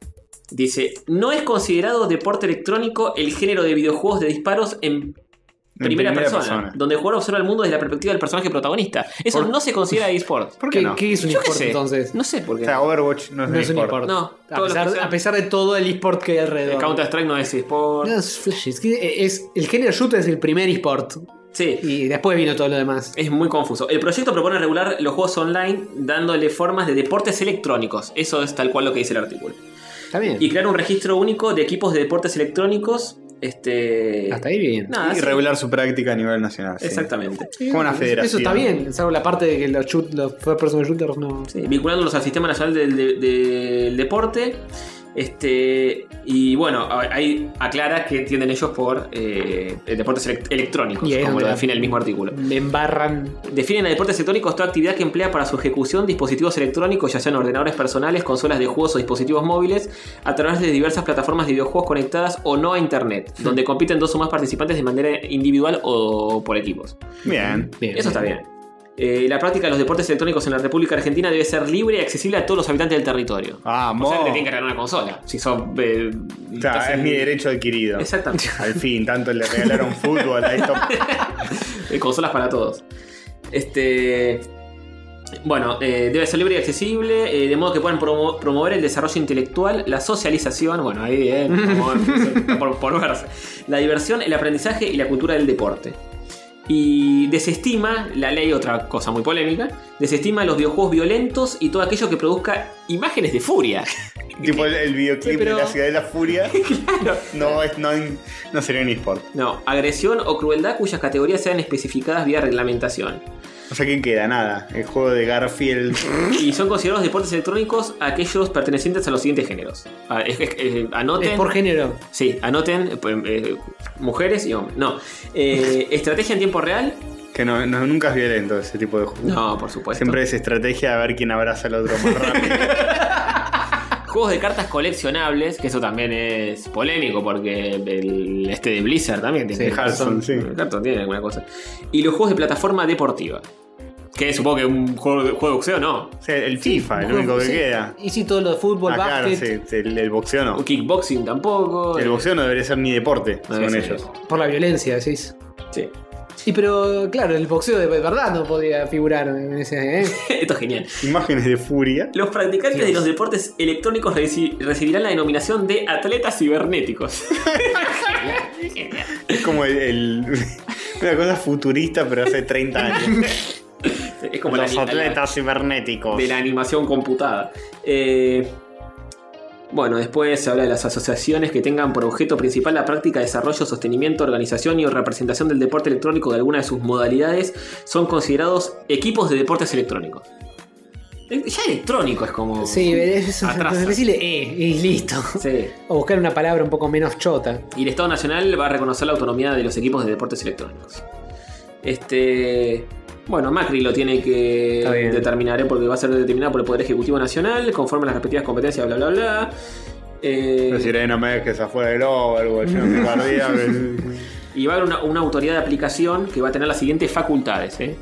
dice: No es considerado deporte electrónico el género de videojuegos de disparos en. Primera, primera persona, persona. donde el jugador observa el mundo desde la perspectiva del personaje protagonista. Eso ¿Por- no se considera eSport. ¿Por qué ¿Qué, no? qué es un eSport entonces? No sé por O qué. sea, Overwatch no es No un es un esport. No, a, pesar, que sea- a pesar de todo el eSport que hay alrededor. El Counter-Strike no es eSport. No, es Flash, es que es, el género shooter es el primer eSport. Sí. Y después vino todo lo demás. Es muy confuso. El proyecto propone regular los juegos online dándole formas de deportes electrónicos. Eso es tal cual lo que dice el artículo. Está bien. Y crear un registro único de equipos de deportes electrónicos. Este. Hasta ahí bien. Nada, Y regular su práctica a nivel nacional. sí. Exactamente. Como una Eso- federación. Eso está bien, salvo la parte de que los, shoot, los first person shooters no. Sí, vinculándolos al Sistema Nacional del, de- del Deporte. Este. Y bueno, ahí aclara que entienden ellos por eh, deportes elec- electrónicos, Y como lo define el mismo artículo. Me embarran. Definen a deportes electrónicos toda actividad que emplea para su ejecución dispositivos electrónicos, ya sean ordenadores personales, consolas de juegos o dispositivos móviles, a través de diversas plataformas de videojuegos conectadas o no a internet, donde compiten dos o más participantes de manera individual o por equipos. Bien. Bien. Eso está bien. Eh, la práctica de los deportes electrónicos en la República Argentina debe ser libre y accesible a todos los habitantes del territorio. Vamos. O sea que te tienen que regalar una consola. Si sos. eh, O sea, estás es en- mi derecho adquirido. Exactamente. Al fin, tanto le regalaron fútbol a esto. Eh, consolas para todos. Este. Bueno, eh, debe ser libre y accesible, eh, de modo que puedan promo- promover el desarrollo intelectual, la socialización, bueno, ahí promover, por, por verse, la diversión, el aprendizaje y la cultura del deporte. Y desestima, la ley, otra cosa muy polémica, desestima los videojuegos violentos y todo aquello que produzca imágenes de furia. tipo el, el videoclip Sí, pero- de la ciudad de la furia. Claro. No, es, no, no sería un eSport. No, agresión o crueldad cuyas categorías sean especificadas vía reglamentación. O sea, ¿qué queda? Nada. El juego de Garfield. Y son considerados deportes electrónicos aquellos pertenecientes a los siguientes géneros. Ah, es- es- eh, anoten. Es por género. Sí, anoten eh, pues, eh, mujeres y hombres. No. Eh, estrategia en tiempo real. Que no, no- nunca es violento ese tipo de juego. No, por supuesto. Siempre es estrategia de ver quién abraza al otro más rápido. Juegos de cartas coleccionables, que eso también es polémico porque el, este de Blizzard también tiene. Sí, Hearthstone, sí. Hearthstone tiene alguna cosa. Y los juegos de plataforma deportiva. Que supongo que un juego de, juego de boxeo no. O sea, el FIFA, el único que sí. queda. Y sí, todo lo de fútbol, Ah, claro, básquet. sí, el, el boxeo no. Un kickboxing tampoco. El boxeo no debería ser ni deporte, No según ellos. Por la violencia, decís. Sí. Y pero, claro, el boxeo de verdad no podría figurar en ese. ¿eh? Esto es genial. Imágenes de furia. Los practicantes de los deportes electrónicos reci- recibirán la denominación de atletas cibernéticos. Es como el, el- una cosa futurista, pero hace 30 años. Es como la, Los la- atletas cibernéticos. de la animación computada. Eh, bueno, después se habla de las asociaciones que tengan por objeto principal la práctica, desarrollo, sostenimiento, organización y o representación del deporte electrónico de alguna de sus modalidades. Son considerados equipos de deportes electrónicos. Eh, Ya electrónico es como. Sí, es, decirle eh y listo. Sí. O buscar una palabra un poco menos chota. Y el Estado Nacional va a reconocer la autonomía de los equipos de deportes electrónicos. Este. Bueno, Macri lo tiene que determinar, ¿eh? porque va a ser determinado por el Poder Ejecutivo Nacional, conforme a las respectivas competencias, bla, bla, bla. Eh, decir, ahí no me dejes afuera del Overwatch, no me perdía. y va a haber una, una autoridad de aplicación que va a tener las siguientes facultades. ¿eh?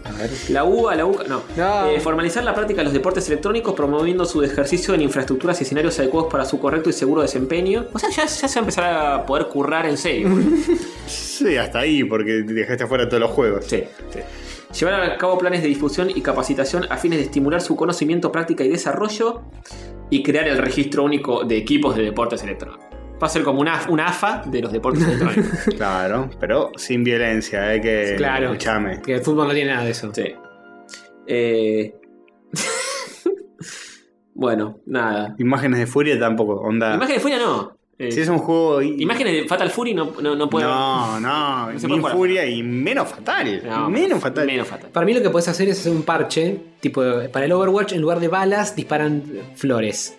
La UA, la UCA, no. No. Eh, formalizar la práctica de los deportes electrónicos, promoviendo su ejercicio en infraestructuras y escenarios adecuados para su correcto y seguro desempeño. O sea, ya, ya se va a empezar a poder currar en serio. Sí, hasta ahí, porque dejaste afuera todos los juegos. Sí, sí. Llevar a cabo planes de difusión y capacitación a fines de estimular su conocimiento, práctica y desarrollo. y crear el registro único de equipos de deportes electrónicos. Va a ser como una, una AFA de los deportes electrónicos. Claro, pero sin violencia, hay que. Claro. Escuchame. Que el fútbol no tiene nada de eso. Sí. Eh, bueno, nada. Imágenes de furia tampoco, onda. Imágenes de furia no. Eh, Si es un juego. y- Imágenes de Fatal Fury no, no, no puede No, no, No se ni puede jugar. furia y menos fatal. No, menos fatal. Menos fatal. Para mí lo que puedes hacer es hacer un parche, tipo para el Overwatch, en lugar de balas, disparan flores.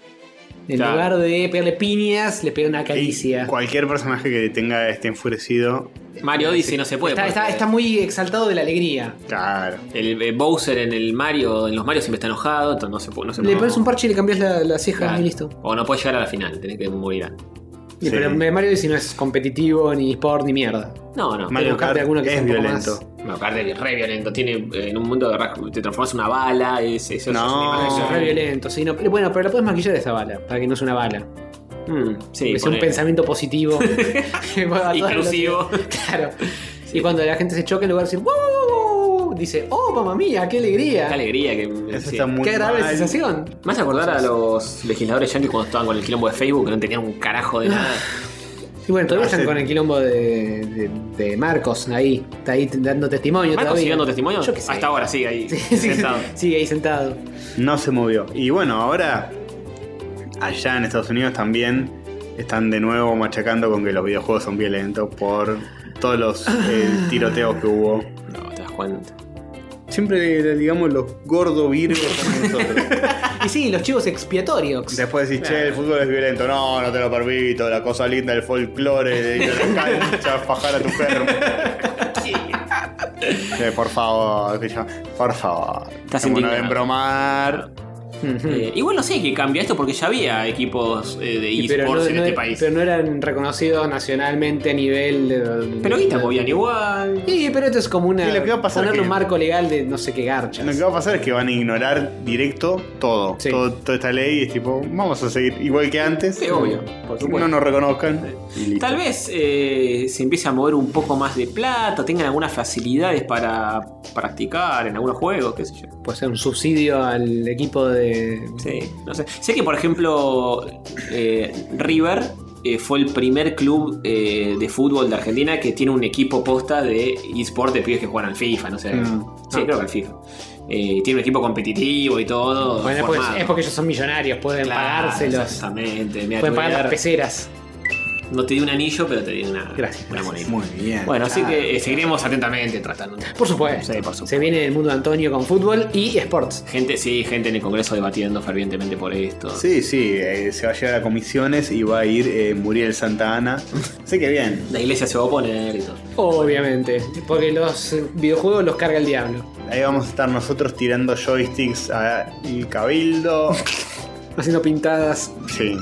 En Claro. lugar de pegarle piñas, le pegan una Y caricia. cualquier personaje que tenga este enfurecido, Mario Odyssey no se puede. Está, está- muy exaltado de la alegría. claro. El eh, Bowser en el Mario, en los Mario siempre está enojado, entonces no se puede. No se Le pones un parche y le cambias la, la ceja Claro. y listo. O no puede llegar a la final, tenés que morir Sí. Pero Mario Odyssey no es competitivo, ni sport, ni mierda. No, no. Mario Kart alguno que es un poco violento. No, aparte que es re violento. Tiene, en un mundo de te transformas en una bala. Es, eso No. es es re violento. sí, no, pero bueno, pero la puedes maquillar esa bala, para que no sea una bala. Mm, sí, sea un pensamiento positivo. Inclusivo. Claro. Y cuando la gente se choca, en lugar de decir ¡Wow! Dice, ¡Oh, mamá mía! ¡Qué alegría! Qué alegría que. Eso sí. está muy ¡Qué agradable mal. sensación! Me hace acordar a los legisladores yankees cuando estaban con el quilombo de Facebook, que no tenían un carajo de nada. Y bueno, todavía están con el quilombo de, de- de Marcos ahí. Está ahí dando testimonio. ¿Marcos todavía. sigue dando testimonio? Yo qué sé. Hasta ahora sigue ahí. Sí, sentado. sigue ahí sentado. No se movió. Y bueno, ahora allá en Estados Unidos también están de nuevo machacando con que los videojuegos son violentos por todos los eh, tiroteos que hubo. No, te das cuenta. Siempre, digamos, los gordos virgos nosotros. Y sí, los chivos expiatorios. Después decís, che, el fútbol es violento. No, no te lo permito. La cosa linda del folclore, de ir a la cancha, fajar a tu perro. Eh, por favor, por favor. Estás Como no indignado. en Eh, igual no sé qué cambia esto porque ya había equipos eh, de esports no, en no- este país. pero no eran reconocidos nacionalmente a nivel de. Pero ahorita movían igual. Sí, pero esto es como una. Lo que va a pasar ponerle que- un marco legal de no sé qué garchas. Lo que va a pasar es que van a ignorar directo todo. Sí. todo toda esta ley es tipo, vamos a seguir igual que antes. Sí, obvio, por Que supuesto. no nos reconozcan. Tal vez eh, se empiece a mover un poco más de plata, tengan algunas facilidades para practicar en algunos juegos, qué sé yo. Puede ser un subsidio al equipo de. Sí, no sé. Sé que, por ejemplo, eh, River eh, fue el primer club eh, de fútbol de Argentina que tiene un equipo posta de eSport de pibes que juegan al FIFA, no sé. Mm. Sí, Ah. creo que al FIFA. Eh, tiene un equipo competitivo y todo. Bueno, es porque, formado. es porque ellos son millonarios, pueden Claro, pagárselos. Exactamente. Mira, Pueden pagar las peceras. No te di un anillo, pero te di una, Gracias, una gracias. moneda. Muy bien. Bueno, así que eh, seguiremos atentamente tratando. Por supuesto. Sí, por supuesto. Se viene el mundo de Antonio con fútbol y sports. Gente, sí, gente en el Congreso debatiendo fervientemente por esto. Sí, sí, eh, se va a llegar a comisiones y va a ir eh, Muriel Santa Ana. Así que bien. La iglesia se va a oponer y todo. Obviamente. Porque los videojuegos los carga el diablo. Ahí vamos a estar nosotros tirando joysticks al cabildo. Haciendo pintadas. Sí.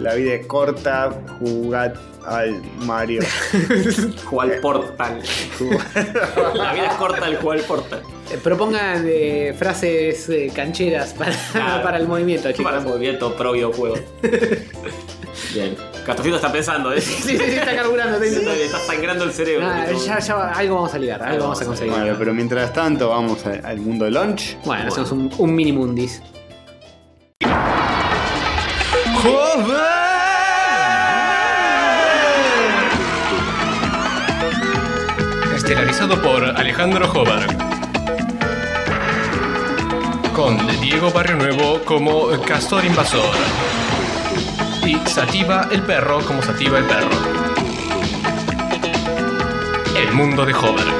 La vida es corta, jugad al Mario. Jugar al Portal. La vida es corta el jugar al Portal. Eh, propongan eh, frases eh, cancheras para, Claro. para el movimiento, chicos. Para el movimiento pro videojuego. Bien. Castorcito está pensando, ¿eh? Sí, sí, sí, está carburando. está intentando- está sangrando el cerebro. Ah, ya, ya va- algo vamos a ligar, algo vamos a conseguir. Bueno, pero mientras tanto vamos a- al mundo de launch. Bueno, hacemos un, un mini mundis. Estelarizado por Alejandro Jobar. Con Diego Barrio Nuevo como Castor Invasor. Y Sativa el Perro como Sativa el Perro. El mundo de Hover.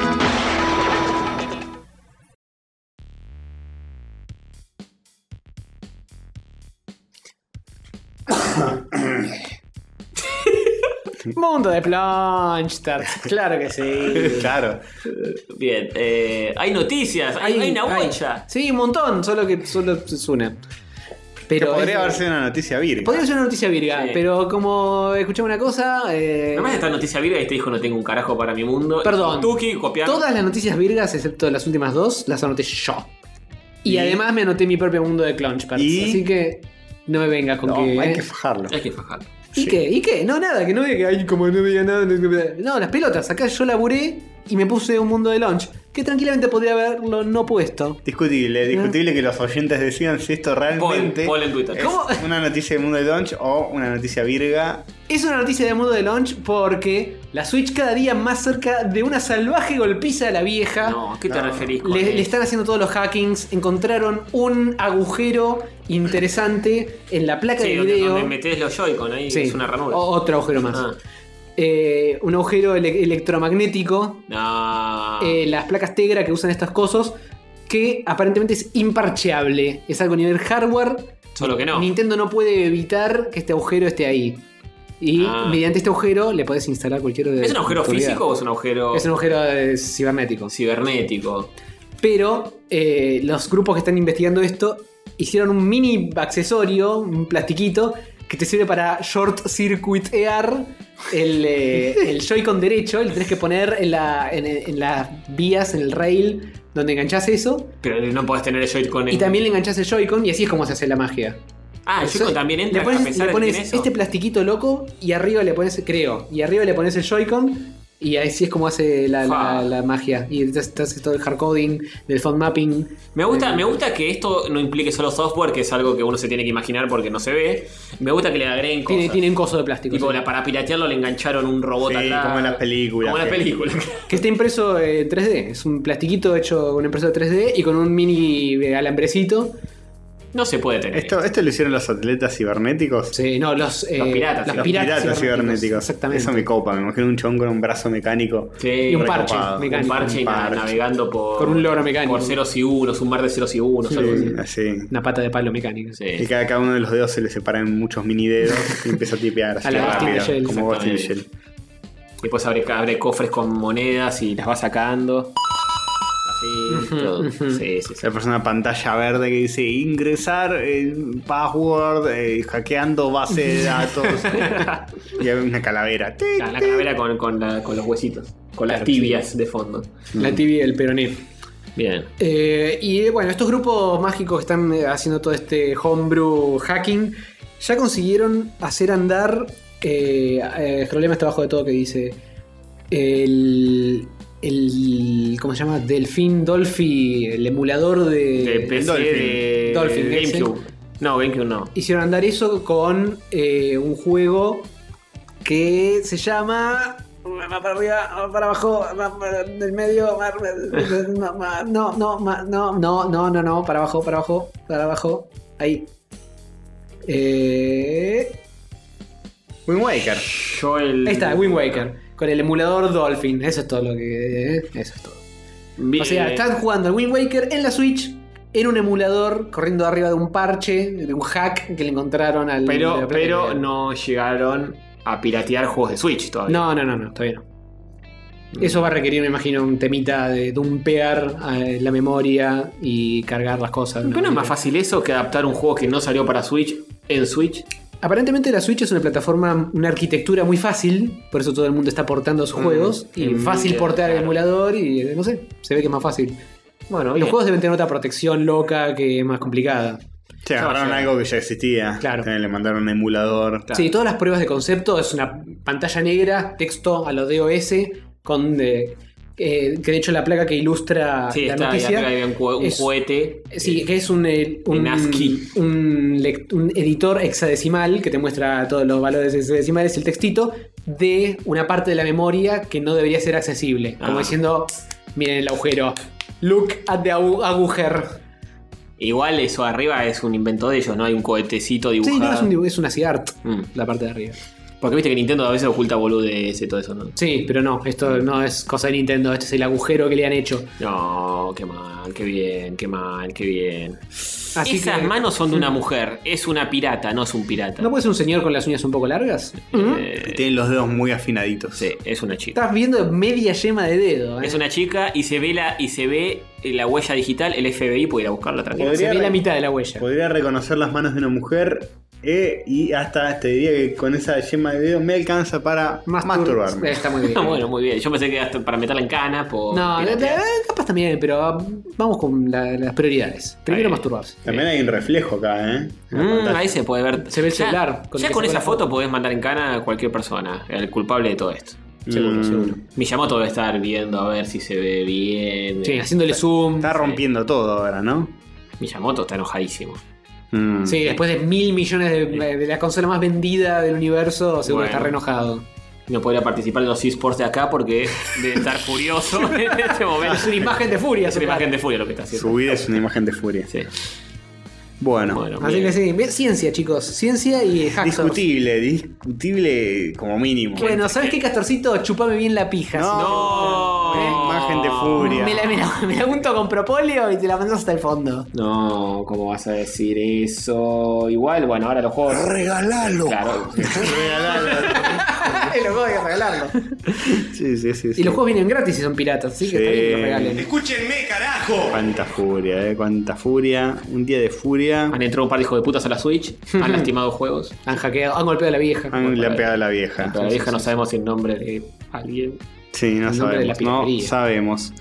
Mundo de Plunchstars, claro que sí. Claro. Bien. eh, hay noticias, hay, hay una huella. Sí, un montón, solo que solo es una. Pero podría es- haber sido una noticia virga. Podría ser una noticia virga, Sí. pero como escuché una cosa. eh, Además de esta noticia virga, este hijo no tengo un carajo para mi mundo. Perdón. Tuki, copiar. todas las noticias virgas, excepto las últimas dos, las anoté yo. Y, Y- además me anoté mi propio mundo de Clonchparts. Y- Así que no me vengas con No, que. hay eh. que fajarlo. Hay que fajarlo. ¿Y sí. qué? ¿Y qué? No, nada, que no diga que hay como no diga nada. No, no, las pelotas, acá yo laburé y me puse un mundo de launch que tranquilamente podría haberlo no puesto. Discutible, discutible que los oyentes decidan si esto realmente Paul en Twitter. es ¿Cómo? una noticia de mundo de launch o una noticia virga. Es una noticia de mundo de launch porque la Switch cada día más cerca de una salvaje golpiza a la vieja. No, ¿a qué te No. referís con Le, están haciendo todos los hackings. Encontraron un agujero interesante en la placa Sí, de donde, video. donde metés los Joy-Con ahí, Sí, es una ranura. o- otro agujero más. Ah. Eh, un agujero ele- electromagnético. No. eh, las placas Tegra que usan estas cosas. Que aparentemente es imparcheable. Es algo a nivel hardware. Solo que no. Nintendo no puede evitar que este agujero esté ahí. Y Ah. mediante este agujero le podés instalar cualquier. ¿Es un agujero físico o es un agujero Es un agujero eh, cibernético. cibernético? Pero eh, los grupos que están investigando esto hicieron un mini accesorio, un plastiquito, que te sirve para short circuitear el, eh, el Joy-Con derecho. Le tenés que poner en, la, en, en las vías, en el rail, donde enganchás eso. Pero no podés tener el Joy-Con en... Y también le enganchás el Joy-Con y así es como se hace la magia. Ah, el Joy-Con también entra le pones, a pesar le pones este plastiquito loco y arriba le pones, creo, y arriba le pones el Joy-Con y así es como hace la, la- la magia. Y entonces te hace todo el hardcoding, del phone mapping. Me gusta, Eh, me gusta que esto no implique solo software, que es algo que uno se tiene que imaginar porque no se ve. Me gusta que le agreguen cosas. Tiene, tiene un coso de plástico. Tipo, sí. la- para piratearlo le engancharon un robot Sí, como en las películas, Como en las películas. Que está impreso en 3D. Es un plastiquito hecho con una impresora 3D y con un mini eh, alambrecito. No se puede tener. Esto, esto lo hicieron los atletas cibernéticos. Sí, no, los, eh, Los piratas, los los Piratas, cibernéticos. Exactamente. Eso me copa. Me imagino un chon con un brazo mecánico. Sí, Y un parche un parche Un navegando por. Con un loro mecánico. Por ceros y unos, un mar de ceros y unos, algo así. Sí, así. Una pata de palo mecánico. Sí. Y cada, cada uno de los dedos se le separa en muchos mini dedos y empieza a tipear así A la rápido. Como Shell. Exactamente. Después abre, abre cofres con monedas y las va sacando. Así, todo. Sí, sí, sí. Aparece una pantalla verde que dice ingresar el password eh, hackeando base de datos. y hay una calavera. La, calavera con, con, la- con los huesitos. Con las tibias de fondo. La tibia y el peroné. Bien. Eh, y eh, bueno, estos grupos mágicos que están eh, haciendo todo este homebrew hacking ya consiguieron hacer andar. Eh, eh, el problema está abajo de todo que dice. El. El ¿Cómo se llama? Delfín Dolphy, el emulador de. De PC Dolphin. de Dolphin. GameCube. No, GameCube no. Hicieron andar eso con eh, un juego que se llama. Más para arriba, más para abajo, más para- del medio, no, no, no, no, no, no, no, no, para abajo, para abajo, para abajo, ahí. Eh, Wind Waker. Yo el. ahí está, Wind Waker, con el emulador Dolphin, eso es todo lo que. Eso es todo. O sea, están jugando al Wind Waker en la Switch, en un emulador, corriendo arriba de un parche, de un hack que le encontraron al. Pero, pero no llegaron a piratear juegos de Switch todavía. No, no, no, no, todavía no. Eso va a requerir, me imagino, un temita de dumpear eh, la memoria y cargar las cosas. ¿Pero no es más fácil eso que adaptar un juego que no salió para Switch en Switch? Aparentemente la Switch es una plataforma, una arquitectura muy fácil, por eso todo el mundo está portando sus Mm, juegos y fácil portar el emulador y eh, no sé, se ve que es más fácil. Bueno, Los juegos deben tener otra protección loca que es más complicada. Se agarraron sí. algo que ya existía. Claro. También le mandaron un emulador. Claro. Sí, todas las pruebas de concepto es una pantalla negra, texto a lo DOS, con eh, eh, que de hecho la placa que ilustra Sí, la está noticia. hay un, un es- cohete. Sí, que es un, eh, un, un editor hexadecimal que te muestra todos los valores hexadecimales y el textito de una parte de la memoria que no debería ser accesible. Como Ah. diciendo, miren el agujero. Look at the agu- agujer. Igual eso arriba es un invento de ellos, ¿no? Hay un cohetecito dibujado. Sí, no, es un, es una art Mm. la parte de arriba. Porque viste que Nintendo a veces oculta boludeces y todo eso, ¿no? Sí, pero no, esto no es cosa de Nintendo, este es el agujero que le han hecho. No, qué mal, qué bien, qué mal, qué bien. Así Esas que- manos son de una mujer. Es una pirata, no es un pirata. ¿No puede ser un señor con las uñas un poco largas? Eh, Tienen los dedos muy afinaditos. sí, es una chica. Estás viendo media yema de dedo. ¿eh? Es una chica y se ve la, y se ve la huella digital, el FBI puede ir a buscarla tranquila. Se Podría ve la mitad de la huella. Podría reconocer las manos de una mujer eh, y hasta te diría que con esa yema de dedo me alcanza para Mastur- masturbarme. Está muy bien. bueno, muy bien. Yo pensé que hasta para meterla en cana por No, piratear. eh, capaz también, pero vamos con la- las prioridades. Primero masturbarse. También hay un reflejo acá, ¿eh? Mm, ahí se puede ver. Se ve el Ya- celular con ya con esa foto podés mandar en cana a cualquier persona, el culpable de todo esto. Seguro, Mm. seguro. Miyamoto debe estar viendo a ver si se ve bien. Sí, haciéndole zoom. Está rompiendo todo ahora, ¿no? Miyamoto está enojadísimo. Mm. Sí, después de mil millones de, de la consola más vendida del universo, seguro Bueno. está re enojado. No podría participar de los esports de acá porque debe estar furioso en este momento. Es una imagen de furia, Es una imagen de furia lo que está haciendo. Su vida es una imagen de furia. Sí. Bueno, Bueno, Así bien. que sí, ciencia, chicos. Ciencia y hackers. discutible, discutible como mínimo. Bueno, ¿sabes qué, Castorcito? Chupame bien la pija. No. si No. Una imagen de furia. Me la, me, la, me la unto con propóleo y te la mandas hasta el fondo. No, ¿cómo vas a decir eso? Igual, bueno, ahora los juegos. Regalalo. Claro. y los juegos hay que regalarlo. Sí, sí, sí. sí. Y los juegos vienen gratis y son piratas, así que Sí. está bien que los regalen. Escúchenme, carajo. Cuánta furia, eh. Cuánta furia. Un día de furia. Han entrado un par de hijos de putas a la Switch, han lastimado juegos. Han hackeado, han golpeado a la vieja. Han- le han pegado a la vieja. Pero la vieja no sabemos el nombre de alguien. Sí, no El nombre de la sabemos. No sabemos.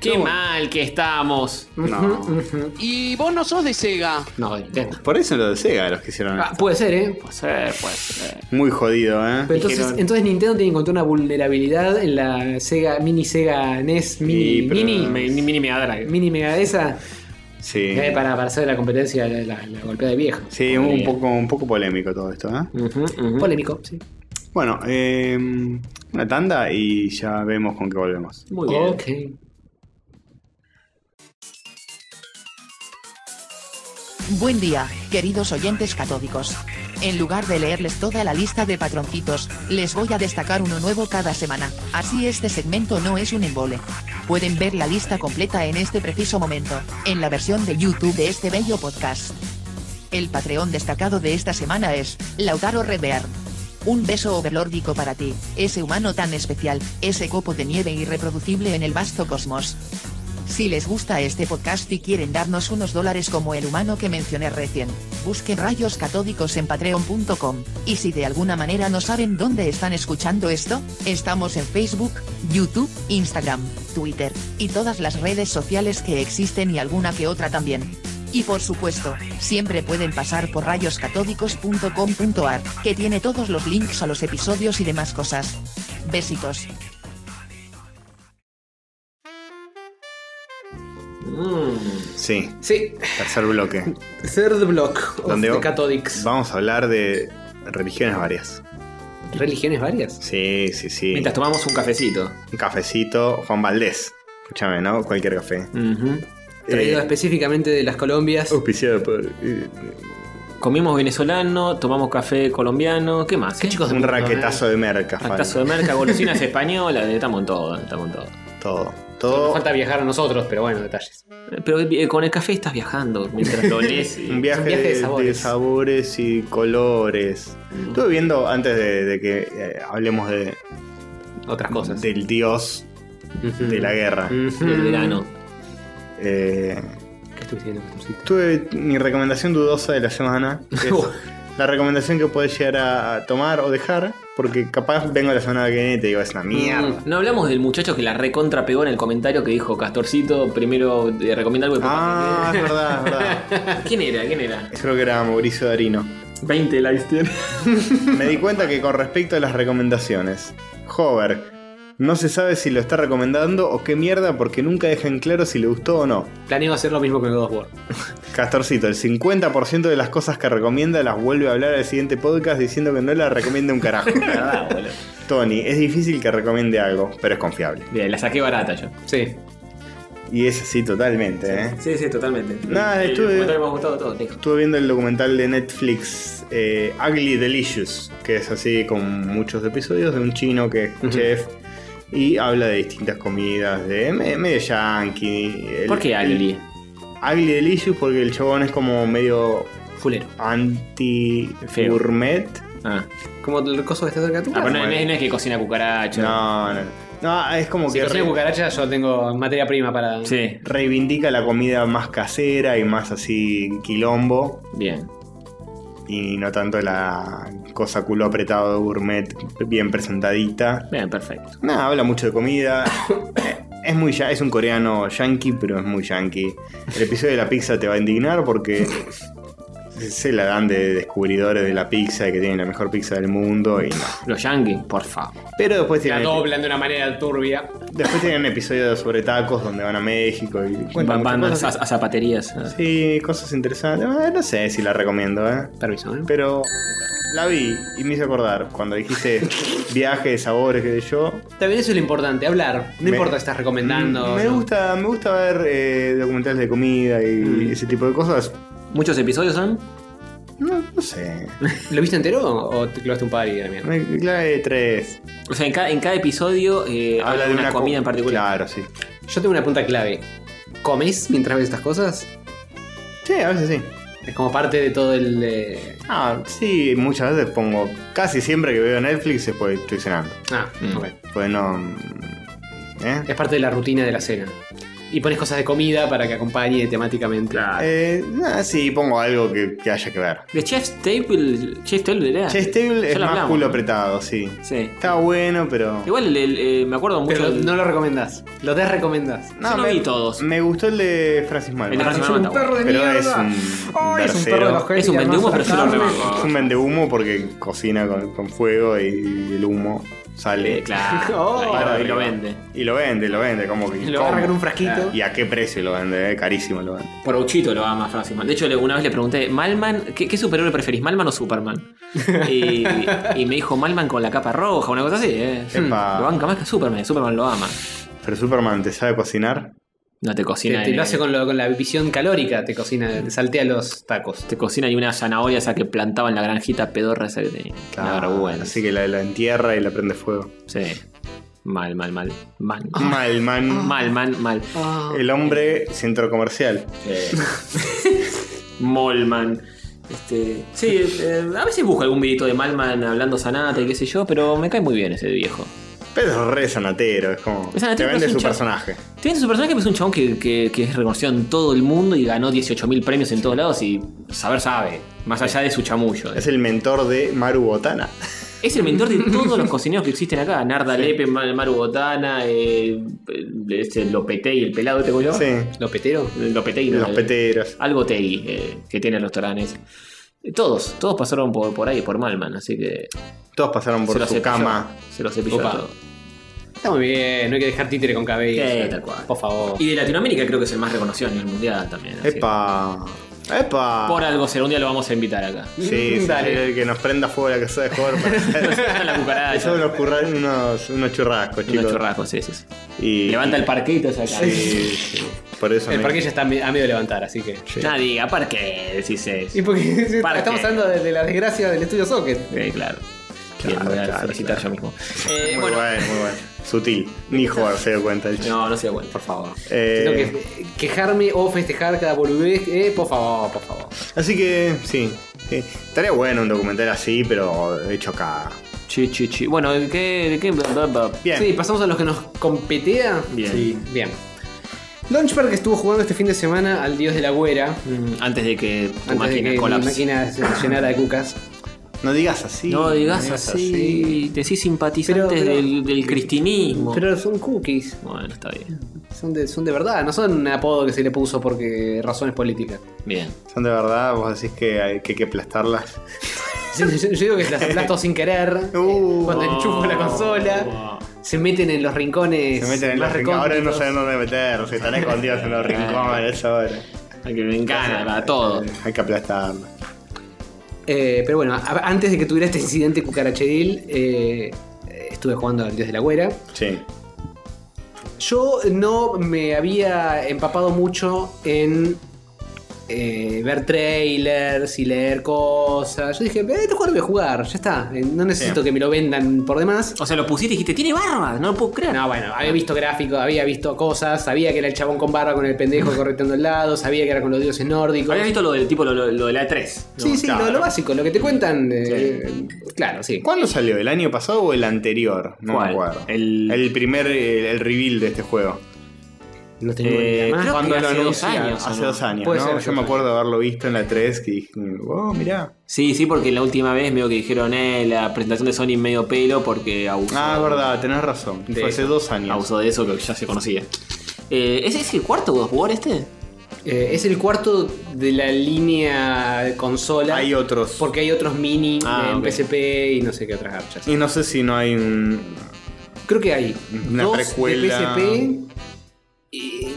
Qué mal que estamos. No. Y vos no sos de Sega. No, de Nintendo. Por eso lo de Sega los que hicieron. Ah, esto. puede ser, ¿eh? Puede ser, puede ser. Muy jodido, ¿eh? Pero entonces, Dijeron- entonces Nintendo tiene que encontrar una vulnerabilidad en la Sega, mini Sega NES, mini, pero- mini, Me- mini Mega Drive. mini Mega esa, Sí. eh, para, para hacer la competencia la, la, la golpeada de vieja. Sí, un poco, un poco polémico todo esto, ¿eh? Polémico, sí. Bueno, eh, una tanda y ya vemos con qué volvemos. Muy bien. Ok. Buen día, queridos oyentes catódicos. En lugar de leerles toda la lista de patroncitos, les voy a destacar uno nuevo cada semana, así este segmento no es un embole. Pueden ver la lista completa en este preciso momento, en la versión de YouTube de este bello podcast. El Patreon destacado de esta semana es, Lautaro Revear. Un beso overlórdico para ti, ese humano tan especial, ese copo de nieve irreproducible en el vasto cosmos. Si les gusta este podcast y quieren darnos unos dólares como el humano que mencioné recién, busquen rayos catódicos en patreon.com, y si de alguna manera no saben dónde están escuchando esto, estamos en Facebook, YouTube, Instagram, Twitter, y todas las redes sociales que existen y alguna que otra también. Y por supuesto, siempre pueden pasar por rayoscatódicos.com.ar, que tiene todos los links a los episodios y demás cosas. Besitos. Mm. Sí, Sí, tercer bloque. third block of Donde the Catholics. Vamos a hablar de religiones varias. ¿Religiones varias? Sí, sí, sí. Mientras tomamos un cafecito. Un cafecito, Juan Valdés. Escúchame, ¿no? Cualquier café. Ujú. Traído Eh, específicamente de las Colombias. Auspiciado por eh, Comimos venezolano, tomamos café colombiano. ¿Qué más? Qué eh? chicos de un puta raquetazo de merca. Actazo de merca, golosinas españolas, estamos en todo, estamos en todo. Todo. Nos Todo. falta viajar a nosotros, pero bueno, detalles. Pero eh, con el café estás viajando mientras lo lees. y- Un viaje, un viaje de de, de sabores. y colores. Estuve viendo antes de, de que eh, hablemos de, Otras cosas. del dios de la guerra. Del verano. Eh, ¿Qué diciendo, Castorcito? tuve mi recomendación dudosa de la semana. que es la recomendación que puedes llegar a, tomar o dejar. Porque capaz vengo la semana que viene y te digo, es una mierda. No hablamos del muchacho que la recontra pegó en el comentario que dijo Castorcito, primero eh, recomienda algo y después Ah, es verdad, es verdad. pasa". ¿Quién era? ¿Quién era? Creo que era Mauricio Darino. 20 likes tiene. Me di cuenta que con respecto a las recomendaciones, Hover no se sabe si lo está recomendando o qué mierda porque nunca deja en claro si le gustó o no. Planeo hacer lo mismo que God of War. Castorcito, el 50% de las cosas que recomienda las vuelve a hablar al siguiente podcast diciendo que no las recomienda un carajo. boludo. Tony, es difícil que recomiende algo, pero es confiable. Bien, la saqué barata yo. Sí. Y es así totalmente, ¿eh? Sí, sí, totalmente. Nada, El estuve- comentario me ha gustado todo, te dijo. Estuve viendo el documental de Netflix eh, Ugly Delicious, que es así con muchos episodios de un chino que es chef y habla de distintas comidas, de me- medio yankee. El- ¿Por qué el- Ugly? Ugly Delicious porque el chabón es como medio Fulero. anti gourmet. Ah, Como el coso que está cerca de tu Ah, pero casa. no, no es, no es que cocina cucaracha. No, no. No, es como Si que re- cucaracha, yo tengo materia prima para. Sí, reivindica la comida más casera y más así quilombo. bien. Y no tanto la cosa culo apretado de gourmet bien presentadita. Bien, perfecto. Nada, habla mucho de comida. Es muy ya- es un coreano yankee, pero es muy yankee. El episodio de la pizza te va a indignar porque se la dan de descubridores de la pizza y que tienen la mejor pizza del mundo y no. Los yankees, por favor. Pero después La tienen, doblan de una manera turbia. después tienen episodios sobre tacos donde van a México y Van, van a, zapaterías. ah. Sí, cosas interesantes. Eh, No sé si la recomiendo, ¿eh? Permiso, ¿eh? Pero la vi y me hizo acordar cuando dijiste viaje de sabores, que yo. También eso es lo importante, hablar. No Me- importa si estás recomendando. Me ¿no? gusta, me gusta ver eh, documentales de comida y Mm. ese tipo de cosas. ¿Muchos episodios son? No, no sé. ¿Lo viste entero o te clavaste un par y la mierda? Me clave tres. O sea, en cada, en cada episodio eh, habla de una, co- comida en particular. Claro, sí. Yo tengo una punta clave. ¿Comes mientras ves estas cosas? Sí, a veces sí. Es como parte de todo el. eh, Ah, sí, muchas veces pongo. Casi siempre que veo Netflix estoy cenando. Ah, Mm. ok. Pues no. ¿Eh? Es parte de la rutina de la cena. Y pones cosas de comida para que acompañe temáticamente. Eh, nah, sí, pongo algo que, que haya que ver. De Chef's Table. Chef's Table era. Chess Table es más hablamos, culo apretado, sí. Sí. Está bueno, pero. Igual el- el- eh, me acuerdo mucho. Pero del- no lo recomendás. Lo desrecomendás. Yo no me, vi todos. Me gustó el de Francis Malman. El de Francis Es un Malman está perro de Pero mierda. es un Ay, es un perro de los Es un vendehumo, pero yo lo Es rebanco. un vende humo porque cocina con, con fuego y el humo sale. Claro. Oh, y, lo, y lo arriba. vende. Y lo vende, lo vende, como que. Lo agarra con un frasquito. ¿Y a qué precio lo vende? eh? Carísimo lo vende. Por Auchito lo ama Malman. De hecho, una vez le pregunté, ¿Malman? ¿Qué, qué superhéroe preferís, Malman o Superman? Y, y me dijo Malman con la capa roja, una cosa así, ¿eh? Lo banca más que Superman. Superman lo ama. Pero Superman te sabe cocinar. No te cocina. te eh, lo hace con, lo- con la visión calórica, te cocina, te saltea los tacos. Te cocina y una zanahoria esa que plantaba en la granjita pedorra esa que tenía. Una vergüenza. Así que la, la entierra y la prende fuego. Sí. Mal, mal, mal. Mal. Mal, man. Mal, mal, mal. El hombre centro comercial. Molman. Este, sí, eh, a veces busco algún videito de Malman hablando sanata y qué sé yo, pero me cae muy bien ese viejo. Pero es re sanatero, es como. Es sanatero, te vende pero es su personaje. Tiene su personaje que es un chabón que, que- que es reconocido en todo el mundo y ganó 18.000 premios en todos lados y saber sabe, más allá de su chamullo. Es el mentor de Maru Botana. Es el mentor de todos los cocineros que existen acá. Narda Lepe, Ma- Maru Botana, eh, este el pelado, ¿te yo? Sí. ¿Lo petero? Lopete y Los peteros. Algo Tegui, eh, que tiene restaurantes. Eh, Todos, todos pasaron por, por ahí, por Malman, así que Todos pasaron por su cepilló. cama. Se lo cepilló todo. Está muy bien, no hay que dejar títere con cabello. Sí, tal cual. Por favor. Y de Latinoamérica creo que es el más reconocido a nivel mundial también. así Epa. Epa. Por algo será, un día lo vamos a invitar acá. Sí, sí, Dale. el que nos prenda fuego la casa de para hacer. la cucaracha. Eso unos, curra- unos, unos churrascos, chicos. Unos churrascos, sí, sí. sí. Y, Levanta el parquito esa Sí, sí. Por eso. El me- parque ya está a medio de levantar, así que. Sí. Nada, diga, parque, decís eso. Y porque ¿Para estamos qué? hablando de, de la desgracia del estudio Socket. Sí, claro. Bien, Claro, voy a claro, felicitar claro. yo mismo. Eh, Muy bueno, bueno, muy bueno. Sutil. Ni jugar se dio cuenta el chico. no, no se da cuenta, por favor. Eh, Tengo que quejarme o festejar cada boludez. Eh, por favor, por favor. Así que, sí. Estaría bueno un documental así, pero hecho acá. Chi, chi, chi. Bueno, ¿de qué? ¿De qué? Bien. Sí, pasamos a los que nos competea. Bien. Sí, bien. Launchpad que estuvo jugando este fin de semana al dios de la güera. Mm, Antes de que tu Antes de máquina que mi colapse. máquina se llenara de cucas. No digas así. No digas así, decís simpatizantes Pero- pero- del, del cristinismo. Pero son cookies. Bueno, está bien. Son de, son de verdad, no son un apodo que se le puso porque razones políticas. Bien. Son de verdad, vos decís que hay que, que aplastarlas. Yo, yo- yo digo que las aplasto sin querer. Uh. cuando enchufo la consola. Se meten en los rincones. Se meten en los rincones. Ahora no saben dónde meterse. Están escondidos en los rincones ahora. Hay que me encanta, para todo. Hay que aplastarlas. Eh, pero bueno, a- antes de que tuviera este incidente cucaracheril, eh, estuve jugando al Dios de la Güera. Sí. Yo no me había empapado mucho en eh, ver trailers y leer cosas. Yo dije, eh, este juego lo voy a jugar, ya está. Eh, No necesito Sí. que me lo vendan por demás. O sea, lo pusiste y dijiste, tiene barba, no lo puedo creer. No, bueno, había visto gráficos, había visto cosas, sabía que era el chabón con barba con el pendejo correteando al lado, sabía que era con los dioses nórdicos. Habías visto lo del tipo, lo, lo- lo de la E3. ¿no? Sí, sí, Claro. lo, lo básico, lo que te cuentan. eh, Claro, sí. ¿Cuándo salió? ¿El año pasado o el anterior? No ¿Cuál? me acuerdo. El- primer, el, el reveal de este juego. No tengo Eh, ni idea más. creo ¿Cuándo que lo hace dos anunciaron? años, ¿o Hace no? dos años, Puede ¿no? ser, Yo me acuerdo de haberlo visto en la 3 que dije, oh, mirá. Sí, sí, porque la última vez medio que dijeron, eh, la presentación de Sony medio pelo porque abusó. Ah, es verdad, tenés razón. Fue hace dos años. Abusó de eso que ya se conocía. Eh, ¿ese es el cuarto God of War este? Eh, es el cuarto de la línea de consola. Hay otros. Porque hay otros mini Ah, en ok. PSP y no sé qué otras garchas. Y no sé si no hay un. Creo que hay Una dos precuela. de PSP.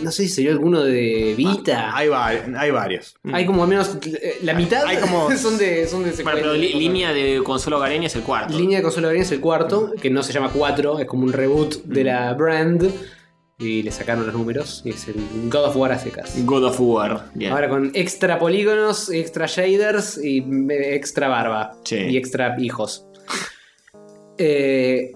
No sé si sería alguno de Vita. Hay, va- hay varios. Hay como al menos eh, la mitad Hay como- son de son de Bueno, secuelas. pero li- línea de consola hogareña es el cuarto. Línea de consola hogareña es el cuarto, que no se llama 4, es como un reboot de la brand. Y le sacaron los números. Y es el God of War a secas. God of War. Bien. Ahora con extra polígonos, extra shaders y eh, extra barba. Sí. Y extra hijos. Eh,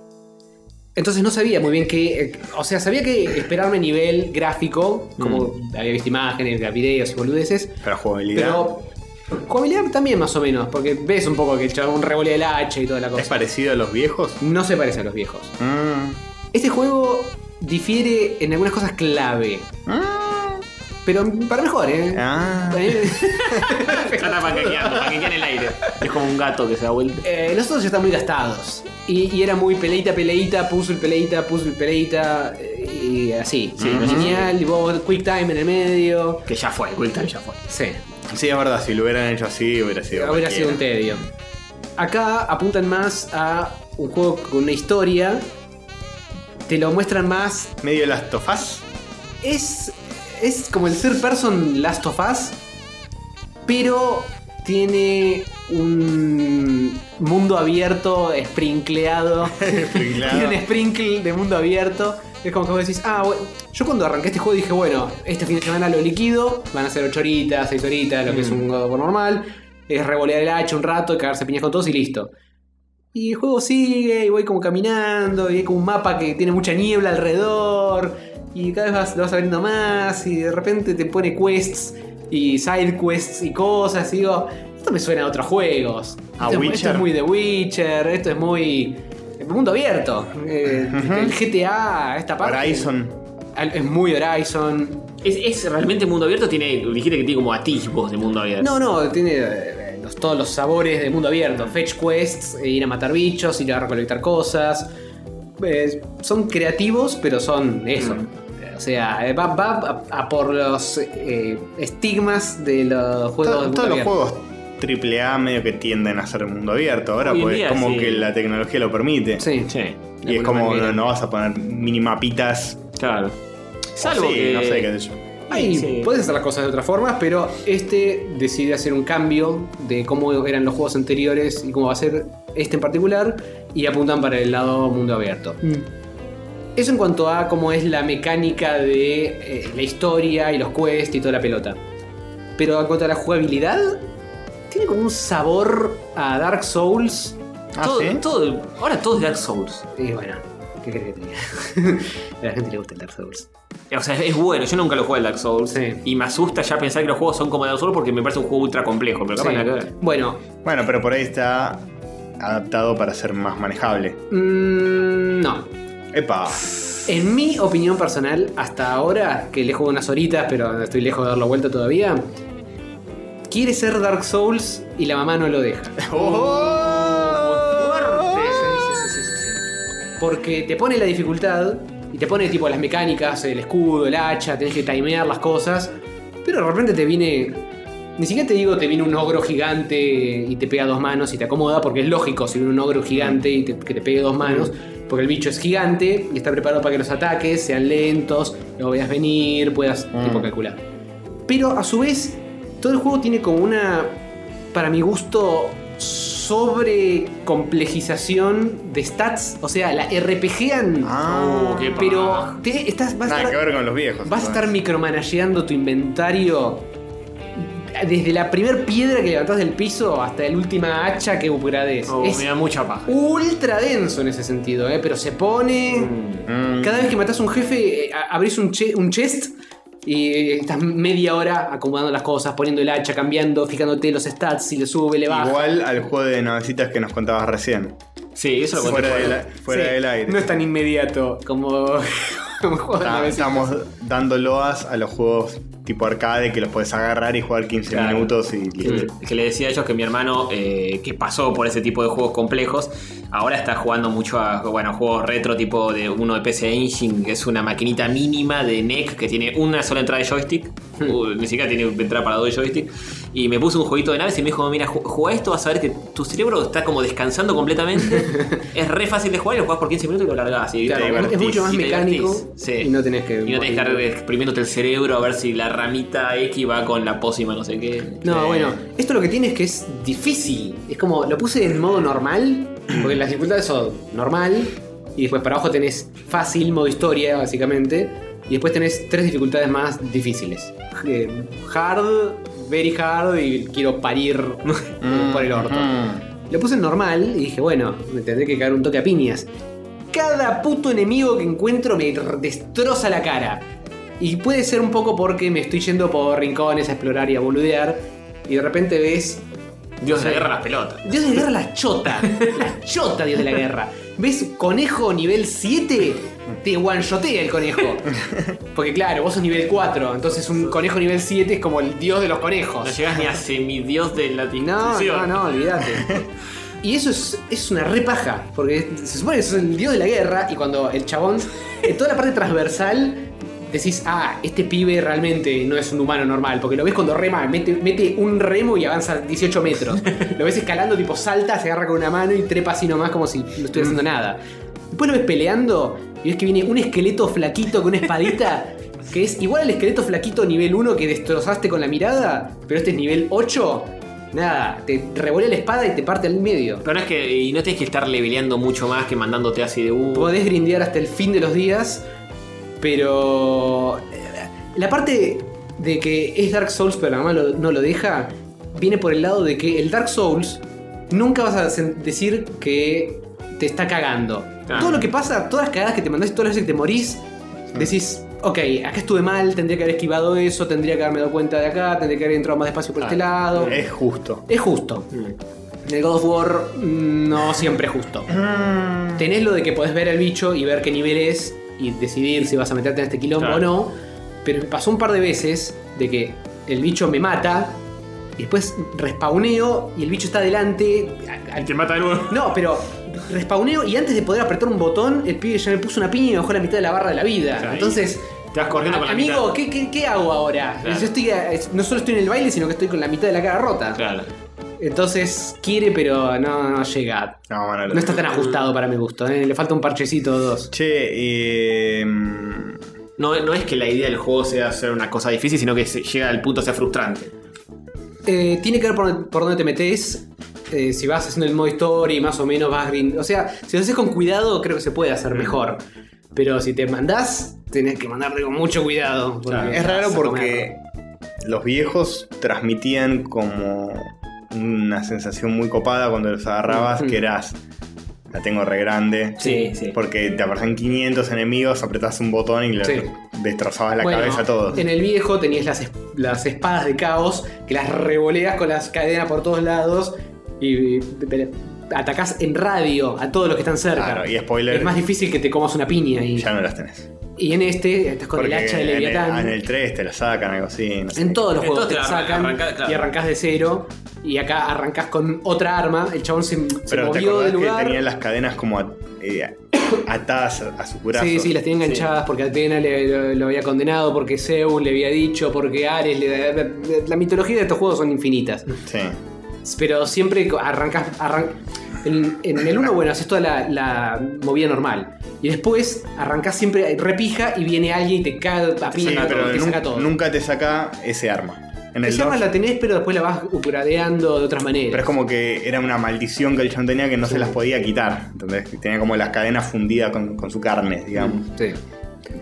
entonces no sabía muy bien qué. eh, O sea, sabía que esperarme nivel gráfico, como Mm. había visto imágenes, videos y boludeces. Pero jugabilidad. Pero jugabilidad también más o menos, porque ves un poco que el chabón revolea el hacha y toda la ¿Es cosa. parecido a los viejos? No se parece a los viejos. Mm. Este juego difiere en algunas cosas clave. Pero para mejor, ¿eh? Ah. Está panquequeando, panquequea en el aire. Es como un gato que se da vuelta. Eh, los otros ya están muy gastados. Y, y era muy peleita, peleita, puzzle, peleita, puzzle, peleita. eh, Y así. Sí, lineal, y vos quick time en el medio. Que ya fue, Quick Time ya fue. Sí. Sí, es verdad, si lo hubieran hecho así, hubiera sido. Hubiera sido un tedio. Acá apuntan más a un juego con una historia. Te lo muestran más. Medio Last of Us. Es. Es como el third person Last of Us. Pero tiene un mundo abierto, sprinkleado. Tiene un sprinkle de mundo abierto. Es como que vos decís, ah, bueno. yo cuando arranqué este juego dije, bueno, este fin de semana lo liquido, van a ser 8 horitas, 6 horitas, lo que es un God normal. Es revolear el hacha un rato, cagarse piñas con todos y listo. Y el juego sigue, y voy como caminando, y hay como un mapa que tiene mucha niebla alrededor, y cada vez vas, lo vas abriendo más, y de repente te pone quests, y side quests y cosas, y digo, esto me suena a otros juegos. A esto, es- esto Witcher. es muy de Witcher, esto es muy... Mundo abierto. Eh, El GTA, esta parte. Horizon. Es muy Horizon. ¿Es, es realmente mundo abierto? Tiene, dijiste que tiene como atisbos de mundo abierto. No, no, tiene eh, los- todos los sabores de mundo abierto. Fetch quests, eh, ir a matar bichos, ir a recolectar cosas. Eh, son creativos, pero son eso. O sea, eh, va, va a, a por los eh, estigmas de los juegos de todos los juegos AAA medio que tienden a ser mundo abierto ahora, Hoy pues día, como sí. que la tecnología lo permite. Sí. Sí, Y es como no, no vas a poner minimapitas. claro. Salvo sí, que. no sé qué sé yo. Ahí Sí. puedes hacer las cosas de otra forma, pero este decide hacer un cambio de cómo eran los juegos anteriores y cómo va a ser este en particular, y apuntan para el lado mundo abierto. Eso en cuanto a cómo es la mecánica de eh, la historia y los quests y toda la pelota. Pero en cuanto a la jugabilidad, tiene como un sabor a Dark Souls. Ah, todo, ¿sí? todo- ahora todo es Dark Souls. Y bueno, ¿qué crees que te diga? a la gente le gusta el Dark Souls. O sea, es bueno. Yo nunca lo jugué al Dark Souls. Sí. Y me asusta ya pensar que los juegos son como Dark Souls porque me parece un juego ultra complejo. Pero capaz Sí. nada que ver. Bueno, Bueno, pero por ahí está adaptado para ser más manejable. mm, no. Epa. En mi opinión personal, hasta ahora, que le juego unas horitas, pero estoy lejos de darlo vuelta todavía, quiere ser Dark Souls y la mamá no lo deja. Porque te pone la dificultad y te pone tipo las mecánicas, el escudo, el hacha, tenés que timear las cosas, pero de repente te viene... Ni siquiera te digo te viene un ogro gigante y te pega dos manos y te acomoda, porque es lógico si viene un ogro gigante y te- que te pegue dos manos, porque el bicho es gigante y está preparado para que los ataques sean lentos, lo veas venir, puedas tipo calcular. Pero a su vez, todo el juego tiene como una, para mi gusto, sobre complejización de stats. O sea, la RPGan. Ah, Oh, qué pero te, estás, vas, a Nada que estar, ver con los viejos. vas a estar micromanageando tu inventario. Desde la primer piedra que levantás del piso hasta la última hacha que upgrades. Oh, es me da mucha paja. ultra denso en ese sentido, ¿eh? pero se pone. Mm. Cada vez que matás a un jefe, eh, abrís un, che- un chest y eh, estás media hora acomodando las cosas, poniendo el hacha, cambiando, fijándote los stats, si le sube, le baja. Igual al juego de navecitas que nos contabas recién. Sí, eso lo conté Fuera, fuera. del, fuera Sí, del aire. No es tan inmediato como Un juego de Está- navecitas. estamos dando loas a los juegos tipo arcade que los puedes agarrar y jugar 15 Claro. minutos y listo. Que le decía a ellos que mi hermano, eh, que pasó por ese tipo de juegos complejos, ahora está jugando mucho a bueno, juegos retro, tipo de uno de PC Engine, que es una maquinita mínima de NEC que tiene una sola entrada de joystick. Uh, ni siquiera tiene entrada para dos joystick. Y me puso un jueguito de naves y me dijo: Mira, ju- juega esto, vas a ver que tu cerebro está como descansando completamente. es re fácil de jugar y lo jugás por 15 minutos y lo largás. Y Claro, es mucho más y mecánico. Sí. y no tenés que. Y no tenés que estar exprimiéndote el cerebro a ver si la ramita X va con la pócima, no sé qué. No, Sí. bueno, esto lo que tiene es que es difícil. Es como, lo puse en modo normal, porque las dificultades son normal, y después para abajo tenés fácil, modo historia, básicamente, y después tenés tres dificultades más difíciles. Eh, Hard, very hard, y quiero parir Mm, por el orto. Lo puse en normal y dije, bueno, me tendré que caer un toque a piñas. Cada puto enemigo que encuentro me destroza la cara. Y puede ser un poco porque me estoy yendo por rincones a explorar y a boludear. Y de repente ves. Dios de la guerra las pelotas. Dios de la guerra, la chota. La chota, Dios de la guerra. ¿Ves conejo nivel 7? Te one-shotea el conejo. Porque claro, vos sos nivel 4. Entonces un conejo nivel 7 es como el dios de los conejos. No llegas ni a semidios de la No, no, no, olvídate. Y eso es, es una repaja, porque se supone que sos el dios de la guerra y cuando el chabón, en toda la parte transversal, decís, ah, este pibe realmente no es un humano normal, porque lo ves cuando rema, mete, mete un remo y avanza 18 metros. Lo ves escalando, tipo salta, se agarra con una mano y trepa así nomás como si no estuviera haciendo nada. Después lo ves peleando y ves que viene un esqueleto flaquito con una espadita. Que es igual al esqueleto flaquito nivel 1 que destrozaste con la mirada, pero este es nivel 8. Nada, te revolea la espada y te parte al medio. Pero no es que. Y no tienes que estar leveleando mucho más que mandándote así de uh. Podés grindear hasta el fin de los días, pero. eh, La parte de que es Dark Souls, pero la mamá lo- no lo deja, viene por el lado de que el Dark Souls nunca vas a decir que te está cagando. Claro. Todo lo que pasa, todas las cagadas que te mandás, todas las veces que te morís, decís. Ok, acá estuve mal, tendría que haber esquivado eso, tendría que haberme dado cuenta de acá, tendría que haber entrado más despacio por este lado. Es justo. Es justo. En el God of War mm, no siempre es justo. Tenés lo de que podés ver al bicho y ver qué nivel es y decidir si vas a meterte en este quilombo Claro. o no. Pero me pasó un par de veces de que el bicho me mata y después respawneo y el bicho está adelante. a- a- te mata de nuevo. No, pero respawneo y antes de poder apretar un botón, el pibe ya me puso una piña y me bajó la mitad de la barra de la vida. Entonces. Te vas corriendo con la Amigo, mitad. ¿qué, qué, qué hago ahora? Claro. Yo estoy, no solo estoy en el baile, sino que estoy con la mitad de la cara rota. Claro. Entonces quiere, pero no, no llega. No, bueno, No está tan ajustado para mi gusto. ¿eh? Le falta un parchecito o dos. Che, eh, mm, No, no es que la idea del juego sea hacer una cosa difícil, sino que se- llega al punto ser frustrante. Eh, tiene que ver por, por dónde te metes. Eh, si vas haciendo el modo story, más o menos vas grind. O sea, si lo haces con cuidado, creo que se puede hacer mejor. Pero si te mandás, tenés que mandarte con mucho cuidado. es raro porque los viejos transmitían como una sensación muy copada cuando los agarrabas, que eras, la tengo re grande. Sí, sí. Porque te aparecen 500 enemigos, apretabas un botón y le Sí. destrozabas la Bueno, cabeza a todos. En el viejo tenías las, las espadas de caos que las revoleas con las cadenas por todos lados y, pero atacás en radio a todos los que están cerca. Claro, y spoiler, Es más difícil que te comas una piña. Y, ya no las tenés. y en este estás con Porque el hacha de en el- Leviatán. En el 3 te la sacan, algo así. no sé. En todos los En juegos todos te te la sacan claro. y arrancás de cero. Y acá arrancás con otra arma. El chabón se, Pero movió del que lugar. tenía las cadenas como a- eh, atadas a, su brazo. Sí, sí, las tenía enganchadas porque Atena le, lo, lo había condenado, porque Zeus le había dicho, porque Ares le, la, la mitología de estos juegos son infinitas. Sí. Pero siempre arrancas. arran- en, en el 1, bueno, haces toda la, la movida normal. Y después arrancás siempre repija y viene alguien y te caga a piña Sí, y pero te saca todo. nunca te saca ese arma. En el Esa arma 2, la tenés, pero después la vas upgradeando de otras maneras. pero es como que era una maldición que el John tenía que no se las podía quitar. Entonces tenía como las cadenas fundidas con, con su carne, digamos. Sí.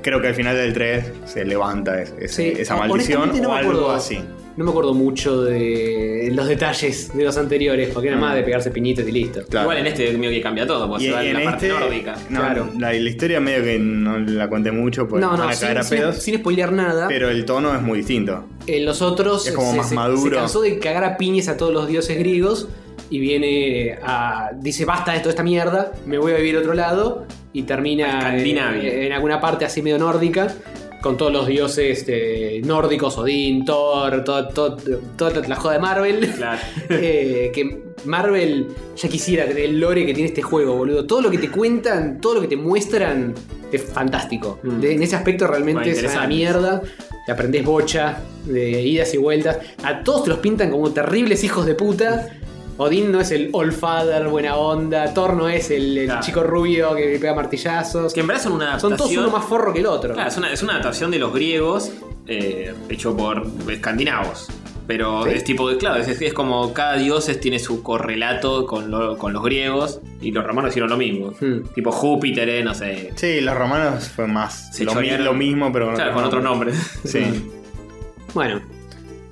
Creo que al final del 3 se levanta Sí, esa maldición honestamente no o algo acuerdo. así. No me acuerdo mucho de los detalles de los anteriores, porque era Mm. más de pegarse piñitos y listo. Claro. Igual en este medio que cambia todo, porque Y, se va en en la parte este, nórdica. no, claro. la, la historia medio que no la conté mucho porque no, van no, a sin, caer a sin- pedos. sin spoilear nada. pero el tono es muy distinto. En los otros Es como se, más se- maduro. se cansó de cagar a piñas a todos los dioses griegos y viene a. dice basta de toda esta mierda, me voy a vivir a otro lado. y termina en, Escandinavia. en alguna parte así medio nórdica. Con todos los dioses eh, nórdicos, Odín, Thor, todo- todo- toda la joda de Marvel. Claro. Eh, que Marvel ya quisiera tener el lore que tiene este juego, boludo. Todo lo que te cuentan, todo lo que te muestran es fantástico. Mm. De- en ese aspecto realmente Bueno, es una mierda. Te aprendés bocha de idas y vueltas. A todos te los pintan como terribles hijos de puta. Odín no es el All Father, buena onda. Thor no es el, el Claro. chico rubio que pega martillazos. Que en verdad son una Son adaptación. todos uno más forro que el otro. Claro, es una, es una adaptación de los griegos eh, hecho por escandinavos. Pero Sí. es tipo, de- claro, es, es como cada dios es- tiene su correlato con, lo- con los griegos y los romanos hicieron lo mismo. Hmm. Tipo Júpiter, eh, no sé. Sí, los romanos fue más Se lo, mi- chorearon. lo mismo, pero con, Claro, con otro nombre. Sí. Bueno,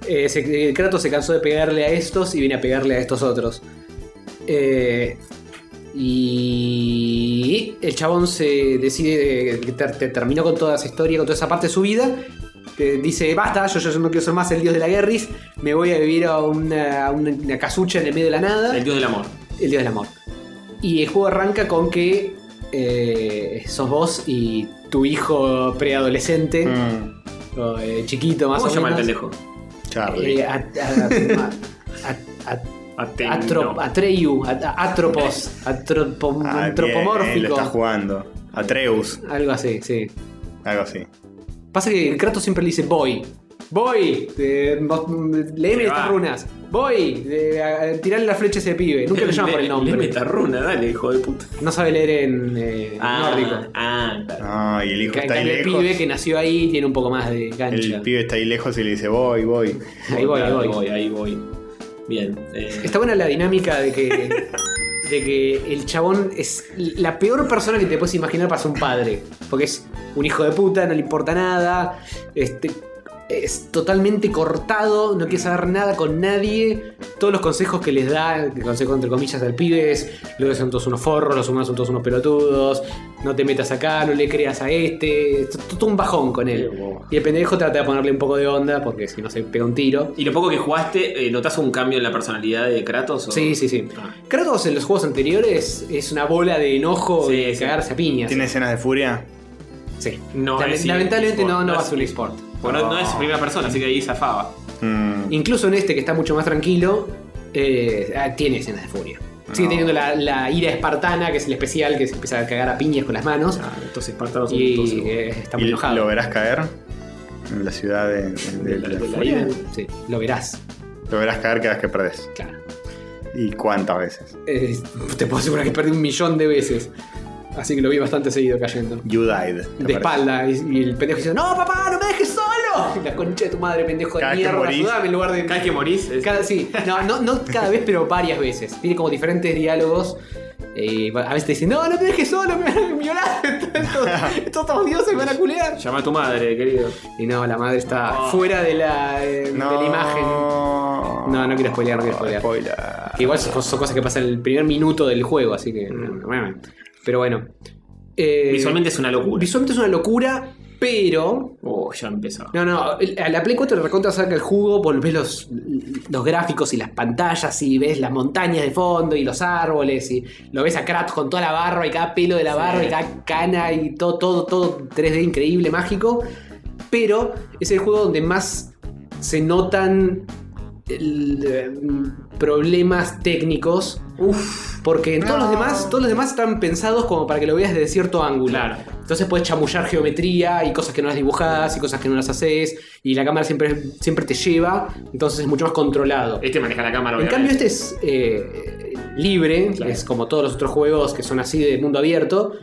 eh, se- eh, Kratos se cansó de pegarle a estos y viene a pegarle a estos otros. Eh, y el chabón se decide, eh, que ter- ter- terminó con toda esa historia, con toda esa parte de su vida. que dice, basta, yo, yo no quiero ser más el dios de la guerris, me voy a vivir a una, a una- una casucha en el medio de la nada. El dios del amor. El dios del amor. Y el juego arranca con que eh, sos vos y tu hijo preadolescente, Mm, eh, chiquito más ¿Cómo o se llama el menos. pendejo? Charlie. Eh, a- a- a- a- Ateno. atro- Atreyu, a- a- Atropos, atropo- Ah, bien, antropomórfico. lo está jugando. Atreus, Algo así, sí. algo así. Pasa que el Kratos siempre le dice voy. Voy, eh, Se estas runas. Voy, eh, a- tirarle la flecha a ese pibe. Nunca le llama por el Le nombre. meta runa, dale, hijo de puta. No sabe leer en eh, nórdico. ah, claro. Ah, y el hijo En está ahí cambio, el lejos. pibe que nació ahí tiene un poco más de cancha. El pibe está ahí lejos y le dice, voy, voy. Ahí voy, ahí voy. ahí voy. Bien. eh, Está buena la dinámica de que, de que el chabón es la peor persona que te puedes imaginar para ser un padre. Porque es un hijo de puta, no le importa nada. Este, es totalmente cortado, no quiere saber nada con nadie. Todos los consejos que les da, que consejo entre comillas al pibe es, los son todos unos forros, los humanos son todos unos pelotudos, no te metas acá, no le creas a este. Es todo un bajón con él. Y el pendejo trata de ponerle un poco de onda, porque si no se pega un tiro. ¿Y lo poco que jugaste, eh, notas un cambio en la personalidad de Kratos? o- Sí, sí, sí. Ah. Kratos en los juegos anteriores es una bola de enojo Sí, y de sí. cagarse a piñas. ¿Tiene escenas de furia? Sí. No Lament- lamentablemente no, no no va a ser un eSport. Porque no, no es primera persona, así que ahí zafaba. Mm, Incluso en este que está mucho más tranquilo, eh, ah, tiene escenas de furia. Sigue No. teniendo la, la ira espartana, que es el especial, que se empieza a cagar a piñas con las manos. Ah, estos espartanos son y todos- eh, está muy ¿Y enojado. lo verás caer? En la ciudad de, de- de- la- de la furia. ira. Sí, lo verás. Lo verás caer cada vez que perdés. Claro. ¿Y cuántas veces? Eh, te puedo asegurar que perdí un millón de veces. Así que lo vi bastante seguido cayendo. You died. ¿te De parece? espalda. Y, y el pendejo dice: ¡No, papá, no me dejes solo! Y la concha de tu madre, pendejo de Cada que mierda, morís- ayúdame en lugar de. Cada vez que morís. es- Cada- sí, no, no, no cada vez, pero varias veces. Tiene como diferentes diálogos. Eh, a veces te dicen, no, no me dejes solo, me van a violar. Estos estos dioses me van a culear. Llama a tu madre, querido. Y no, la madre está Oh. fuera de la, eh, No. de la imagen. No, no quiero spoilear, no quiero spoilear. Spoiler. Que igual son, son cosas que pasan en el primer minuto del juego, así que. bueno. Pero bueno. Eh, Visualmente es una locura. visualmente es una locura, pero. Oh, ya empezó. No, no, a la Play 4 le recontra saca el jugo, vos ves los, los gráficos y las pantallas y ves las montañas de fondo y los árboles y lo ves a Kratos con toda la barba y cada pelo de la Sí. barba y cada cana y todo, todo, todo 3D increíble, mágico. Pero es el juego donde más se notan problemas técnicos. Porque en todos los demás, todos los demás están pensados como para que lo veas desde cierto ángulo. Claro. Entonces puedes chamullar geometría y cosas que no las dibujás y cosas que no las haces. Y la cámara siempre, siempre te lleva. Entonces es mucho más controlado. Este maneja la cámara, En cambio, este es eh, libre, Claro. es como todos los otros juegos que son así de mundo abierto.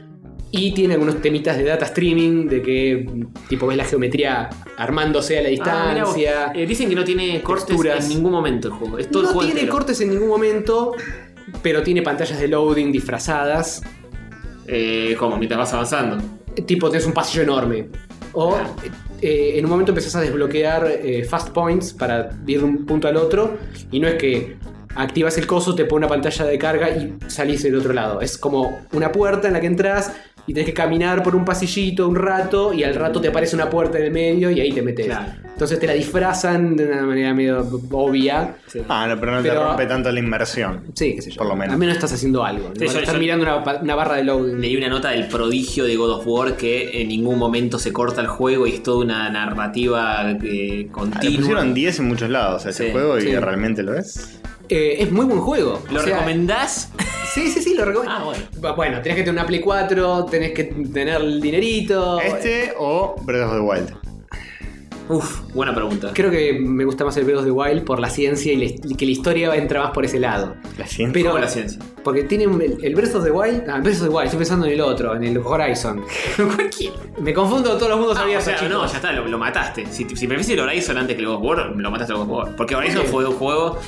Y tiene algunos temitas de data streaming, de que tipo ves la geometría armándose a la Ah, distancia. Eh, dicen que no tiene cortes texturas. en ningún momento el juego. Es todo el no juego tiene entero. cortes en ningún momento, pero tiene pantallas de loading disfrazadas. Eh, como mientras vas avanzando. Tipo, tenés un pasillo enorme. O Ah. eh, en un momento empezás a desbloquear eh, fast points para ir de un punto al otro. Y no es que activas el coso, te pone una pantalla de carga y salís del otro lado. Es como una puerta en la que entras, y tenés que caminar por un pasillito un rato y al rato te aparece una puerta en el medio y ahí te metes. Claro. Entonces te la disfrazan de una manera medio obvia. Ah, no, pero no te rompe tanto la inmersión. Sí, qué sé yo. Por lo menos. Al menos estás haciendo algo. Sí, ¿no? yo- estás yo- mirando una, barra de loading. Leí una nota del prodigio de God of War que en ningún momento se corta el juego y es toda una narrativa eh, Ah, le continua. pusieron 10 en muchos lados a ese Sí, juego y sí. realmente lo es. Eh, es muy buen juego. ¿Lo O sea, recomendás? Sí, sí, sí, lo recomiendo. Ah, bueno. Bu- Bueno, tenés que tener una Play 4, tenés que tener el dinerito. ¿Este o Breath of the Wild? Uf, buena pregunta. Creo que me gusta más el Breath of the Wild por la ciencia y la- que la historia entra más por ese lado. La ciencia. Pero ¿Cómo la ciencia? Porque tiene un- el, el Breath of the Wild. Ah, el Breath of the Wild, estoy pensando en el otro, en el Horizon. Me confundo todos los mundos Ah, o abiertos. sea, chicos. no, ya está, lo, lo mataste. Si, si prefieres el Horizon antes que el God of War, lo mataste al God of War. Porque Horizon Ok. fue un juego.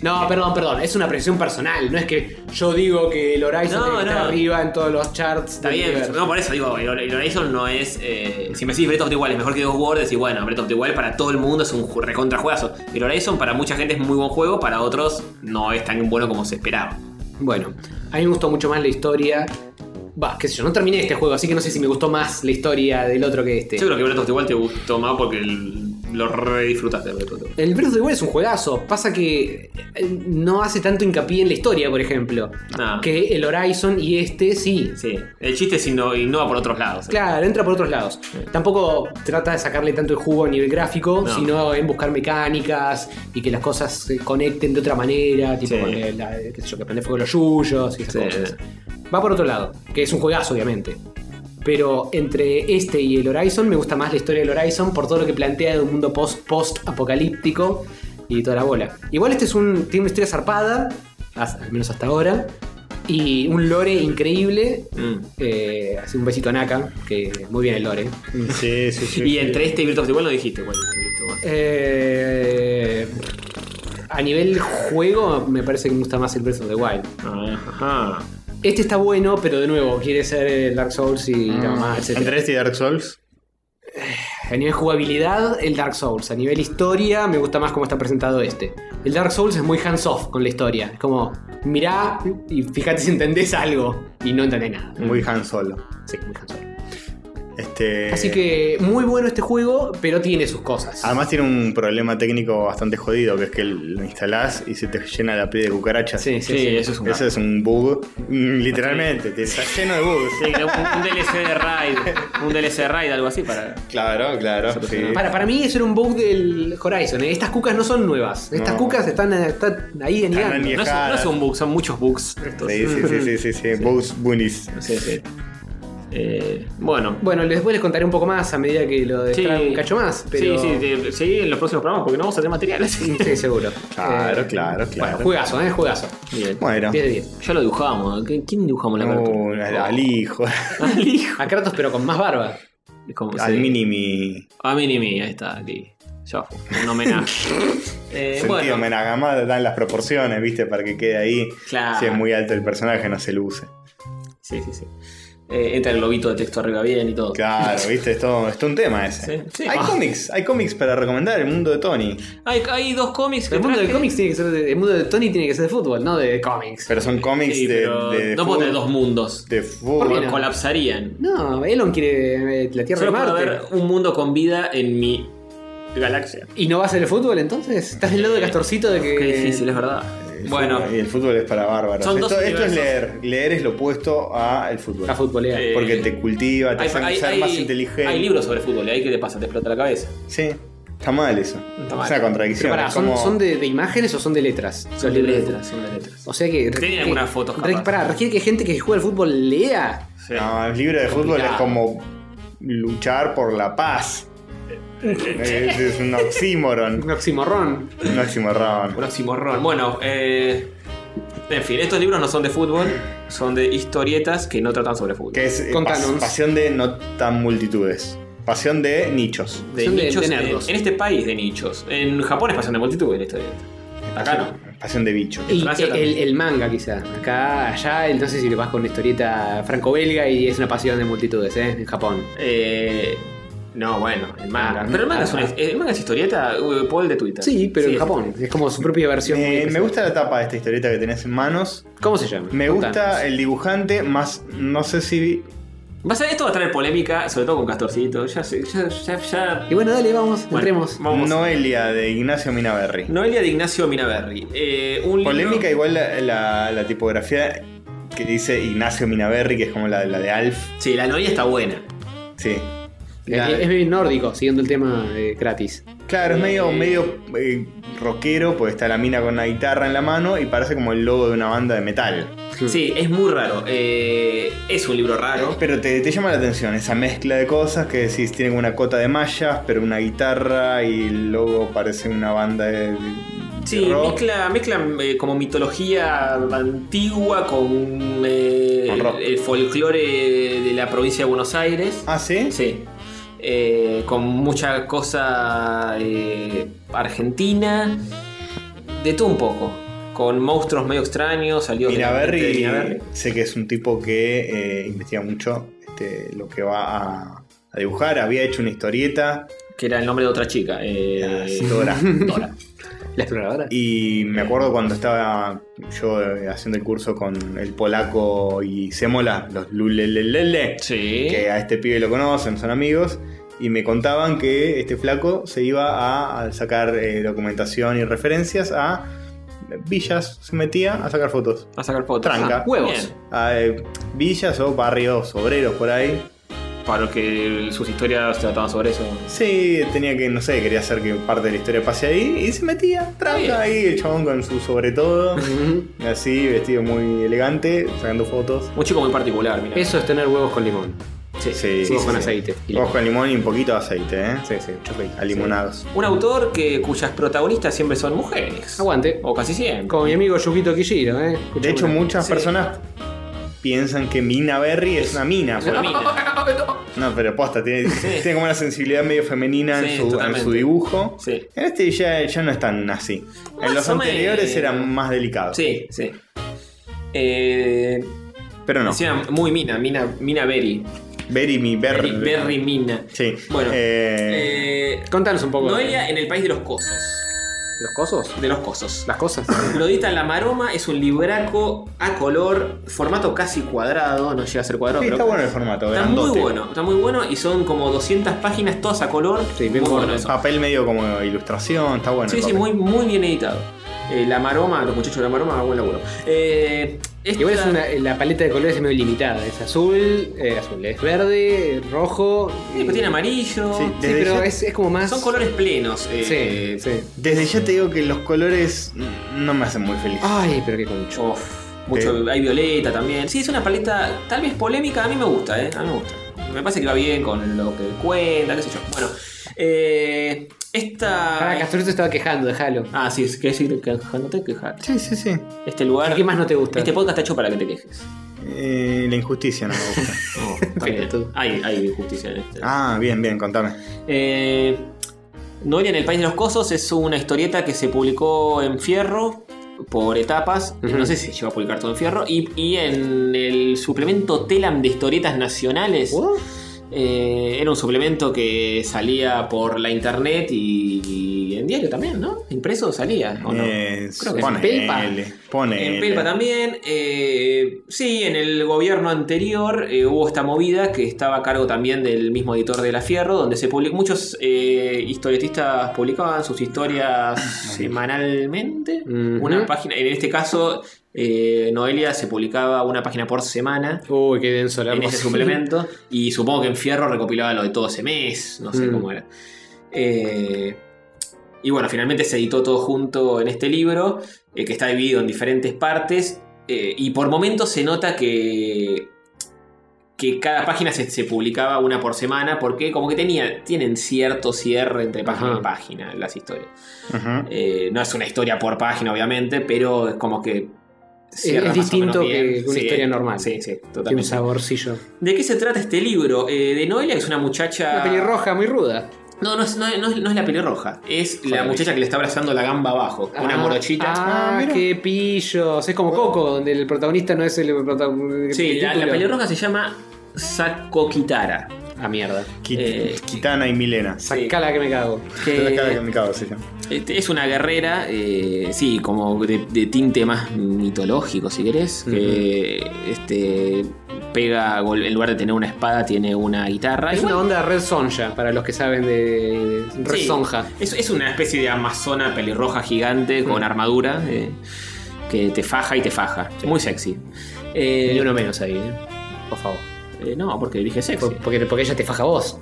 No, perdón, perdón. Es una apreciación personal. No es que yo digo que el Horizon No, tiene que estar no. arriba en todos los charts. Está del bien, universo. no por eso digo, el, el Horizon no es. eh, si me decís Breath of the Wild es mejor que God of War, decís, bueno, Breath of the Wild para todo el mundo es un ju- recontra juegazo. El Horizon para mucha gente es muy buen juego, para otros no es tan bueno como se esperaba. Bueno, a mí me gustó mucho más la historia. Va, qué sé yo, no terminé este juego, así que no sé si me gustó más la historia del otro que este. Yo creo que Breath of the Wild te gustó más porque el- lo re disfrutaste de Breath of the Wild. El Breath of the Wild es un juegazo. Pasa que eh, no hace tanto hincapié en la historia, por ejemplo. No. Que el Horizon y este sí. Sí, el chiste es inno- innova por otros lados. Claro, entra por otros lados. Tampoco trata de sacarle tanto el jugo a nivel gráfico, No. sino en buscar mecánicas y que las cosas se conecten de otra manera, tipo Sí. con el- la- qué sé yo, que prende fuego los yuyos y esas Sí. cosas. Va por otro lado, que es un juegazo, obviamente. Pero entre este y el Horizon me gusta más la historia del Horizon por todo lo que plantea de un mundo post- post-apocalíptico y toda la bola. Igual este es un, tiene una historia zarpada, al menos hasta ahora, y un lore increíble. Mm. Eh, así un besito a Naka, que muy bien el lore. Sí, sí, sí. Y entre este y Breath of the Wild no dijiste cuál. Eh, a nivel juego, me parece que me gusta más el Breath of the Wild. Ajá. Este está bueno, pero de nuevo, quiere ser el Dark Souls y la mamá, etc. Entre este y Dark Souls. A nivel jugabilidad, el Dark Souls. A nivel historia, me gusta más cómo está presentado este. El Dark Souls es muy hands-off con la historia. Es como, mirá y fíjate si entendés algo. Y no entendés nada. Muy Han Solo. Sí, muy hands-off. Este, Así que muy bueno este juego, pero tiene sus cosas. Además tiene un problema técnico bastante jodido, que es que lo instalás y se te llena la play de cucarachas. Sí, sí, Sí, sí. eso es un Ese es un bug, mm, literalmente, te- está lleno de bugs. Sí, un, un DLC de Raid. Un DLC de Raid, algo así para. Claro, claro. sí. Para, para mí eso era un bug del Horizon. ¿eh? Estas cucas no son nuevas. Estas No. cucas están, están ahí en. No no es un bug, son muchos bugs. estos. Sí, sí, sí, sí, sí, sí. Bugs bunnies. Sí, sí. Eh, bueno. Bueno, después les contaré un poco más a medida que lo Sí. destrabe un cacho más. Pero... Sí, sí, seguí en los próximos programas porque no vamos a tener material. así. Sí, seguro. Claro, Eh, claro, claro. Bueno, juegazo, ¿eh? Juegazo. Bien. Bueno. 10 de 10. Ya lo dibujamos. ¿Qui- ¿Quién dibujamos la carta? Uh, al, hijo, Al hijo. A Kratos, pero con más barba. Como- al sí. minimi. A Minimi, ahí está, aquí. Ya fue. Un homenaje. eh, Sentido bueno, Menagama dan las proporciones, ¿viste? Para que quede ahí. Claro. Si es muy alto el personaje, no se luce. sí, sí, sí. Eh, entra el lobito de texto arriba bien y todo. Claro, ¿viste? Es todo, es todo un tema ese. Sí, sí. Hay Ah. cómics, hay cómics para recomendar, el mundo de Tony. Hay, hay dos cómics que El mundo del traje. cómics tiene que ser de, el mundo de Tony tiene que ser de fútbol, no de cómics. Pero son cómics Sí, de, de no puedo tener fútbol- dos mundos. De fútbol. qué no? Colapsarían. No, Elon quiere eh, la Tierra Solo de puedo Marte. ver un mundo con vida en mi galaxia. ¿Y no va a ser el fútbol entonces? ¿Estás del lado de Castorcito de que.? Qué difícil, es verdad. El Bueno, fútbol- y el fútbol es para bárbaros. Son dos esto, esto es leer. Leer es lo opuesto al fútbol. A futbolea. Eh, Porque te cultiva, te hace ser hay- más inteligente. hay libros sobre fútbol y ahí que te pasa, te explota la cabeza. Sí, está mal eso. Está mal. Es una contradicción. Pero pará, ¿son, como- son de, de imágenes o son de letras? Son de letras, son de letras. O sea que. Tienen que- algunas fotos, pará, requiere que gente que juega al fútbol lea. Sí. No, el libro de fútbol es como luchar por la paz. Es, es un oxímoron. Un oximorrón. Un oxímoron. Un oximorrón. Bueno, eh, en fin, estos libros no son de fútbol, son de historietas que no tratan sobre fútbol. Que es eh, pas- pasión de no tan multitudes. Pasión de nichos. De Son de- nichos de en- nerdos. en este país de nichos. En Japón es pasión de multitud la historieta. Acá no. Pasión de bichos. Y el, el manga, quizá. Acá, allá, sé si le vas con una historieta franco-belga y es una pasión de multitudes, ¿eh? En Japón. Eh, no, bueno, el manga. Ah, Pero el manga, ah, es, una- ah. el manga es historieta, uh, Paul de Twitter. Sí, pero en es Japón. Es como su propia versión. muy Me, me especial. gusta la tapa de esta historieta que tenés en manos. ¿Cómo se llama? Me Contanos. gusta el dibujante, más no sé si Vas a ver, esto va a traer polémica, sobre todo con Castorcito. Ya sé, ya, ya, ya. Y bueno, dale, vamos, Bueno, entremos. Vamos. Noelia de Ignacio Minaberri. Noelia de Ignacio Minaberri. Eh, un libro- Polémica igual la, la- la tipografía que dice Ignacio Minaberri, que es como la, la de Alf. Sí, la Noelia está buena. Sí. Es, es medio nórdico, siguiendo el tema de gratis. claro, es medio, Eh. medio eh, rockero, porque está la mina con una guitarra en la mano y parece como el logo de una banda de metal. Sí, es muy raro. Eh, es un libro raro. Pero te, te llama la atención esa mezcla de cosas que decís, tiene como una cota de mallas, pero una guitarra y el logo parece una banda de, de Sí, rock. mezcla, mezcla eh, como mitología antigua con, eh, Con rock. el folclore de la provincia de Buenos Aires. Ah, ¿sí? Sí. Eh, con mucha cosa eh, argentina. De todo un poco. Con monstruos medio extraños. Salió Minaberri. sé que es un tipo que eh, investiga mucho este, lo que va a, a dibujar. Había hecho una historieta, Que era el nombre de otra chica. eh, Dora. Dora. La exploradora. Y me acuerdo cuando estaba yo eh, haciendo el curso con el polaco y Semola, los Lulelelele, Sí. que a este pibe lo conocen, son amigos, y me contaban que este flaco se iba a, sacar eh, documentación y referencias a villas, se metía a sacar fotos. A sacar fotos. Tranca. Ah, Huevos. A eh, villas o barrios obreros por ahí. Para los que sus historias trataban sobre eso. Sí, tenía que, no sé, quería hacer que parte de la historia pase ahí y se metía, tranca ahí, el chabón con su sobre todo, así, vestido muy elegante, sacando fotos. Un chico muy particular, mira. Eso es tener huevos con limón. Sí. Sí, con sí. aceite. Huevos con limón y un poquito de aceite, ¿eh? Sí, sí, mucho aceite. A limonados. Un autor que, cuyas protagonistas siempre son mujeres. Aguante. O casi siempre. Como mi amigo Yukito Kishiro, ¿eh? De hecho, muchas Sí. personas piensan que Mina Berry es una mina. Porque- mina. No, pero posta, tiene, tiene como una sensibilidad medio femenina en, su, en su dibujo. Sí. En este ya, ya no es tan así. Más en los anteriores eran más delicados. Sí, sí. Eh, Pero no. muy mina, mina, mina Berry. Berry, mi Berry. Berry, Berry mina. Sí. Bueno, Eh, Eh, Contanos un poco. Noelia en el país de los cosos. ¿Los cosos? De los cosos. Las cosas. Lo edita La Maroma, es un libraco a color, formato casi cuadrado, no llega a ser cuadrado, sí, pero está bueno el formato. está grandote. muy bueno, está muy bueno y son como 200 páginas todas a color. Sí, bien muy bueno eso. Papel medio como ilustración, está bueno. Sí, sí, muy, muy bien editado. Eh, la Maroma, los muchachos de La Maroma, buen laburo. Eh, esta- Igual es una, la paleta de colores es medio limitada. Es azul, eh, azul, es verde, rojo. Sí, pero tiene amarillo. Sí, pero ya- es, es como más. Son colores plenos. eh, Sí, sí. Desde ya te digo que los colores no me hacen muy feliz. Ay, pero qué concho. uf, mucho, Sí. hay violeta también. Sí, es una paleta tal vez polémica, a mí me gusta, ¿eh? A mí me gusta. Me parece que va bien con lo que cuenta, qué sé yo. Bueno, eh, esta... Ah, Castorito estaba quejando, déjalo. Ah, sí, es que decir que no te quejas. Sí, sí, sí. Este lugar... ¿Qué más no te gusta? Este podcast está hecho para que te quejes. Eh, la injusticia no me gusta. Pelotudo. hay, hay justicia en este. ah, bien, bien, contame. Eh, Noelia en el País de los Cosos es una historieta que se publicó en Fierro por etapas. No sé si llegó a publicar todo en Fierro. Y, y en el suplemento Telam de historietas nacionales. ¿Oh? Eh, era un suplemento que salía por la internet y, diario también, ¿no? Impreso salía, ¿o no? Eh, Creo que ponele, Pelpa. ponele. En Pelpa también. eh, sí, en el gobierno anterior eh, hubo esta movida que estaba a cargo también del mismo editor de La Fierro, donde se publicó. Muchos eh, historietistas publicaban sus historias semanalmente. Una página. En este caso, eh, Noelia se publicaba una página por semana. Uy, qué denso la En ese suplemento. Y supongo que en Fierro recopilaba lo de todo ese mes. No sé Mm. cómo era. Eh, y bueno, finalmente se editó todo junto en este libro, eh, que está dividido en diferentes partes. eh, y por momentos se nota que. que cada página se, se publicaba una por semana. Porque como que tenía, tienen cierto cierre entre página Ajá. y página las historias. Eh, no es una historia por página, obviamente, pero es como que. es distinto que una Sí, historia normal. Sí, sí, Tiene un totalmente. saborcillo. ¿De qué se trata este libro? Eh, de Noelia, que es una muchacha. Una pelirroja muy ruda. No, no es, no, no es- no es la pelirroja. Es la muchacha que le está abrazando la gamba abajo. una Ah, morochita. Ah, Ah, mira. qué pillos. Es como Coco, donde el protagonista no es el protagonista. sí, la, la pelirroja se llama Sako Kitara. Ah, mierda. Kit- Eh, Kitana y Milena. Sacala que me cago. Que La cara que me cago, se llama. este, es una guerrera, eh, sí, como de, de tinte más mitológico, si querés. Que este, pega, gol- en lugar de tener una espada, tiene una guitarra. Es una onda de Red Sonja, para los que saben de Red Sí, Sonja. Es, es una especie de amazona pelirroja gigante con armadura eh, que te faja y te faja. Muy sexy. Eh, Ni uno menos ahí, ¿eh? por favor. Eh, no, porque dije sexy. Por- Porque, porque ella te faja a vos.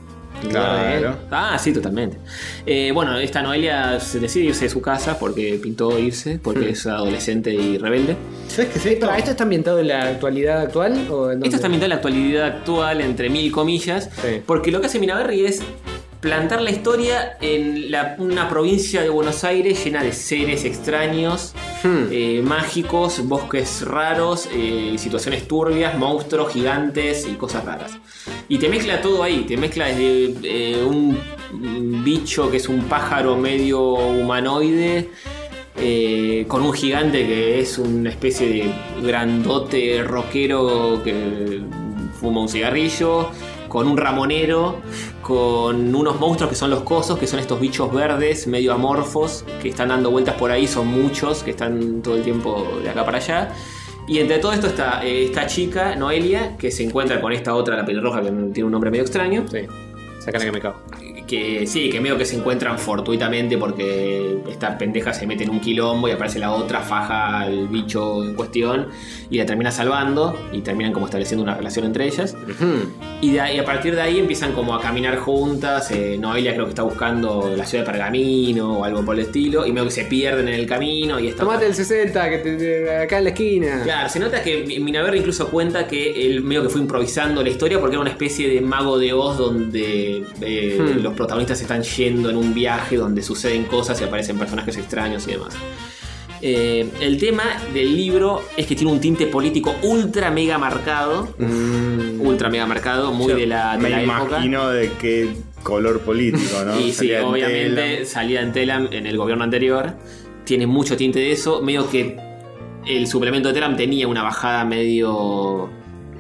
Claro. Ah, sí, totalmente. Eh, bueno, esta Noelia se decide irse de su casa porque pintó irse, porque es adolescente y rebelde. ¿Sabes qué es esto? ¿Esto está ambientado en la actualidad actual? O en dónde? Esto está ambientado en la actualidad actual, entre mil comillas, Sí. porque lo que hace Minaberri es plantar la historia en la- una provincia de Buenos Aires llena de seres extraños, Hmm. eh, mágicos, bosques raros, eh, situaciones turbias, monstruos gigantes y cosas raras. Y te mezcla todo ahí, te mezcla desde eh, un bicho que es un pájaro medio humanoide. con un gigante que es una especie de grandote rockero que fuma un cigarrillo, con un ramonero, con unos monstruos que son los cosos, que son estos bichos verdes, medio amorfos, que están dando vueltas por ahí, son muchos, que están todo el tiempo de acá para allá. Y entre todo esto está eh, esta chica, Noelia, que se encuentra con esta otra, la pelirroja, que tiene un nombre medio extraño. Sí. Sacala que me cago. Que sí, que medio que se encuentran fortuitamente porque esta pendeja se mete en un quilombo y aparece la otra, faja al bicho en cuestión y la termina salvando y terminan como estableciendo una relación entre ellas. Y, de a partir de ahí empiezan como a caminar juntas. eh, Noelia creo que está buscando la ciudad de Pergamino o algo por el estilo y medio que se pierden en el camino y esta Tomate el 60, que te, te- acá en la esquina. Claro, se nota que Mi- Minaberri incluso cuenta que él medio que fue improvisando la historia porque era una especie de mago de Oz donde eh, Hmm. los protagonistas están yendo en un viaje donde suceden cosas y aparecen personajes extraños y demás. Eh, el tema del libro es que tiene un tinte político ultra mega marcado. Ultra mega marcado, muy de la, de Me la época. imagino de qué color político, ¿no? Y sí, Salía obviamente salía en Telam en el gobierno anterior. Tiene mucho tinte de eso. Medio que el suplemento de Telam tenía una bajada medio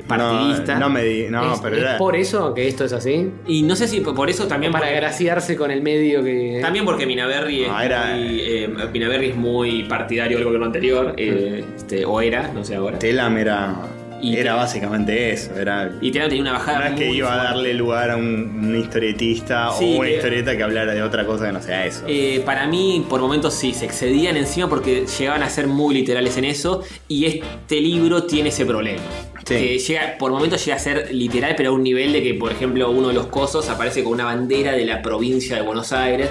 partidista. No, no me di, no, ¿Es, pero es era. por eso que esto es así? Y no sé si por eso también. Para porque- agraciarse con el medio que. También porque Minaberri es, No, era- muy, eh, Minaberri es muy partidario del gobierno anterior, eh, este, o era, no sé ahora. Telam era. Y era te- básicamente eso. Era. Y Telam tenía una bajada. No es que iba a darle lugar a un, un historietista Sí, o una que- historieta que hablara de otra cosa que no sea eso. Eh, para mí, por momentos sí, se excedían encima porque llegaban a ser muy literales en eso. Y este libro tiene ese problema. Que llega, por momentos llega a ser literal, pero a un nivel de que, por ejemplo, uno de los cosos aparece con una bandera de la provincia de Buenos Aires.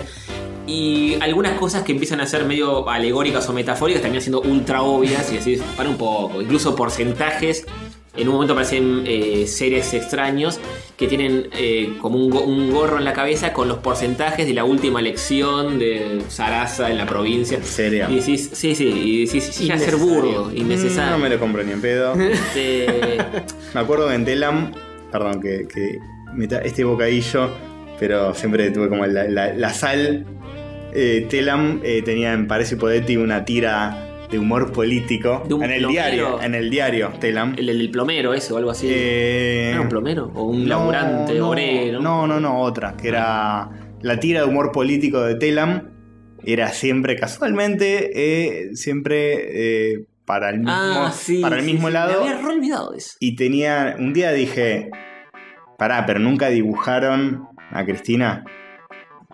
Y algunas cosas que empiezan a ser medio alegóricas o metafóricas terminan siendo ultra obvias y decís, para un poco. Incluso porcentajes. En un momento aparecen eh, seres extraños que tienen eh, como un, go- un gorro en la cabeza con los porcentajes de la última elección de Sarasa en la provincia. Y decís, sí, sí, y decís, llega a ser burdo, Mm, innecesario. No me lo compro ni en pedo. Este, Me acuerdo que en Telam, perdón, que, que meta este bocadillo, pero siempre tuve como la, la- la sal. Eh, Telam eh, tenía en Parece Podetti una tira de humor político. ¿De un en el plomero? diario, en el diario, Telam. el, del plomero ese o algo así. Eh, ¿Era un plomero? ¿O un no, laburante no, obrero? No, no, no, otra, que era la tira de humor político de Telam. Era siempre, casualmente, eh, siempre eh, para el mismo, Ah, sí. para el mismo sí, lado. Me había olvidado de eso. Y tenía. Un día dije. Pará, pero nunca dibujaron a Cristina.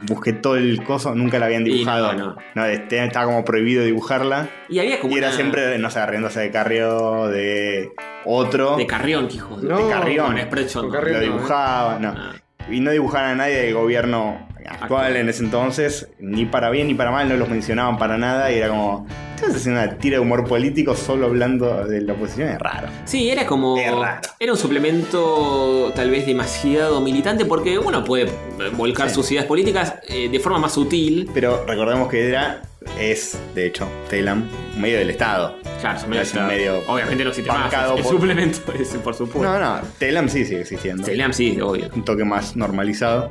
Busqué todo el coso, nunca la habían Y dibujado. no, no. este- estaba como prohibido dibujarla. Y había como Y era una- siempre, no sé, riéndose de Carrió, de otro. De Carrión, que hijo de- No, de Carrión. no. Carrión. lo ¿eh? dibujaba, no. Ah. Y no dibujaban a nadie del gobierno actual Actual. en ese entonces, ni para bien ni para mal, no los mencionaban para nada. Y era como. Estás haciendo una tira de humor político solo hablando de la oposición, es raro. Sí, era como. Es raro. Era un suplemento tal vez demasiado militante porque uno puede volcar Sí. sus ideas políticas eh, de forma más sutil. Pero recordemos que era, es, de hecho, Telam, medio del Estado. Claro, Es un medio Obviamente no existe más. por- suplemento es, por supuesto. No, no, Telam sí sigue existiendo. Telegram sí, obvio. Un toque más normalizado.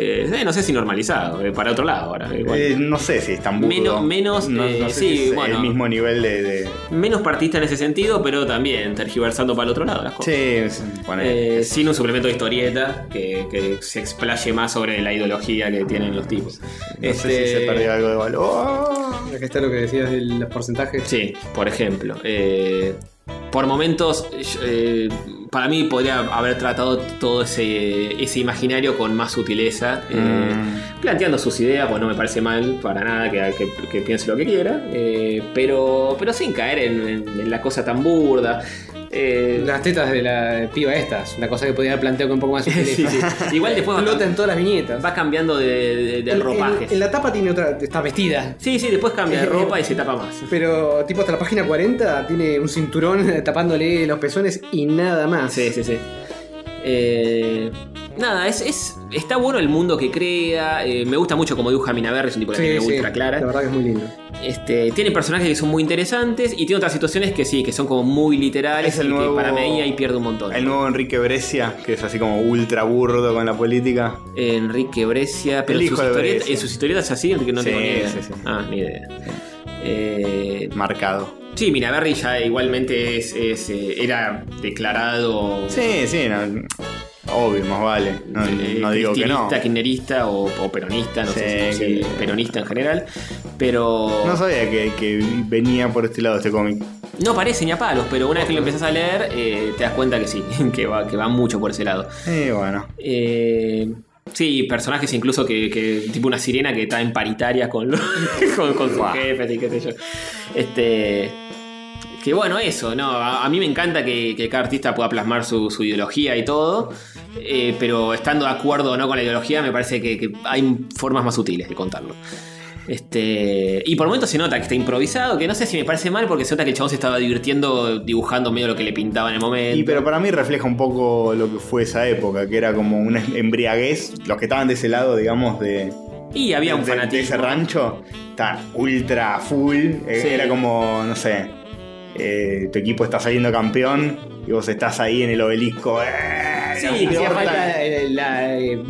Eh, eh, no sé si normalizado, eh, para otro lado ahora. igual. Eh, no sé si es tan burdo. Menos- menos, no, eh, no sé sí, si es bueno. el mismo nivel de... de- Menos partista en ese sentido, pero también tergiversando para el otro lado las cosas. Sí, ponele. Eh, sin un suplemento de historieta que, que se explaye más sobre la ideología que tienen los tipos. no sé Este, si se perdió algo de valor. Acá está lo que decías de los porcentajes. Sí, por ejemplo. eh, por momentos, eh, para mí podría haber tratado todo ese, ese imaginario con más sutileza, eh, Mm. planteando sus ideas, pues no me parece mal para nada que, que- que piense lo que quiera, eh, pero, pero sin caer en, en- en la cosa tan burda. Eh, Las tetas de la piba estas, una cosa que podía haber planteado con un poco más de sí, sutileza. sí. Igual después va, Flota en todas las viñetas. va cambiando de, de- de En-. En, la tapa tiene otra. Está vestida. Sí, sí, después cambia de ropa y se tapa más. Pero, tipo, hasta la página 40 tiene un cinturón tapándole los pezones y nada más. Sí, sí, sí. Eh, nada, es, es- está bueno el mundo que crea. eh, me gusta mucho como dibuja Minaberri, es un tipo que Sí, tiene sí, ultra clara. La verdad que es muy lindo. Este, tiene personajes que son muy interesantes y tiene otras situaciones que sí, que son como muy literales Es el y nuevo- que para mí ahí pierde un montón. El nuevo Enrique Brescia, que es así como ultra burdo con la política. Enrique Brescia, pero El en sus, hijo de historietas, Brescia. en sus historietas es así, Enrique no Sí, tengo ni idea. sí, sí. Ah, ni idea. Eh, Marcado. sí, Minaberri ya igualmente es, es, eh, era declarado Sí, sí, no- obvio, más vale. No, eh, no digo que no. kirchnerista o, o peronista, no sé si que- peronista en general, pero No sabía que, que venía por este lado este cómic. no parece ni a palos, pero una vez que lo empezás a leer eh, te das cuenta que sí, que va, que va mucho por ese lado. Y bueno. Eh, sí, personajes incluso que, que- tipo una sirena que está en paritaria con, lo- con, con sus jefes y qué sé yo. Este. Que bueno, eso, ¿no? A, a mí me encanta que, que cada artista pueda plasmar su, su ideología y todo. eh, pero estando de acuerdo o no con la ideología, me parece que, que hay formas más sutiles de contarlo. Este, y por momentos se nota que está improvisado, que no sé si me parece mal porque se nota que el chabón se estaba divirtiendo dibujando medio lo que le pintaba en el momento. Y pero para mí refleja un poco lo que fue esa época, que era como una embriaguez. Los que estaban de ese lado, digamos, de, Y había un de fanatismo. ese rancho, estaban ultra full. Eh, Sí. Era como, no sé, eh, tu equipo está saliendo campeón y vos estás ahí en el obelisco. eh, Sí, no. Hacía falta el, la- eh,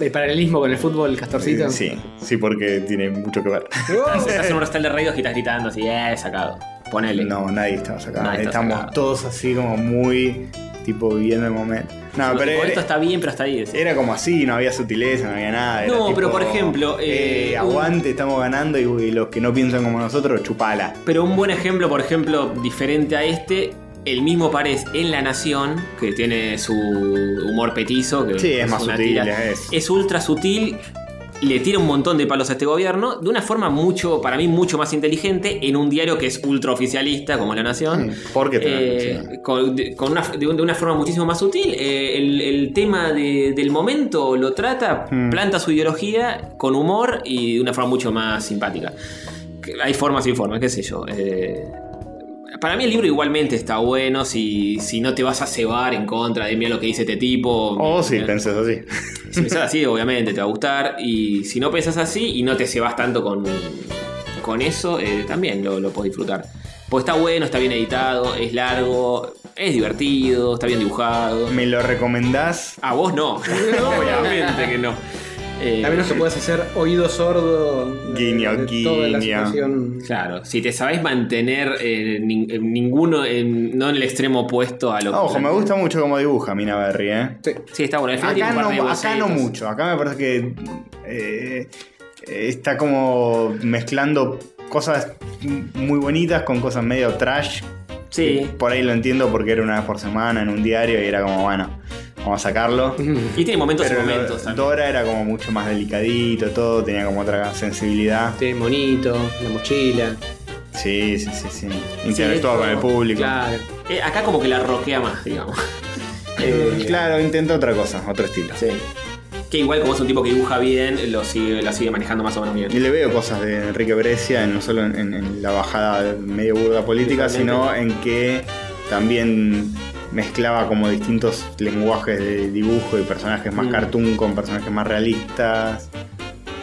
el paralelismo con el fútbol, Castorcito. Sí, sí, porque tiene mucho que ver. Estás en un recital de radio y estás gritando así, eh, sacado. Ponele. No, nadie estaba sacado. Nadie Estamos sacado. todos así como muy, tipo, viviendo el momento. No, Por pero esto era, está bien, pero hasta ahí. era como así, no había sutileza, no había nada. No, tipo, pero por ejemplo, eh, eh, aguante, estamos ganando y, y los que no piensan como nosotros, chupala. Pero un buen ejemplo, por ejemplo, diferente a este, el mismo Pares en La Nación, que tiene su humor petizo. Que Sí, es más sutil, tira- es. es ultra sutil. Le tira un montón de palos a este gobierno de una forma mucho, para mí, mucho más inteligente en un diario que es ultra oficialista como La Nación. Sí, porque Eh, con, de, con una, de, forma muchísimo más sutil. Eh, el, el tema de- del momento lo trata, Hmm. planta su ideología con humor y de una forma mucho más simpática. Hay formas y formas, qué sé yo. Eh, para mí el libro igualmente está bueno si, si no te vas a cebar en contra de mira lo que dice este tipo. O si Mira- pensás así. si pensás así, obviamente te va a gustar. Y si no pensás así y no te cebas tanto con, con eso, eh, también lo, lo podés disfrutar. Pues está bueno, está bien editado, es largo, es divertido, está bien dibujado. ¿Me lo recomendás? A vos no. obviamente que no. Eh, A menos que puedas hacer oído sordo. de- Guiño, de toda la guiño. situación. Claro, si te sabés mantener eh, nin- ninguno, en- no en el extremo opuesto a lo que. Ojo, me gusta mucho cómo dibuja Mina Berry, ¿eh? Sí. Sí, está bueno. Acá no, acá mucho, acá me parece que eh, está como mezclando cosas muy bonitas con cosas medio trash. Sí. Por ahí lo entiendo porque era una vez por semana en un diario y era como, bueno, vamos a sacarlo. Y tiene momentos y Pero lo- momentos también. Dora era como mucho más delicadito, todo, tenía como otra sensibilidad. Tiene monito, la mochila. Sí, sí, sí, sí. Interactuaba con el público. Claro. Eh, acá como que la roquea más, digamos. Eh, claro, intenta otra cosa, otro estilo. Sí. Que igual como es un tipo que dibuja bien, lo sigue, la sigue manejando más o menos Y bien. le veo cosas de Enrique Brescia, no solo en, en- en la bajada medio burda política, sino en que también mezclaba como distintos lenguajes de dibujo y personajes más Mm. cartoon con personajes más realistas.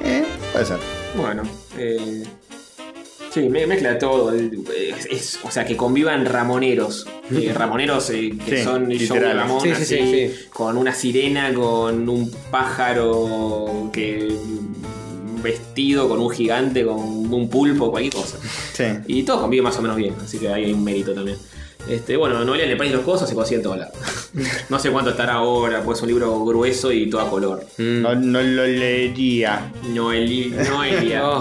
Eh, puede ser. Bueno, eh, sí, me- mezcla todo. el- es- es- o sea, que convivan ramoneros. eh, ramoneros eh, que Sí, son Joe. Ramón, Sí, sí, así, sí, sí. con una sirena, con un pájaro que vestido, con un gigante, con un pulpo, cualquier cosa. Sí. Y todo convive más o menos bien, así que ahí hay un mérito también. Este, bueno, Noelia en el País de los Cosas se consigue en todos lados. No sé cuánto estará ahora, pues es un libro grueso y todo a color. No, no lo leería. Noeli- Noelia.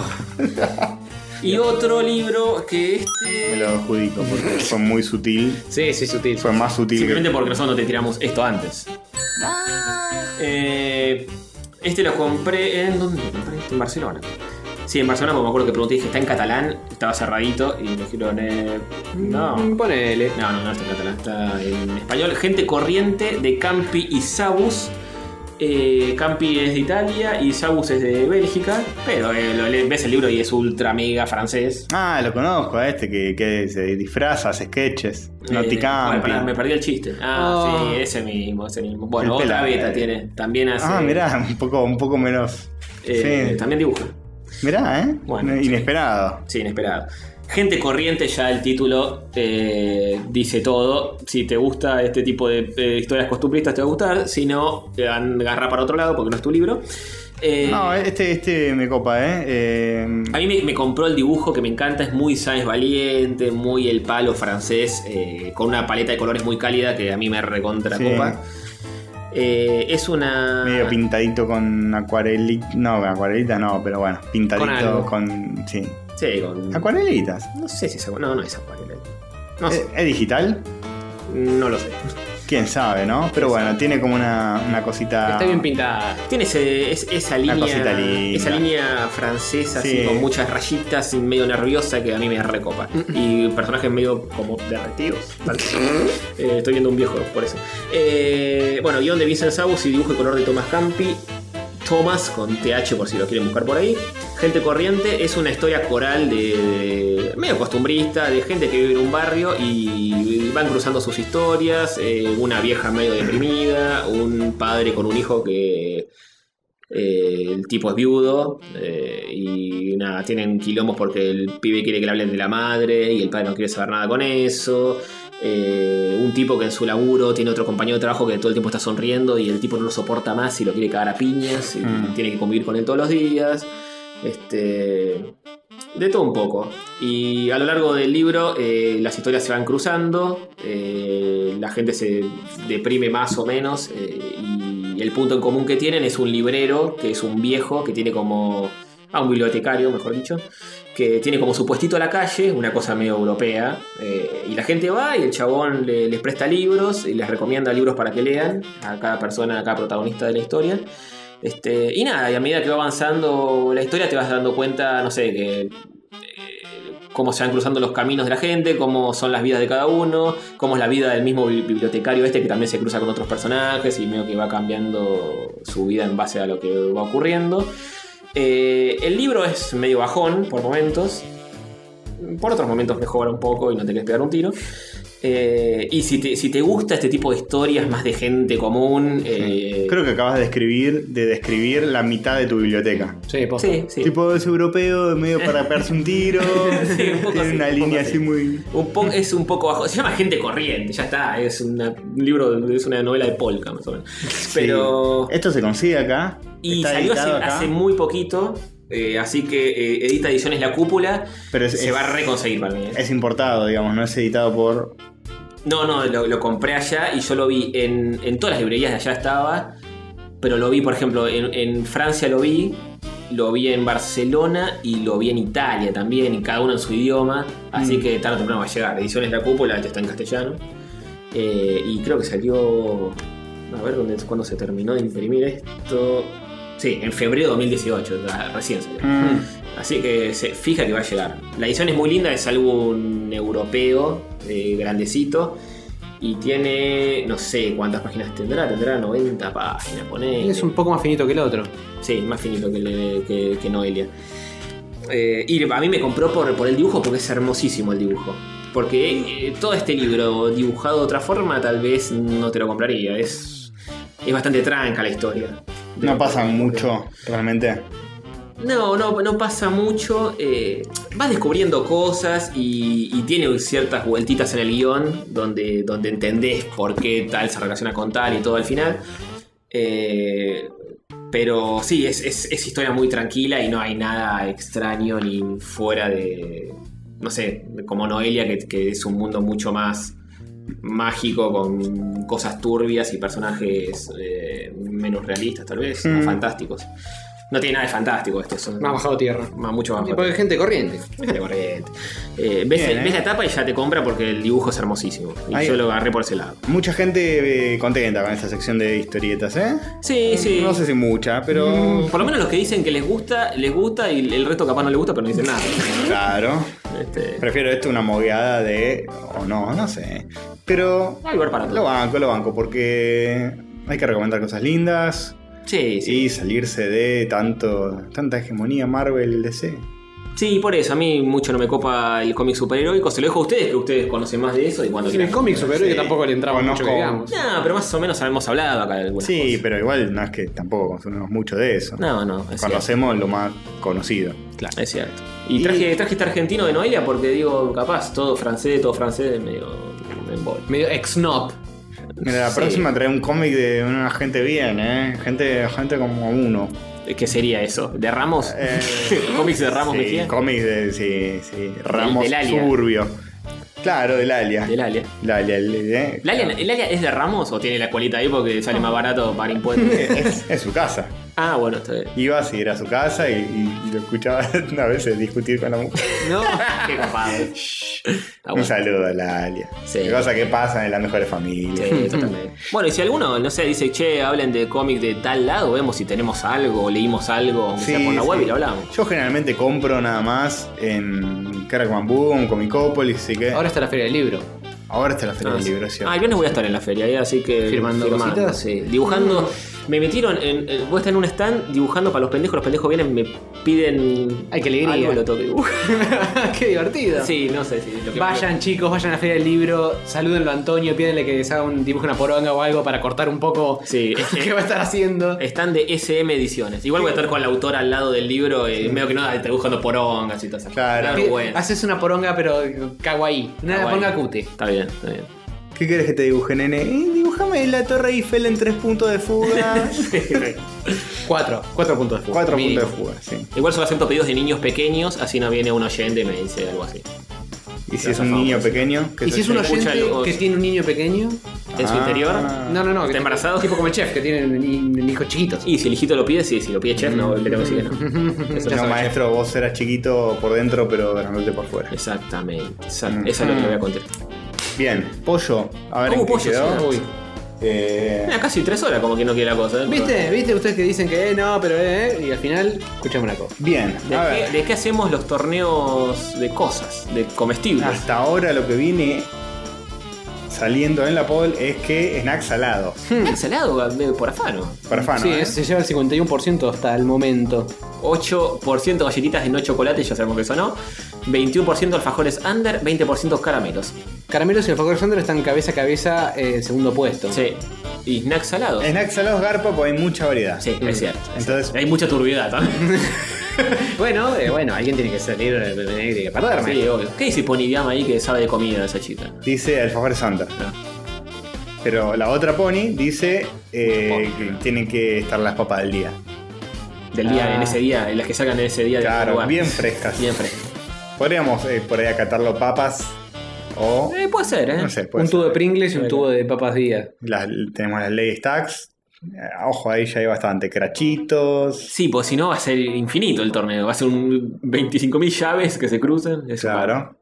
Oh, Y otro libro que este. Me lo adjudico porque fue muy sutil. Sí, sí, sutil. Fue más sutil. que- Simplemente porque nosotros no te tiramos esto antes. Eh, este lo compré en. ¿Dónde lo compré? En Barcelona. Sí, en Barcelona, porque me acuerdo que pregunté, dije, está en catalán, estaba cerradito y me dijeron, eh, no. Mm, Ponele. No, no, no está en catalán, está en español. Gente corriente de Campi y Sabus. Eh, Campi es de Italia y Sabus es de Bélgica, pero eh, lo le- ves el libro y es ultra mega francés. Ah, lo conozco a este que, que se disfraza, hace sketches. Eh, bueno, pará, me perdí el chiste. Ah, Oh. sí, ese mismo, ese mismo. Bueno, El otra pela- beta tiene. También hace. Ah, mirá, un poco, un poco menos. eh, sí. También dibuja. Mirá, ¿eh? Bueno. Inesperado. Sí, inesperado. Gente corriente, ya el título eh, dice todo. Si te gusta este tipo de eh, historias costumbristas, te va a gustar. Si no, te van a agarrar para otro lado porque no es tu libro. Eh, No, este, este me copa, ¿eh? A mí me, me compró el dibujo que me encanta, es muy Sáenz Valiente, muy el palo francés, con una paleta de colores muy cálida que a mí me recontra Sí. Eh, es una. medio pintadito con acuarelita. No, acuarelita no, pero bueno, pintadito con. sí. Sí, con. Acuarelitas. No sé si es acuarela. No, no es acuarela. No ¿Es, sé. es digital? No lo sé. Quién sabe, ¿no? Pero bueno, tiene como una, una cosita. Está bien pintada. Tiene ese- es- esa Una línea. cosita linda. Esa línea francesa, así Sí. con muchas rayitas y medio nerviosa que a mí me recopa. Y personajes medio como derretidos. Eh, estoy viendo un viejo por eso. Eh, bueno, guion de Vincent Saus y dibujo y color de Thomas Campi. Thomas con TH por si lo quieren buscar por ahí. Gente corriente es una historia coral de, de- medio costumbrista, de gente que vive en un barrio y van cruzando sus historias. eh, una vieja medio deprimida, un padre con un hijo que eh, el tipo es viudo eh, y nada, tienen quilombos porque el pibe quiere que le hablen de la madre y el padre no quiere saber nada con eso. Un tipo que en su laburo tiene otro compañero de trabajo que todo el tiempo está sonriendo y el tipo no lo soporta más y lo quiere cagar a piñas y Mm. tiene que convivir con él todos los días. Este. De todo un poco. Y a lo largo del libro eh, las historias se van cruzando, eh, la gente se deprime más o menos eh, y el punto en común que tienen es un librero, que es un viejo, que tiene como... Ah, un bibliotecario, mejor dicho, que tiene como su puestito a la calle, una cosa medio europea, y la gente va y el chabón le- les presta libros y les recomienda libros para que lean a cada persona, a cada protagonista de la historia. Este, y nada, y a medida que va avanzando la historia te vas dando cuenta, no sé, que eh, cómo se van cruzando los caminos de la gente, cómo son las vidas de cada uno, cómo es la vida del mismo bi- bibliotecario este que también se cruza con otros personajes y medio que va cambiando su vida en base a lo que va ocurriendo. Eh, el libro es medio bajón por momentos. Por otros momentos mejora un poco y no te quieres pegar un tiro. Eh, y si te, si te gusta este tipo de historias más de gente común. eh, Creo que acabas de escribir, de describir la mitad de tu biblioteca. Sí, posta. Sí, sí. Tipo es europeo, medio para pegarse un tiro. Sí, un poco tiene así, una un poco línea así. así muy. Un po- es un poco bajo. Se llama Gente Corriente, ya está. Es una- un libro, es una novela de polka, más o menos. Pero. Sí. Esto se consigue acá. Y está salió hace, editado acá. hace muy poquito. eh, así que eh, Edita Ediciones La Cúpula. Pero es- se es- va a reconseguir para mí. Es importado, digamos, no es editado por. No, no, lo, lo compré allá y yo lo vi en, en todas las librerías de allá estaba. Pero lo vi, por ejemplo, en, en Francia lo vi, lo vi en Barcelona y lo vi en Italia también, y cada uno en su idioma. Así Mm. que tarde o temprano va a llegar. Ediciones La Cúpula, este está en castellano. Eh, y creo que salió. A ver ¿dónde, cuándo se terminó de imprimir esto. Sí, en febrero de 2018, ya recién salió. Mm. Así que se fija que va a llegar. La edición es muy linda, es álbum europeo, eh, grandecito. Y tiene, no sé cuántas páginas tendrá, tendrá 90 páginas, poné. Es un poco más finito que el otro. Sí, más finito que, le- que, que Noelia. Eh, y a mí me compró por, por el dibujo porque es hermosísimo el dibujo. Porque eh, todo este libro dibujado de otra forma tal vez no te lo compraría. Es, es bastante tranca la historia. No pasa mucho, realmente. No, no, no pasa mucho. eh, vas descubriendo cosas y, y tiene ciertas vueltitas en el guion donde, donde entendés por qué tal se relaciona con tal y todo al final. Eh, pero sí, es, es- es historia muy tranquila y no hay nada extraño ni fuera de. No sé, como Noelia, que, que es un mundo mucho más mágico con cosas turbias y personajes eh, menos realistas, tal vez, o Mm. fantásticos. No tiene nada de fantástico esto. Son Más bajado tierra. más, mucho más Y porque gente corriente. Gente corriente. Eh, ves, Bien, ves eh. la tapa y ya te compra porque el dibujo es hermosísimo. Y Ahí- yo lo agarré por ese lado. Mucha gente eh, contenta con esta sección de historietas, ¿eh? Sí, sí. No sé si mucha, pero. Por lo menos los que dicen que les gusta, les gusta y el resto capaz no les gusta, pero no dicen nada. Claro. Este, Prefiero esto a una mogueada de. O no, no sé. Pero. hay lugar para Lo todo. banco, lo banco, porque hay que recomendar cosas lindas Sí, sí. y salirse de tanto tanta hegemonía Marvel DC. Sí, por eso. A mí mucho no me copa el cómic superheroico. Se lo dejo a ustedes, que ustedes conocen más de eso y cuando el cómic que tampoco le entraba mucho, conozco- que digamos. No, pero más o menos hemos hablado acá de algunas Sí, cosas. pero igual no es que tampoco consumimos mucho de eso. No, no, es cierto. Conocemos lo más conocido. Es cierto. Y Y- traje, traje este argentino de Noelia porque digo, capaz, todo francés, todo francés, medio. Medio ex-snob. Mira, la Sí. próxima trae un cómic de una gente bien, ¿eh? Gente, gente como uno. ¿Qué sería eso? ¿De Ramos? Eh, ¿Cómics de Ramos sí, Mejía? Cómics de, sí, sí. Ramos del Alia. Suburbio. Claro, del Alia. Del Alia. El, eh, ¿El Alia, ¿El Alia es de Ramos o tiene la colita ahí porque sale más barato para impuestos? Es, es su casa. Ah, bueno, está bien. Ibas y era su casa y, y- y lo escuchabas a veces discutir con la mujer. No. Qué copado. Está Un bueno. saludo a la Alia. Sí. Qué cosa que pasan en las mejores familias. Sí, totalmente. Bueno, y si alguno, no sé, dice, che, hablen de cómic de tal lado, vemos si tenemos algo, o leímos algo, aunque sea Sí, por la web y lo hablamos. Yo generalmente compro nada más en Crackman Boom, Comicópolis, así que Ahora está la feria del libro. Ahora está la feria Ah, del sí. libro. Ah, el viernes voy a estar en la feria, ¿eh? así que. ¿Firmando cositas? sí. Dibujando. Me metieron en. en- voy a estar en un stand dibujando para los pendejos. Los pendejos vienen, me piden. Ay, qué alegría. Algo lo que. Qué divertido. Sí, no sé si. lo que- Vayan chicos, vayan a la feria del libro, salúdenlo a Antonio, pídenle que les haga un dibujo una poronga o algo para cortar un poco Sí. qué va a estar haciendo. Están de SM Ediciones. Igual voy a estar con la autora al lado del libro. Y medio que no, está dibujando porongas y todas esas Claro. cosas. Pide- vergüenza. Haces una poronga pero kawaii, una Kawaii. poronga cute. Está bien, está bien. ¿Qué quieres que te dibuje, nene? Eh, dibujame la Torre Eiffel en tres puntos de fuga. Cuatro, cuatro puntos de fuga. Cuatro mínimo. puntos de fuga, sí. Igual solo acepto pedidos de niños pequeños, así no viene un oyente y me dice algo así. Y si es un niño pequeño, ¿qué ¿Y si es un oyente algo? que tiene un niño pequeño? ¿En su Ah. interior? No, no, no. ¿Está que- embarazado? Tipo como el chef, que tiene ni- ni hijos chiquitos. Y si el hijito lo pide, sí, si lo pide chef, no, le tengo que decir que no. Eso No, maestro, vos eras chiquito por dentro, pero grandote por fuera. Exactamente. Exact- Mm. Eso es lo que le voy a contar. Bien, pollo. A ver en qué pollo, quedó. sí. Uy. Eh, Mira, casi tres horas como que no quiere la cosa. ¿eh? ¿Viste? ¿Viste ustedes que dicen que eh, no, pero eh? Y al final, escuchame una cosa. bien, ¿De a qué, ver. de qué hacemos los torneos de cosas? De comestibles. Hasta ahora lo que viene saliendo en la poll es que snack salado. ¿Está salado medio por afano. Para fan, sí, ¿eh? se lleva el 51% hasta el momento. 8% galletitas de no chocolate, ya sabemos que eso no. 21% alfajores under, 20% caramelos. Caramelos y el Factor Sandro están cabeza a cabeza eh, en segundo puesto. Sí. ¿Y snacks salados? Snack salados garpa porque hay mucha variedad. Sí, es cierto. Entonces, Hay mucha turbiedad también. Bueno, eh, bueno, alguien tiene que salir eh, tiene que perderme. Sí, obvio. ¿Qué dice Ponidiama ahí que sabe de comida esa chica? dice alfajores Santa. Ah. Pero la otra pony dice eh, Pony. que tienen que estar las papas del día. Del día, Ah. en ese día, en las que sacan en ese día de Claro, lugar. bien frescas. Bien frescas. Podríamos eh, por ahí acatarlo papas o. Eh, puede ser, ¿eh? No sé, puede un tubo ser. de Pringles y un tubo de papas Díaz. Las- tenemos las Lady Stacks. Eh, ojo, ahí ya hay bastante. Crachitos. Sí, pues si no va a ser infinito el torneo. Va a ser un 25.000 llaves que se crucen. Eso Claro.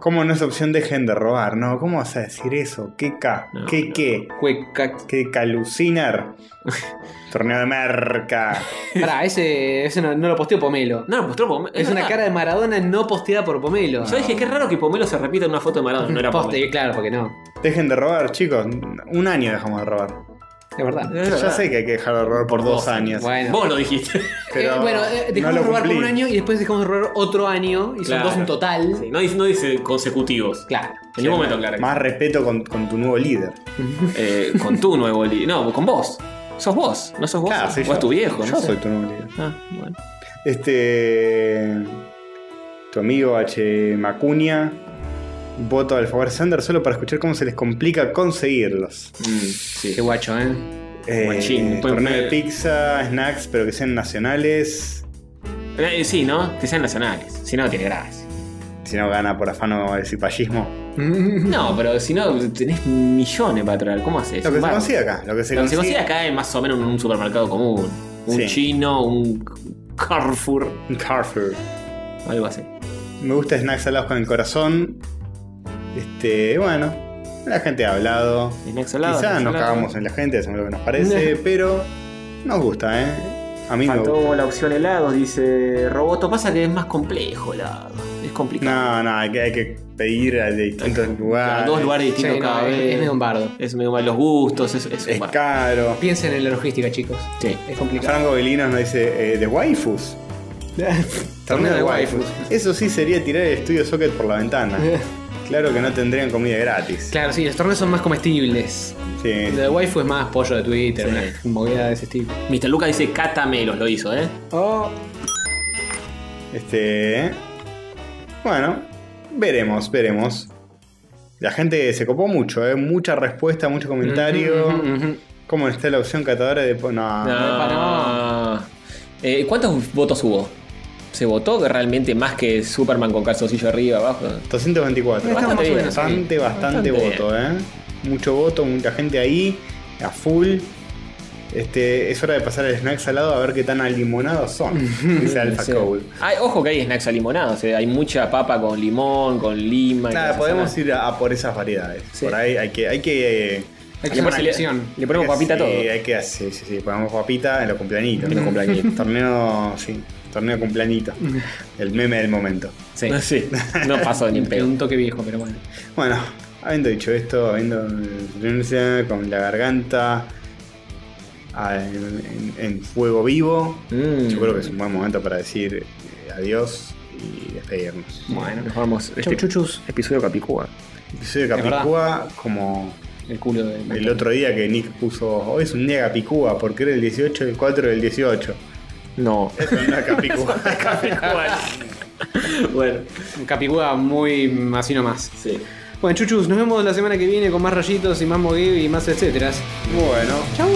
¿Cómo no es opción dejen de robar? No, ¿cómo vas a decir eso? ¿Qué K? No, ¿Qué no. qué? Cueca. ¿Qué calucinar? Torneo de merca. Pará, ese, ese no, no lo posteó Pomelo. No, pues Pomelo. Es una cara de Maradona no posteada por Pomelo. Yo dije, qué raro que Pomelo se repita en una foto de Maradona. No era Poste, Pomelo. claro, porque no. Dejen de robar, chicos. Un año dejamos de robar. Es verdad. Es Ya verdad. sé que hay que dejar de robar por dos años. Bueno. Vos lo dijiste. Pero Eh, bueno, eh, no dejamos lo de robar por cumplí. un año y después dejamos de robar otro año y son Claro. dos en total. Sí, no, dice, no dice consecutivos. Claro. En ningún momento, claro. Más respeto con, con tu nuevo líder. Eh, con tu nuevo líder. No, con vos. Sos vos, no sos vos. Claro, soy es yo. tu viejo. Yo no sé. soy tu nuevo líder. Ah, bueno. Este. Tu amigo H. Macuña. Voto al favor de Sander solo para escuchar cómo se les complica conseguirlos. Mm, sí. Qué guacho, ¿eh? Eh, Guachín, torneo de pizza, snacks, pero que sean nacionales. Eh, sí, ¿no? Que sean nacionales. Si no, tiene gracia. Si no gana por afano el cipallismo. No, pero si no, tenés millones para traer. ¿Cómo haces? Lo que se consigue acá. Lo que se Lo que se consigue. consigue acá es más o menos en un supermercado común. Un Sí. chino, un Carrefour, Carrefour. algo así. Me gusta snacks salados con el corazón. Este, bueno, la gente ha hablado. Salados, Quizá snacks nos cagamos en la gente, eso es lo que nos parece, pero nos gusta, ¿eh? A mí me Faltó gusta. la opción helados, dice Roboto. Pasa que es más complejo helado. Es complicado. No, no, hay que, hay que pedir a distintos A lugares. dos lugares distintos cada vez. es medio un bardo. Es medio mal los gustos, es, es caro. Piensen en la logística, chicos. Sí. Es complicado. Franco Belinos nos dice eh, de waifus. Torneo de waifus. Eso sí sería tirar el estudio Socket por la ventana. claro que no tendrían comida gratis. Claro, sí, los torneos son más comestibles. Sí. Lo de waifu es más pollo de Twitter, Sí. una movida de ese estilo. Mr. Luca dice Catamelos, lo hizo, ¿eh? Oh, Este. Bueno, veremos, veremos. La gente se copó mucho, ¿eh? Mucha respuesta, mucho comentario. Ujú, ujú, ujú. ¿Cómo está la opción catadora de.? po- No. No. Eh, ¿Cuántos votos hubo? ¿Se votó realmente más que Superman con calzoncillo arriba, abajo? 224. Está Bastante o bien, Bastante, bastante, Bastante voto, ¿eh? Mucho voto, mucha gente ahí, a full. Este, es hora de pasar el snack salado a ver qué tan alimonados son. Dice Alpha Sí. Ay, ojo que hay snacks alimonados, eh, hay mucha papa con limón, con lima. Nada, podemos ir a, a por esas variedades. Sí. Por ahí hay que. Hay que Hay que Le, hacer una le- selección. le ponemos papita a todo. Sí, hay que hacer, sí, sí, sí, ponemos papita en los cumpleañitos. En los cumpleañitos. torneo, sí, torneo cumpleañito. El meme del momento. Sí. Sí, no pasó ni Tiene pedo. un toque viejo, pero bueno. Bueno, habiendo dicho esto, habiendo con la garganta en, en- en fuego vivo, Mm. yo creo que es un buen momento para decir eh, adiós y despedirnos. Bueno, nos vamos. Chau, chuchus. episodio Capicúa. Episodio. Capicúa, como El culo de. el otro día que Nick puso, hoy es un día Capicúa, porque era el 18 del 4 del 18. No. Es Capicúa. bueno, capicúa muy así nomás. sí. Bueno, chuchus, nos vemos la semana que viene con más rayitos y más mogueo y más etcétera. bueno. Chau.